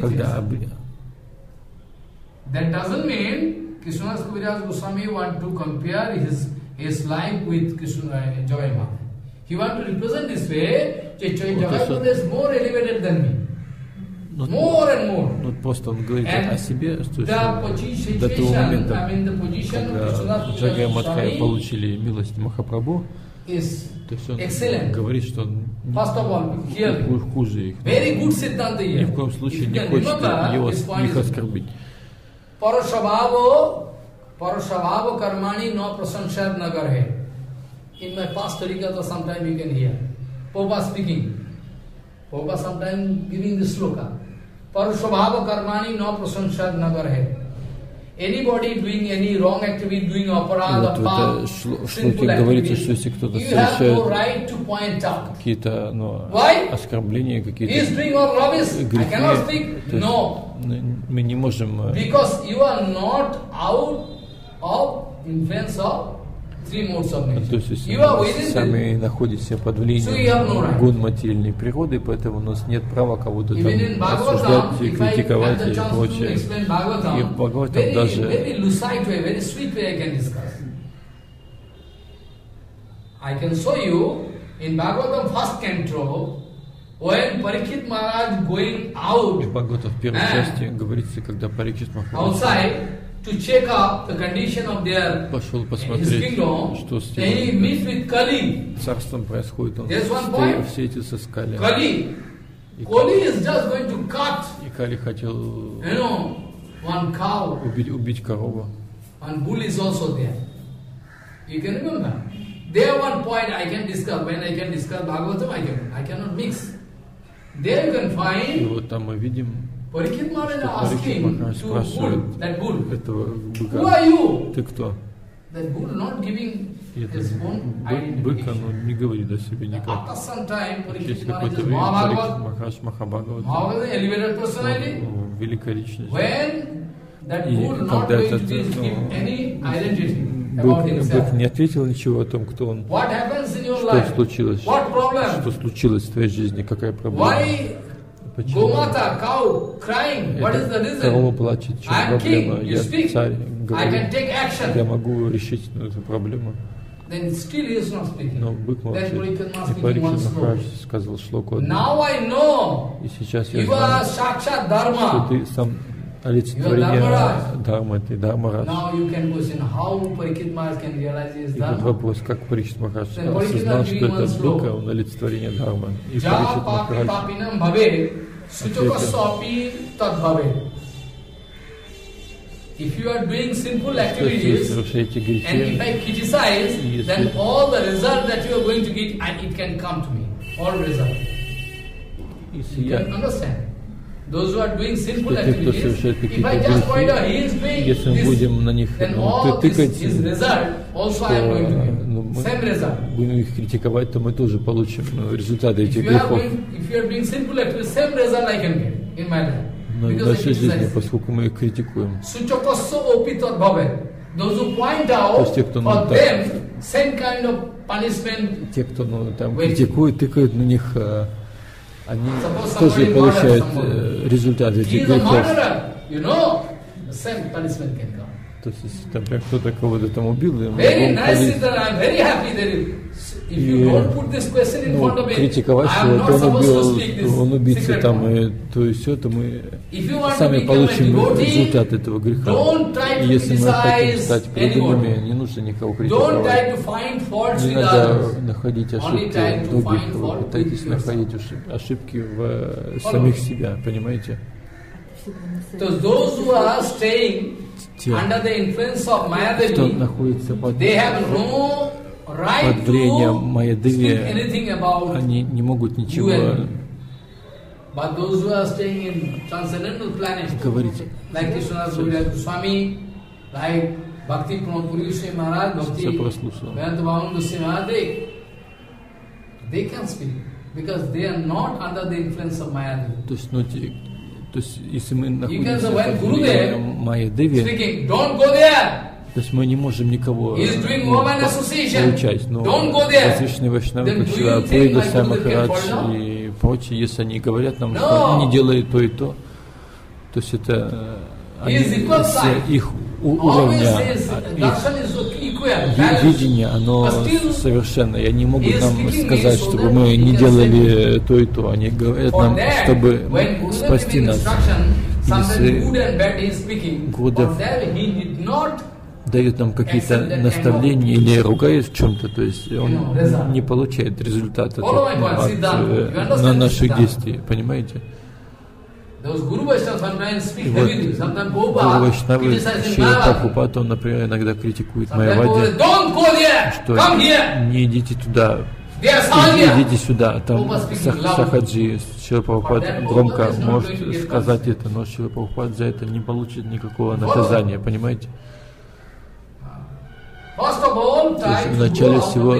когда Krishna. Kaviraj Goswami want to compare his, his life with Krishna uh, Jagai Mata. He want to represent this way, Mata is more elevated than me. ну, More and more. ну, просто он говорит And о себе, что position, до того момента, когда Джага и Goswami получили милость Махапрабху, то есть он excellent. говорит, что он all, хуже их. Very good Ни в коем случае не хочет его, this point их is оскорбить. Parashabhavo, Parashabhavo karmani no prasanshad nagar hai. In my past Tarikata, sometime you can hear. Popa speaking. Popa sometime giving the sloka. Parashabhavo karmani no prasanshad nagar hai. Anybody doing any wrong activity, doing aparadha, Вот в шлоке говорится, что если кто-то совершает right какие-то ну, оскорбления, какие-то грехи, то No. мы не можем э, Because you are not out of influence of То есть, если мы сами находимся под влиянием гун материальной природы, поэтому у нас нет права кого-то там осуждать, и критиковать и прочее. И в Бхагаватам даже in Bhagavatam first canto, when Parikshit Maharaj going out в первой Ah. части говорится, когда Парикшит Махарадж to check up the condition of their пошел посмотреть, kingdom, что с Kali. царством происходит, он There's one встре- point. встретился с Кали. Kali. И, Kali is just going to cut, и Кали хотел you know, one cow. убить, убить корову. One bull is also there. You can remember. There one point I can discuss, when I can discuss Bhagavatam, I can I cannot mix. There you can И find вот там мы видим Что to спрашивает. этого who быка, are you? ты кто? That bull not giving И этот his own бы- бык, identification. он не говорит о себе никак. Время Парикшит Mahabhagavad, Махарадж Махабхагават, великая личность. И когда этот ну, бык, бык не ответил ничего о том, кто он, что случилось, что случилось в твоей жизни, какая проблема, почему Gomata, cow, crying? What is the эта корова плачет, в чем проблема, king, you я speak. царь, I говорю, can take я могу решить эту проблему. Then still he is not speaking. Но бык молчит. И Парикшит Махарадж сказал шлоку одну. Now I know И сейчас я you are знаю, что ты сам олицетворение. Дharma, ты is И тут вопрос, как Парикшит Махарадж осознал, что это быка, он олицетворение Дharma. И Парикшит Махарадж Tadbhave. If you are doing sinful activities, and if I criticize, then all the result that you are going to get, it can come to me. All result. You can understand. Those who are doing sinful activities, if I just point out he is doing this, then all this, his result also I am going to give. Мы будем их критиковать, то мы тоже получим ну, результаты этих грехов. Но в нашей жизни, поскольку мы их критикуем. То есть те, кто нам так- те, кто ну, там критикует, тыкают на них, э, они тоже получают murdered э, результат He этих грехов. you know, the same punishment can come. То есть, если там прям кто-то кого-то там убил, Very nice, ходит, sister. I'm very happy that you, if you И, don't put this question in front ну, of me, критиковать, что вот он убил, он убийца там, и то и все, то мы If you want to сами получим devotee, результат этого греха. И если мы хотим стать преданными, не нужно никого критиковать. Не надо находить ошибки в других, вы yourself. находить ошиб- ошибки в самих себя, понимаете? So those who are staying Те, under the influence of кто находится под, they have no right под влиянием to Майядеви, speak anything about они не могут ничего and me. But those who are staying in transcendental planets, говорить. Bhakti прослушал. They, can speak because they are not under the influence of Mayadevi. То есть, ну, те- то есть, если мы находимся под влиянием Майядеви, то есть мы не можем никого association. получать. Но различные вайшнавы, как think Пурида, my Gurudev can Махарадж fall down? и прочие, если они говорят нам, что не делай то и то, то есть это э, они их уровня, а, их darshan is equal, ви- balanced. видение, оно still, совершенно. И они могут he is нам сказать, чтобы мы не делали то и то. Они говорят нам, чтобы спасти нас. Если not дает нам какие-то наставления или ругает в чем-то, то есть он не получает результата от, э, на наших действий, понимаете? Гуру Вайшнавы, Шила. Прабхупад, он, например, иногда критикует Майавади, что не идите туда, идите сюда, там. Сахаджи, Шила Прабхупад громко может сказать это, но Шила Прабхупад за это не получит никакого наказания, понимаете? То есть вначале всего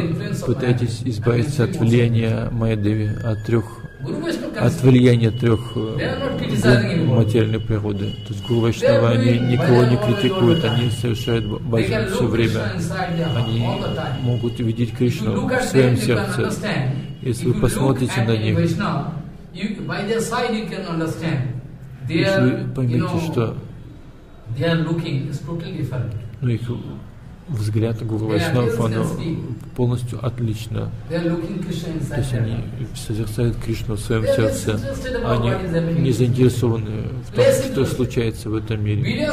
пытайтесь избавиться от влияния Майадеви, от трех от влияния трех э, материальной природы. То есть Гуру Вайшнава, они никого не критикуют, они совершают баджан все время. Они могут видеть Кришну в своем сердце. Если вы посмотрите на них, если вы поймете, что ну, их взгляд Гуру оно speak. полностью отлично. То есть они созерцают Кришну в своем сердце. Они не заинтересованы в том, что случается в этом мире. То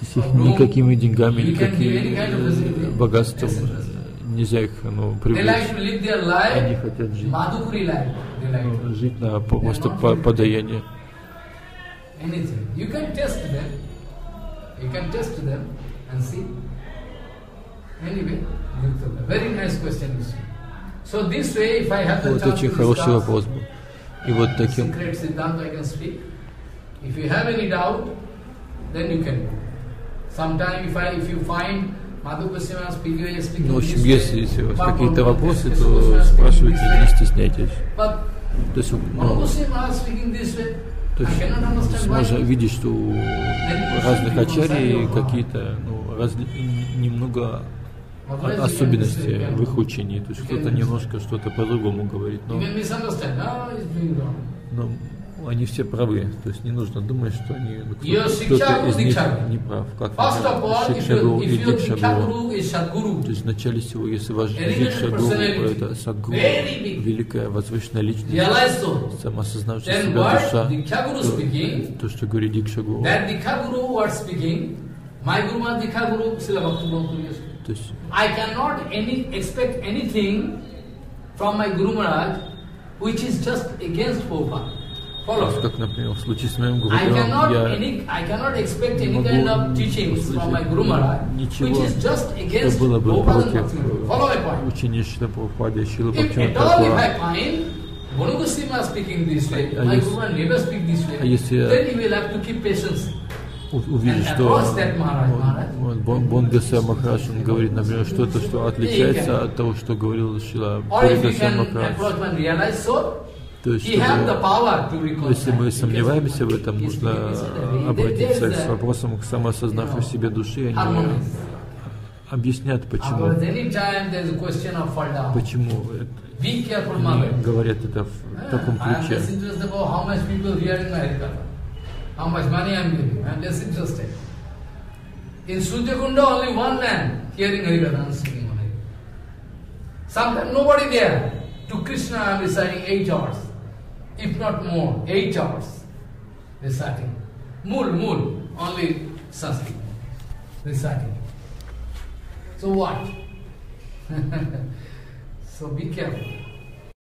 есть их никакими деньгами, никакими э, богатством э, нельзя их ну, привлечь. Они хотят жить, ну, жить на просто по- подаяние. anything. You can test them. You can test them and see. Anyway, very nice question you see. So this way, if I have the Вот очень хороший вопрос был. И вот таким, secret Siddhanta, I can speak. If you have any doubt, then you can. Sometime if I, if you find Madhu Goswami speaking, speaking ну, в общем, this если, если у вас какие-то вопросы, то спрашивайте, не стесняйтесь. То есть, ну, то есть можно видеть, что у разных ачарий какие-то ну, разли- немного особенности в их учении. То есть кто-то немножко что-то по-другому говорит, но, но они все правы. То есть не нужно думать, что они ну, кто-то, из них не прав. Как Шикшагуру и Дикшагуру. То есть вначале всего, если ваш Дикшагуру это Садгуру, великая возвышенная личность, Then себя душа, то, то, что говорит Дикшагуру, that Diksha Guru was speaking, my Guru Maharaj Diksha Guru, Srila Bhakti Guru то есть I cannot any expect anything from my Guru Maharaj which is just against Prabhupada. Follow. как, например, в случае с моим I Гурудевом, cannot я any I cannot expect не any могу kind of teachings from my Guru Maharaj ничего, which is just что against было бы Prabhupada and против Bhakti. Follow my point. э, учения Шила Прабхупады и Шила If at Бхактивинода all if Тхакура. I find Guru Goswami speaking this way, А my если- Guru Maharaj never speak this way, а если я- then you will have to keep patience. Увидишь, что Бонгаса Махарадж, он говорит, например, что-то, что отличается от того, что говорил Шила can Махарадж. То есть, чтобы, если мы сомневаемся в этом, нужно обратиться с вопросом к самоосознавшей себе души, а не объяснят, почему, почему mother. говорят это в таком ключе. How much money I am giving. I am less interested. In Sujakunda, only one man hearing Harikatha and singing only. Sometimes nobody there. To Krishna I am reciting eight hours, if not more, eight hours reciting. Mool, mool, only Sanskrit reciting. So what? <laughs> so be careful.